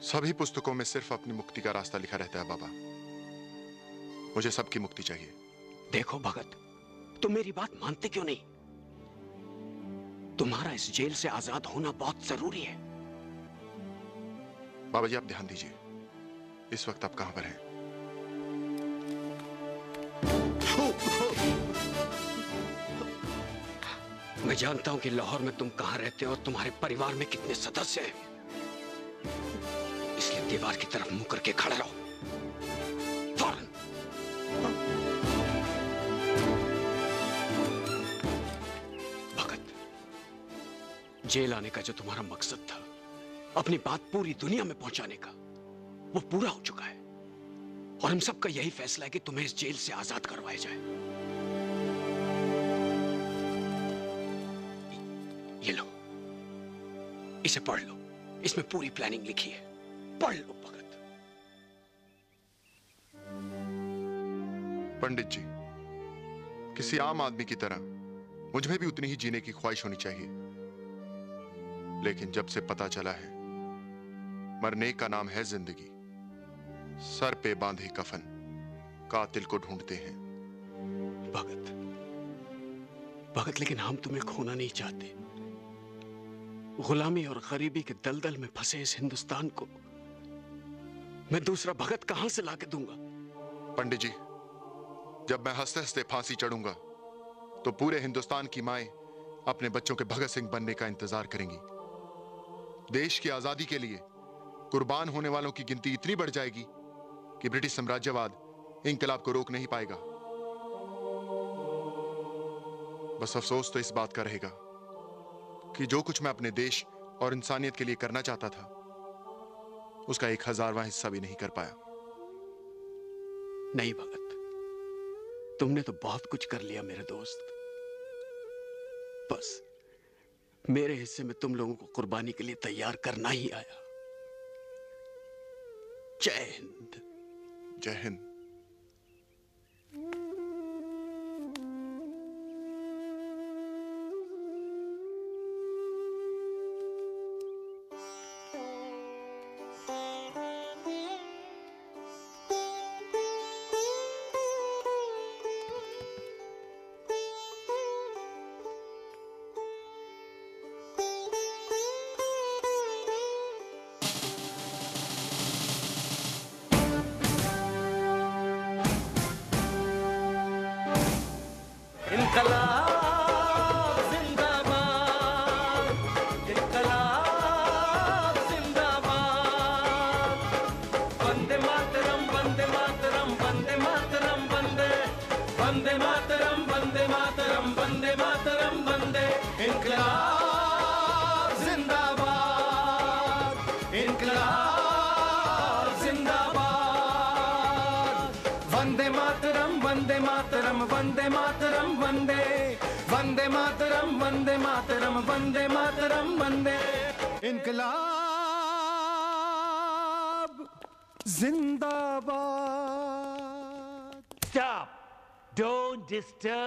सभी पुस्तकों में सिर्फ़ अपनी मुक्ति का रास्ता लिखा रहता है बाबा। मुझे सबकी मुक्ति चाहिए। देखो भगत तुम मेरी बात मानते क्यों नहीं? तुम्हारा इस जेल से आज़ाद होना बहुत ज़रूरी है। बाबा जी आप ध्यान दीजिए। इस वक्त आप कहाँ पर हैं? मैं जानता हूँ कि लाहौर में तुम कहाँ रहते हो और तुम्हारे परिवार में कितने सदस्य हैं। इसलिए दीवार की तरफ़ मुँह करके खड़े रहो। जेल आने का जो तुम्हारा मकसद था, अपनी बात पूरी दुनिया में पहुँचाने का, वो पूरा हो चुका है। और हम सबका यही फैसला है कि तुम्हें इस जेल से आज़ाद करवाया जाए। ये लो। इसे पढ़ लो। इसमें पूरी प्लानिंग लिखी है। पढ़ लो, भगत। पंडित जी, किसी आम आदमी की तरह मुझमें भी उतनी ही जीने की ख्वाहिश होनी चाहिए। लेकिन जब से पता चला है मरने का नाम है ज़िंदगी सर पे बांधे कफन कातिल को ढूंढते हैं। भगत भगत लेकिन हम तुम्हें खोना नहीं चाहते। गुलामी और गरीबी के दलदल में फंसे इस हिंदुस्तान को मैं दूसरा भगत कहाँ से लाके दूँगा? पंडित जी जब मैं हँसते हँसते फांसी चढ़ूँगा तो पूरे हिंदुस्तान की माएँ अपने बच्चों के भगत सिंह बनने का इंतज़ार करेंगी। देश की आज़ादी के लिए कुर्बान होने वालों की गिनती इतनी बढ़ जाएगी कि ब्रिटिश साम्राज्यवाद इंकलाब को रोक नहीं पाएगा। बस अफसोस तो इस बात का रहेगा कि जो कुछ मैं अपने देश और इंसानियत के लिए करना चाहता था, उसका एक हजारवां हिस्सा भी नहीं कर पाया। नहीं भगत, तुमने तो बहुत कुछ कर लिया मेरे दोस्त। बस मेरे हिस्से में तुम लोगों को कुर्बानी के लिए तैयार करना ही आया। जय हिंद। जय Hind.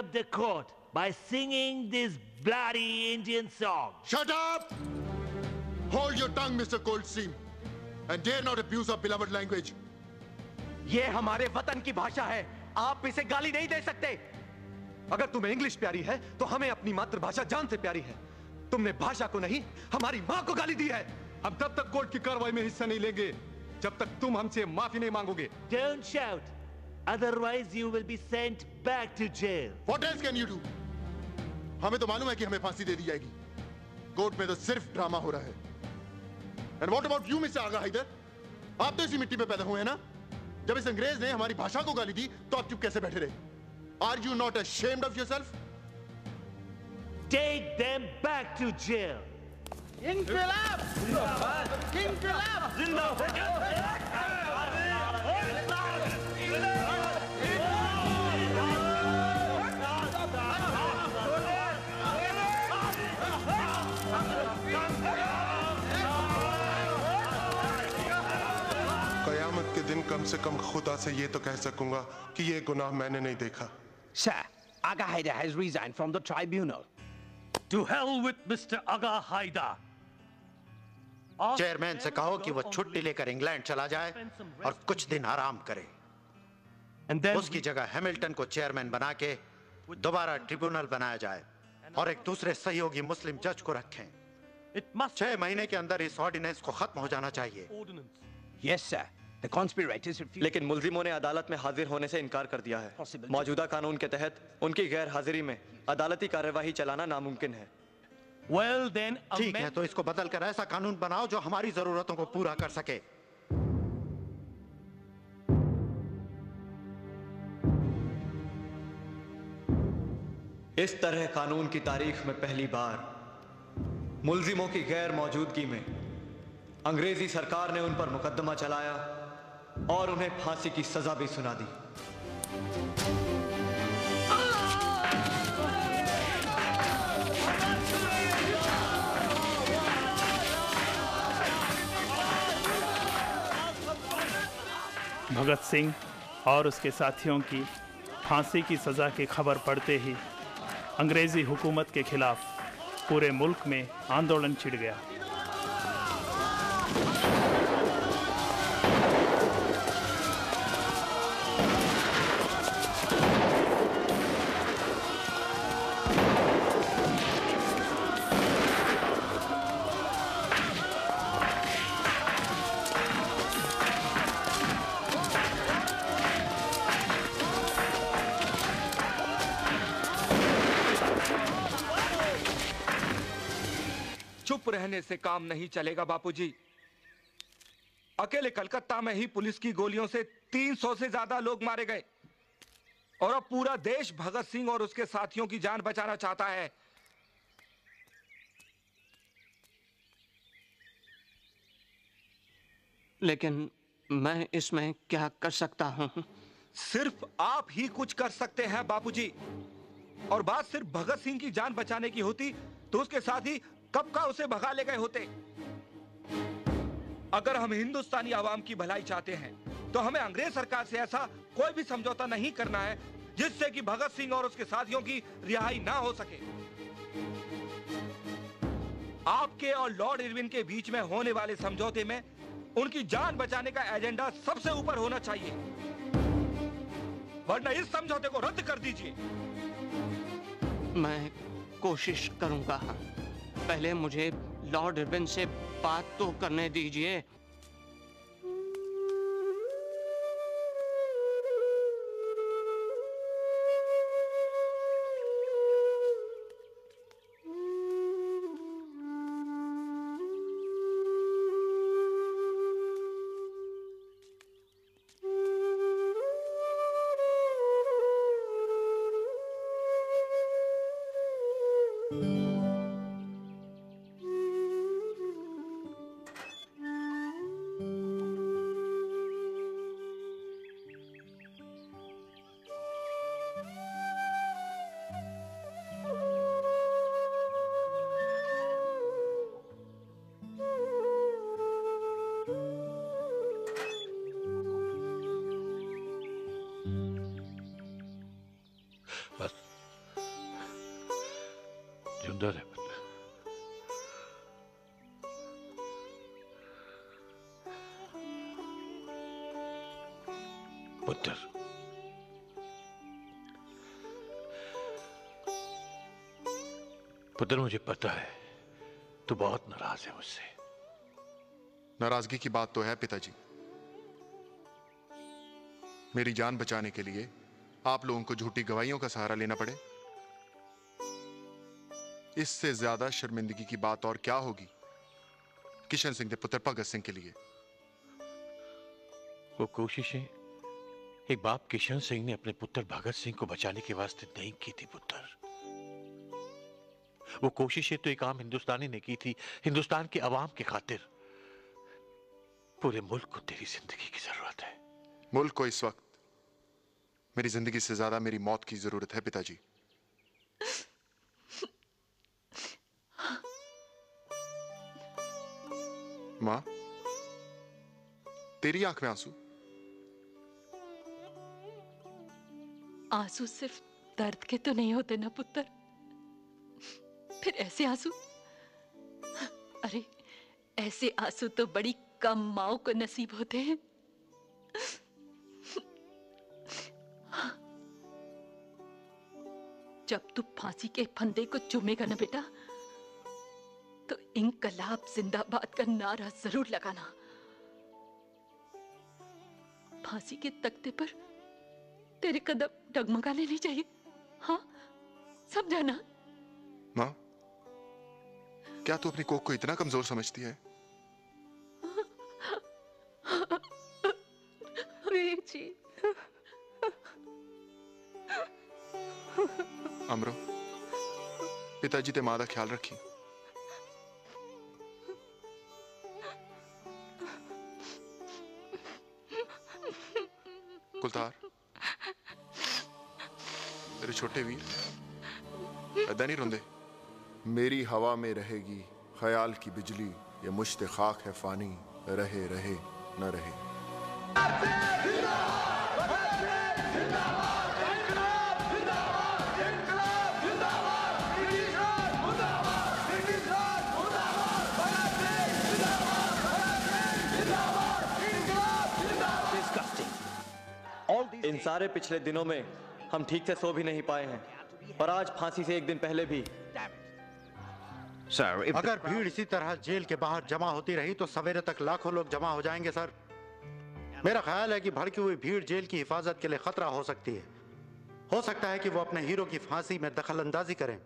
Disturb the court by singing this bloody Indian song. Shut up! Hold your tongue, Mr. Coldstream, and dare not abuse our beloved language. ये हमारे वतन की भाषा है आप इसे गाली नहीं दे सकते अगर तुम्हें इंग्लिश प्यारी है तो हमें अपनी मातृभाषा जान से प्यारी है तुमने भाषा को नहीं हमारी माँ को गाली दी है हम तब तक कोर्ट की कार्रवाई में हिस्सा नहीं लेंगे जब तक तुम हमसे माफ़ी नहीं मांगोगे Don't shout, otherwise you will be sent back to jail. What else can you do? हमें तो मालूम है कि हमें फांसी दे दी जाएगी। कोर्ट में तो सिर्फ़ ड्रामा हो रहा है। And what about you mister Aga Haider? आप तो इसी मिट्टी में पैदा हुए हैं ना? जब इस अंग्रेज़ ने हमारी भाषा को गाली दी तो आप चुप कैसे बैठे रहे? Are you not ashamed of yourself? Take them back to jail. इनकलाब! इनकलाब! कयामत कम से कम खुदा से ये तो कह सकूँगा कि ये गुनाह मैंने नहीं देखा Sir, Aga Haida has resigned from the tribunal. To hell with Mr. Aga Haida. Chairman से कहो कि वो छुट्टी लेकर इंग्लैंड चला जाए और कुछ दिन आराम करे उसकी जगह हैमिल्टन को चेयरमैन बना के दोबारा ट्रिब्यूनल बनाया जाए और एक दूसरे सहयोगी मुस्लिम जज को रखें छह महीने के अंदर इस ऑर्डिनेंस को खत्म हो जाना चाहिए Yes, sir. The conspirators refused. लेकिन मुलजिमों ने अदालत में हाजिर होने से इनकार कर दिया है। मौजूदा कानून के तहत उनकी गैर हाजिरी में अदालती कार्यवाही चलाना नामुमकिन है। Well, then, ठीक है तो इसको बदल कर ऐसा कानून बनाओ जो हमारी जरूरतों को पूरा कर सके। इस तरह कानून की तारीख में पहली बार मुलजिमों की गैर मौजूदगी में अंग्रेज़ी सरकार ने उन पर मुकदमा चलाया। और उन्हें फांसी की सजा भी सुना दी। भगत सिंह और उसके साथियों की फांसी की सज़ा की खबर पड़ते ही अंग्रेज़ी हुकूमत के खिलाफ पूरे मुल्क में आंदोलन छिड़ गया। से काम नहीं चलेगा बापूजी। अकेले कलकत्ता में ही पुलिस की गोलियों से 300 से ज़्यादा लोग मारे गए। और अब पूरा देश भगत सिंह और उसके साथियों की जान बचाना चाहता है। लेकिन मैं इसमें क्या कर सकता हूँ? सिर्फ़ आप ही कुछ कर सकते हैं बापूजी। और बात सिर्फ़ भगत सिंह की जान बचाने की होती तो उसके साथ ही कब का उसे भगा ले गए होते? अगर हम हिंदुस्तानी आवाम की भलाई चाहते हैं तो हमें अंग्रेज़ सरकार से ऐसा कोई भी समझौता नहीं करना है, जिससे कि भगत सिंह और उसके साथियों की रिहाई ना हो सके। आपके और लॉर्ड इरविन के बीच में होने वाले समझौते में उनकी जान बचाने का एजेंडा सबसे ऊपर होना चाहिए। वरना इस समझौते को रद्द कर दीजिए। मैं कोशिश करूँगा पहले मुझे लॉर्ड से बात तो करने दीजिए। मुझे पता है। तू बहुत नाराज़ है मुझसे। नाराज़गी की बात तो है पिताजी। मेरी जान बचाने के लिए आप लोगों को झूठी गवाहियों का सहारा लेना पड़े। इससे ज़्यादा शर्मिंदगी की बात और क्या होगी? किशन सिंह के पुत्र भगत सिंह के लिए। वो कोशिशें एक बाप किशन सिंह ने अपने पुत्र भगत सिंह को बचाने के वास्ते नहीं की थी पुत्र। वो कोशिशें तो एक आम हिंदुस्तानी ने की थी हिंदुस्तान के अवाम की खातिर। पूरे मुल्क को तेरी ज़िंदगी की ज़रूरत है। मुल्क को इस वक्त मेरी ज़िंदगी से ज़्यादा मेरी मौत की ज़रूरत है पिताजी। माँ तेरी आँख में आँसू? आँसू सिर्फ़ दर्द के तो नहीं होते ना पुत्र? ऐसे आँसू? अरे, ऐसे आँसू तो बड़ी कम माओ को नसीब होते हैं। जब तू फांसी के फंदे को चूमेगा ना बेटा तो इंकलाब जिंदाबाद का नारा ज़रूर लगाना। फांसी के तख्ते पर तेरे कदम डगमगाने नहीं चाहिए। हाँ समझा ना? क्या तू अपनी कोख को इतना कमज़ोर समझती है? वीर जी अमरो पिताजी ते माँ का ख्याल रखी। कुलतार तेरे छोटे वीर ऐदा नहीं रोंदे? मेरी हवा में रहेगी ख्याल की बिजली। ये मुश्त खाक है फानी। रहे रहे, न रहे। इन सारे पिछले दिनों में हम ठीक से सो भी नहीं पाए हैं और आज फांसी से एक दिन पहले भी सर अगर भीड़ इसी तरह जेल के बाहर जमा होती रही तो सवेरे तक लाखों लोग जमा हो जाएँगे सर। मेरा ख्याल है कि भड़की हुई भीड़ जेल की हिफाजत के लिए खतरा हो सकती है। हो सकता है कि वो अपने हीरो की फांसी में दखल अंदाजी करें।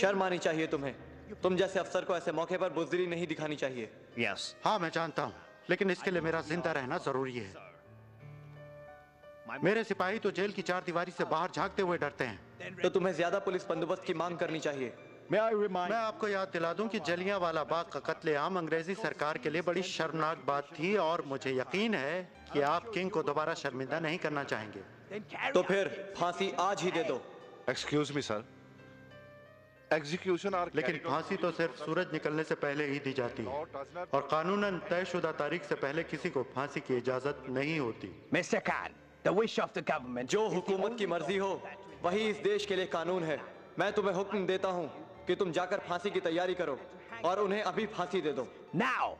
शर्म आनी चाहिए तुम्हें। तुम जैसे अफसर को ऐसे मौके पर बुजदिली नहीं दिखानी चाहिए। यस हाँ मैं जानता हूँ लेकिन इसके लिए मेरा ज़िंदा रहना ज़रूरी है। मेरे सिपाही तो जेल की चार दीवारी से बाहर झांकते हुए डरते हैं। तो तुम्हें ज़्यादा पुलिस बंदोबस्त की मांग करनी चाहिए। मैं आपको याद दिला दूँ कि जलिया वाला बाग का कत्लेआम अंग्रेज़ी सरकार के लिए बड़ी शर्मनाक बात थी और मुझे यकीन है कि आप किंग को दोबारा शर्मिंदा नहीं करना चाहेंगे। तो फिर फांसी आज ही दे दो। एक्सक्यूज मी सर एग्जीक्यूशन लेकिन फांसी तो सिर्फ़ सूरज निकलने से पहले ही दी जाती है। और कानूनन तयशुदा तारीख से पहले किसी को फांसी की इजाज़त नहीं होती। Mr. Khan, the wish of the government. जो हुकूमत की मर्ज़ी हो वही इस देश के लिए कानून है। मैं तुम्हें हुक्म देता हूँ। कि तुम जाकर फांसी की तैयारी करो और उन्हें अभी फांसी दे दो Now!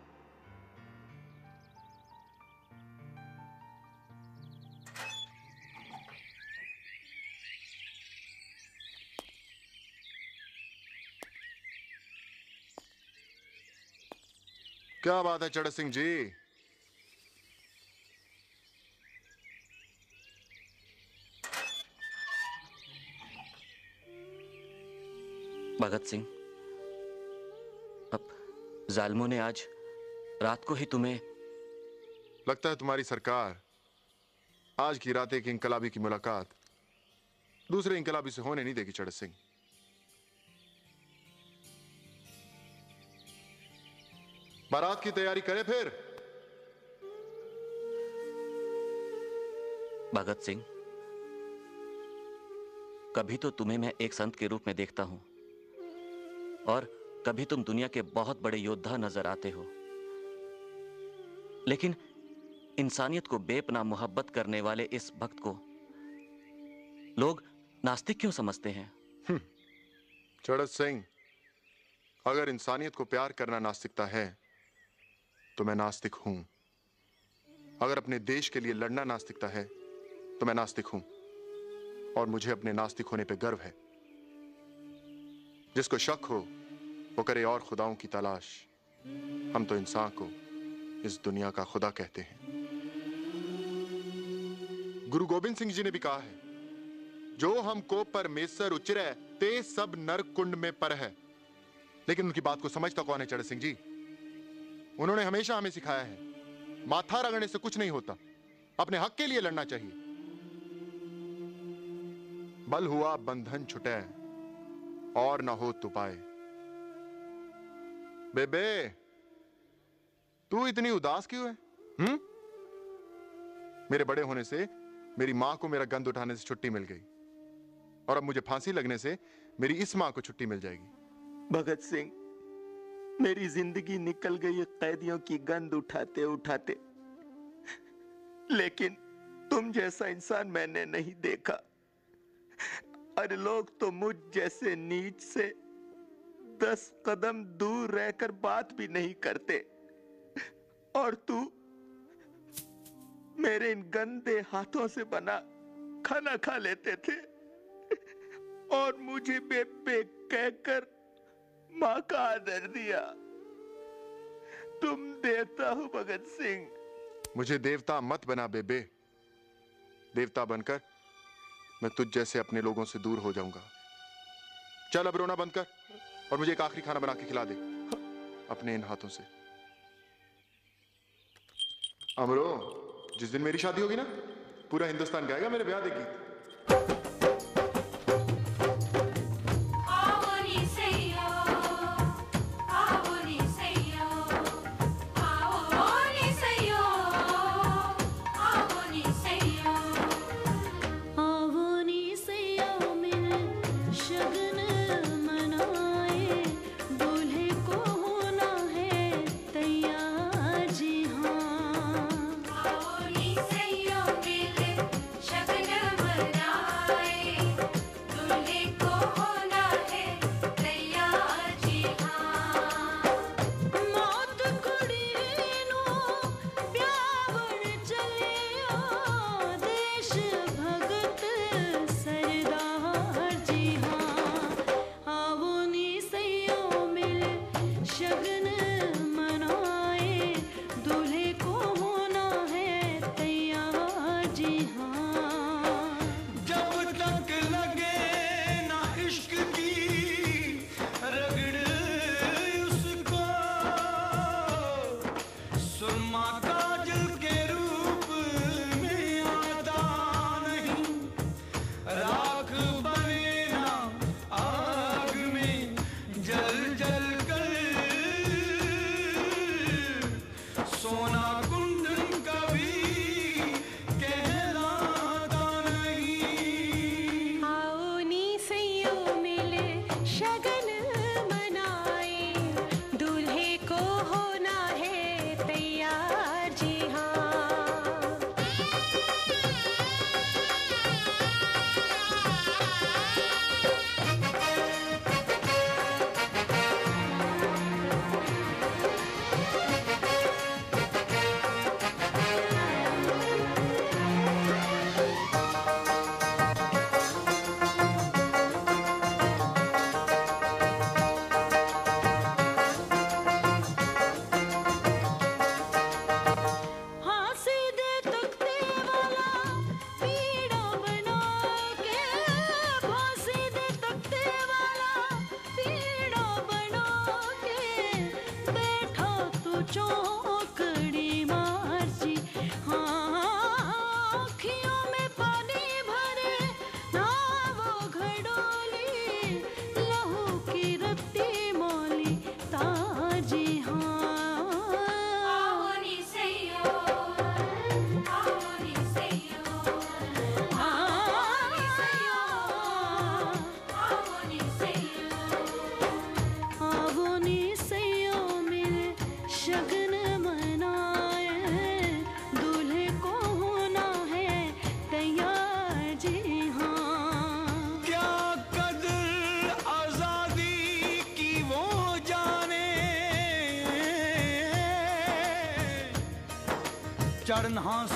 क्या बात है चढ़ सिंह जी भगत सिंह अब जालमों ने आज रात को ही तुम्हें लगता है तुम्हारी सरकार आज की रात एक इंकलाबी की मुलाकात दूसरे इंकलाबी से होने नहीं देगी चढ़ सिंह। बारात की तैयारी करे फिर। भगत सिंह कभी तो तुम्हें मैं एक संत के रूप में देखता हूँ। और कभी तुम दुनिया के बहुत बड़े योद्धा नज़र आते हो। लेकिन इंसानियत को बेपना मोहब्बत करने वाले इस भक्त को लोग नास्तिक क्यों समझते हैं? चढ़त सिंह, अगर इंसानियत को प्यार करना नास्तिकता है तो मैं नास्तिक हूँ। अगर अपने देश के लिए लड़ना नास्तिकता है तो मैं नास्तिक हूँ। और मुझे अपने नास्तिक होने पर गर्व है। जिसको शक हो, वो करे और खुदाओं की तलाश। हम तो इंसान को इस दुनिया का खुदा कहते हैं। गुरु गोविंद सिंह जी ने भी कहा है, जो हम हमको परमेश्वर उचरे ते सब नर कुंड में पर है। लेकिन उनकी बात को समझता कौन है, चढ़ सिंह जी? उन्होंने हमेशा हमें सिखाया है, माथा रगड़ने से कुछ नहीं होता, अपने हक के लिए लड़ना चाहिए। बल हुआ बंधन छुटे। और ना हो तु पाए। बेबे, तू इतनी उदास क्यों है? हम्म? मेरे बड़े होने से मेरी माँ को मेरा गंद उठाने से छुट्टी मिल गई। और अब मुझे फांसी लगने से मेरी इस माँ को छुट्टी मिल जाएगी। भगत सिंह, मेरी ज़िंदगी निकल गई कैदियों की गंद उठाते उठाते। लेकिन तुम जैसा इंसान मैंने नहीं देखा। अरे लोग तो मुझ जैसे नीच से दस कदम दूर रहकर बात भी नहीं करते। और तू मेरे इन गंदे हाथों से बना खाना खा लेते थे। और मुझे बेबे कहकर माँ का आदर दिया। तुम देवता हो भगत सिंह। मुझे देवता मत बना बेबे। देवता बनकर मैं तुझ जैसे अपने लोगों से दूर हो जाऊँगा। चल अब रोना बंद कर और मुझे एक आखिरी खाना बना के खिला दे, अपने इन हाथों से। अमरो, जिस दिन मेरी शादी होगी ना, पूरा हिंदुस्तान गाएगा मेरे ब्याह देगी ਚੜਨ ਹਾਂ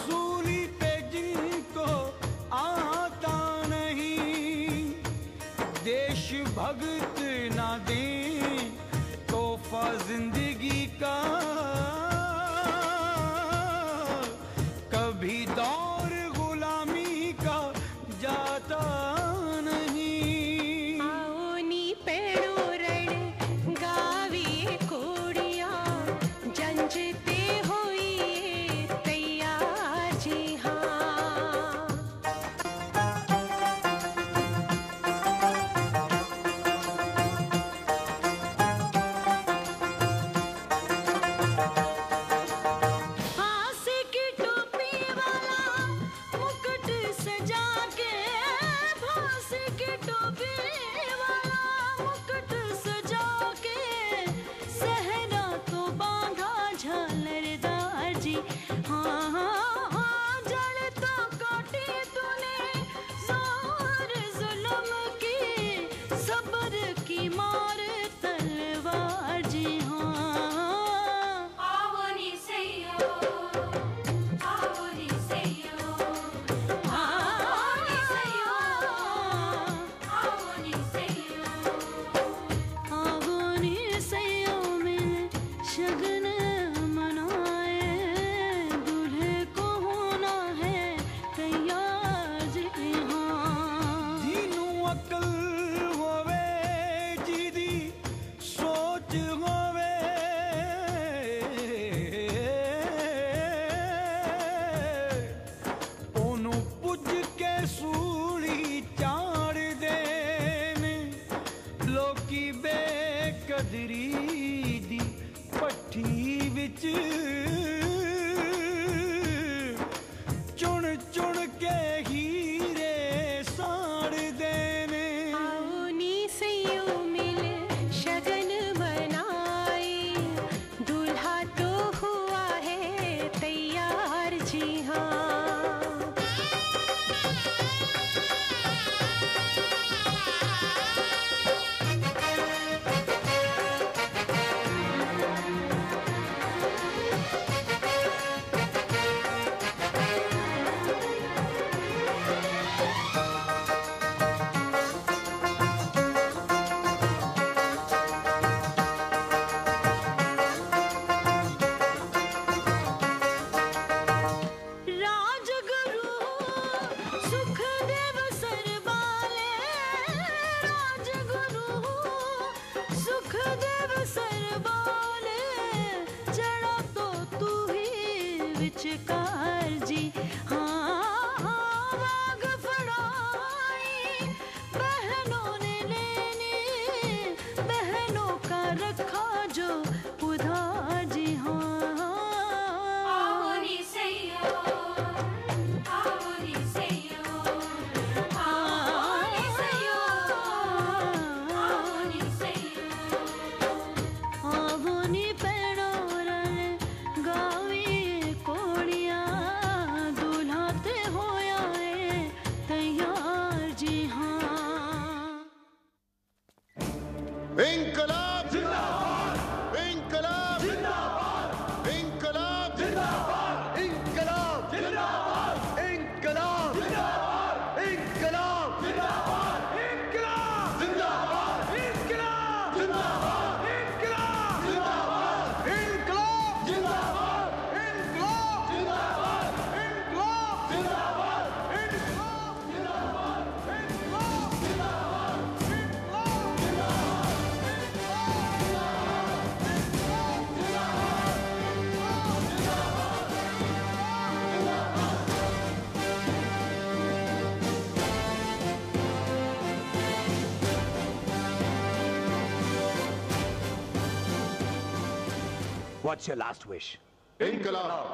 What's your last wish? Inkalam.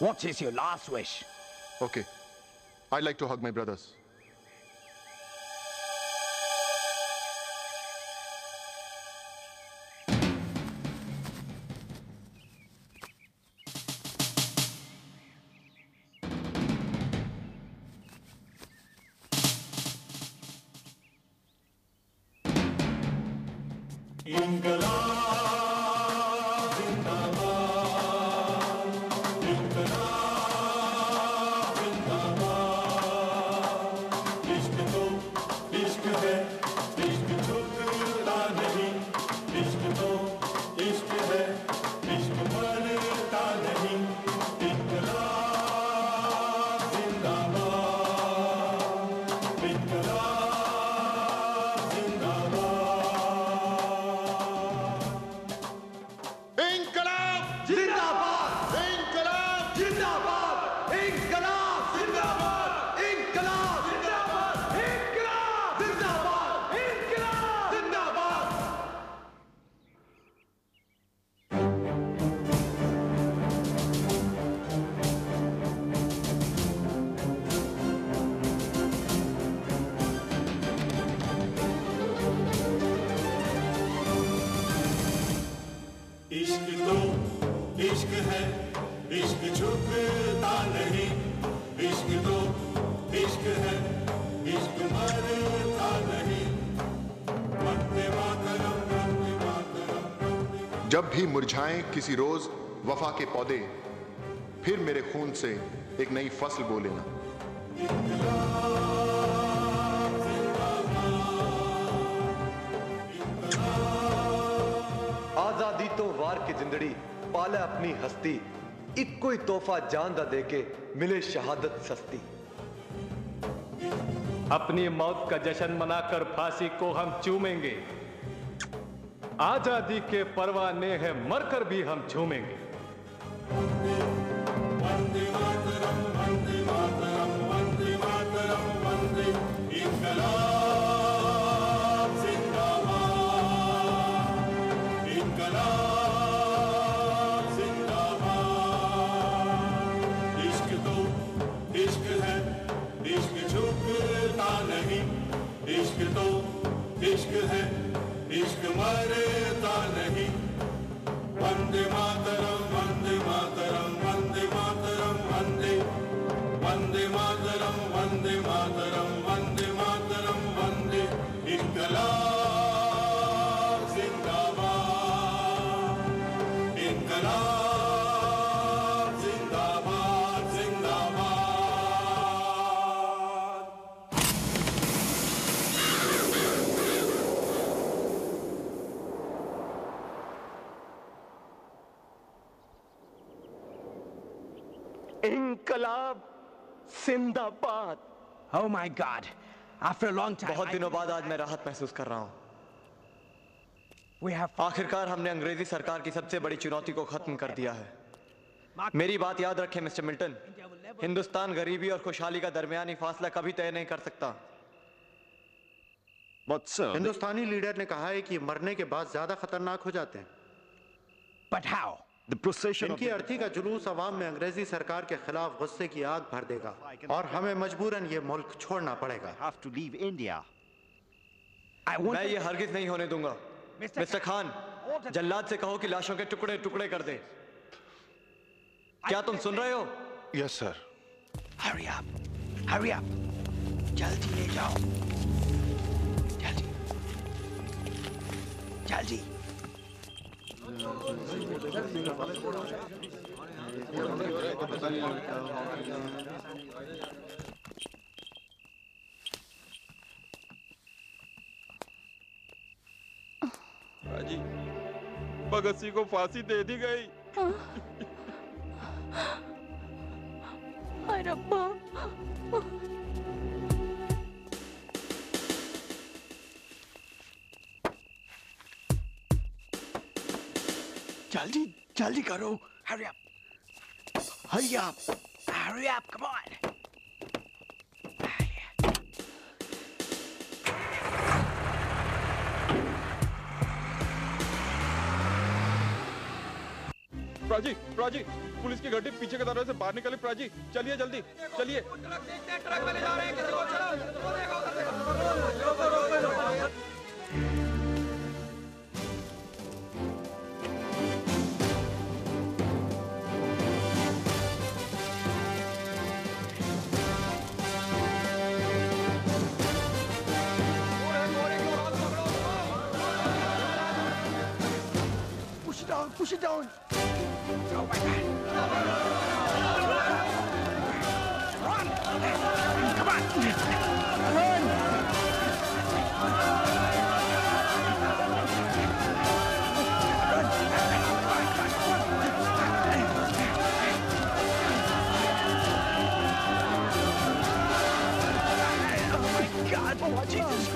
What is your last wish? Okay. I'd like to hug my brothers. मुरझाएँ किसी रोज वफा के पौधे, फिर मेरे खून से एक नई फ़सल बो लेना। आज़ादी तो वार की जिंदड़ी, पाले अपनी हस्ती, इक्को तोहफा जान दा देके मिले शहादत सस्ती। अपनी मौत का जश्न मनाकर फांसी को हम चूमेंगे। आज़ादी के परवाने हैं मरकर भी हम झूमेंगे। वंदे मातरम जिंदाबाद। Oh my God! After a long time, बहुत दिनों बाद आज मैं राहत महसूस कर रहा हूँ। We have आखिरकार हमने अंग्रेज़ी सरकार की सबसे बड़ी चुनौती को खत्म कर दिया है। मेरी बात याद रखें मिस्टर मिल्टन। हिंदुस्तान गरीबी और खुशहाली का दरमियानी फासला कभी तय नहीं कर सकता। But sir, हिंदुस्तानी लीडर ने कहा है कि मरने के बाद ज़्यादा खतरनाक हो जाते हैं। But how? इनकी अर्थी का जुलूस अवाम में अंग्रेज़ी सरकार के खिलाफ गुस्से की आग भर देगा और हमें मजबूरन ये मुल्क छोड़ना पड़ेगा। मैं ये हरगिज नहीं होने दूँगा। मिस्टर खान जल्लाद से कहो कि लाशों के टुकड़े टुकड़े कर दे। क्या तुम सुन रहे हो? Yes sir Hurry up! Hurry up! जल्दी ले जाओ। जल्दी। जल्दी। भगत सिंह को फांसी दे दी गई। हाय जल्दी जल्दी करो Hurry up! Hurry up! Hurry up! Come on! Praji Praji police की गाड़ी पीछे के दरवाजे से बाहर निकली प्राजी चलिए जल्दी चलिए ट्रक में ले जा रहे हैं Push it down, push it down. Oh my God! Run! Come on! Run! Oh my Oh, Jesus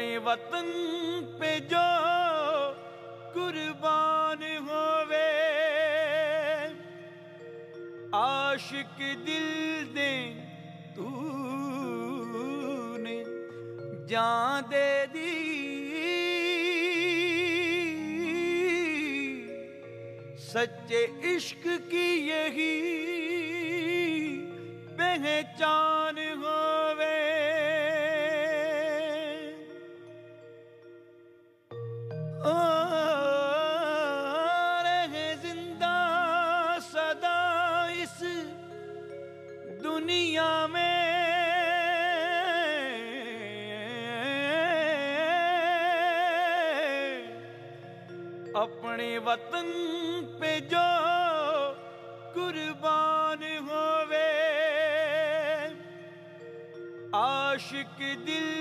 अपने वतन पे जो कुर्बान होवे। आशिक दिल दे तूने जान दे दी। सच्चे इश्क की यही पहचान अपने वतन पे जो कुर्बान होवे। आशिक दिल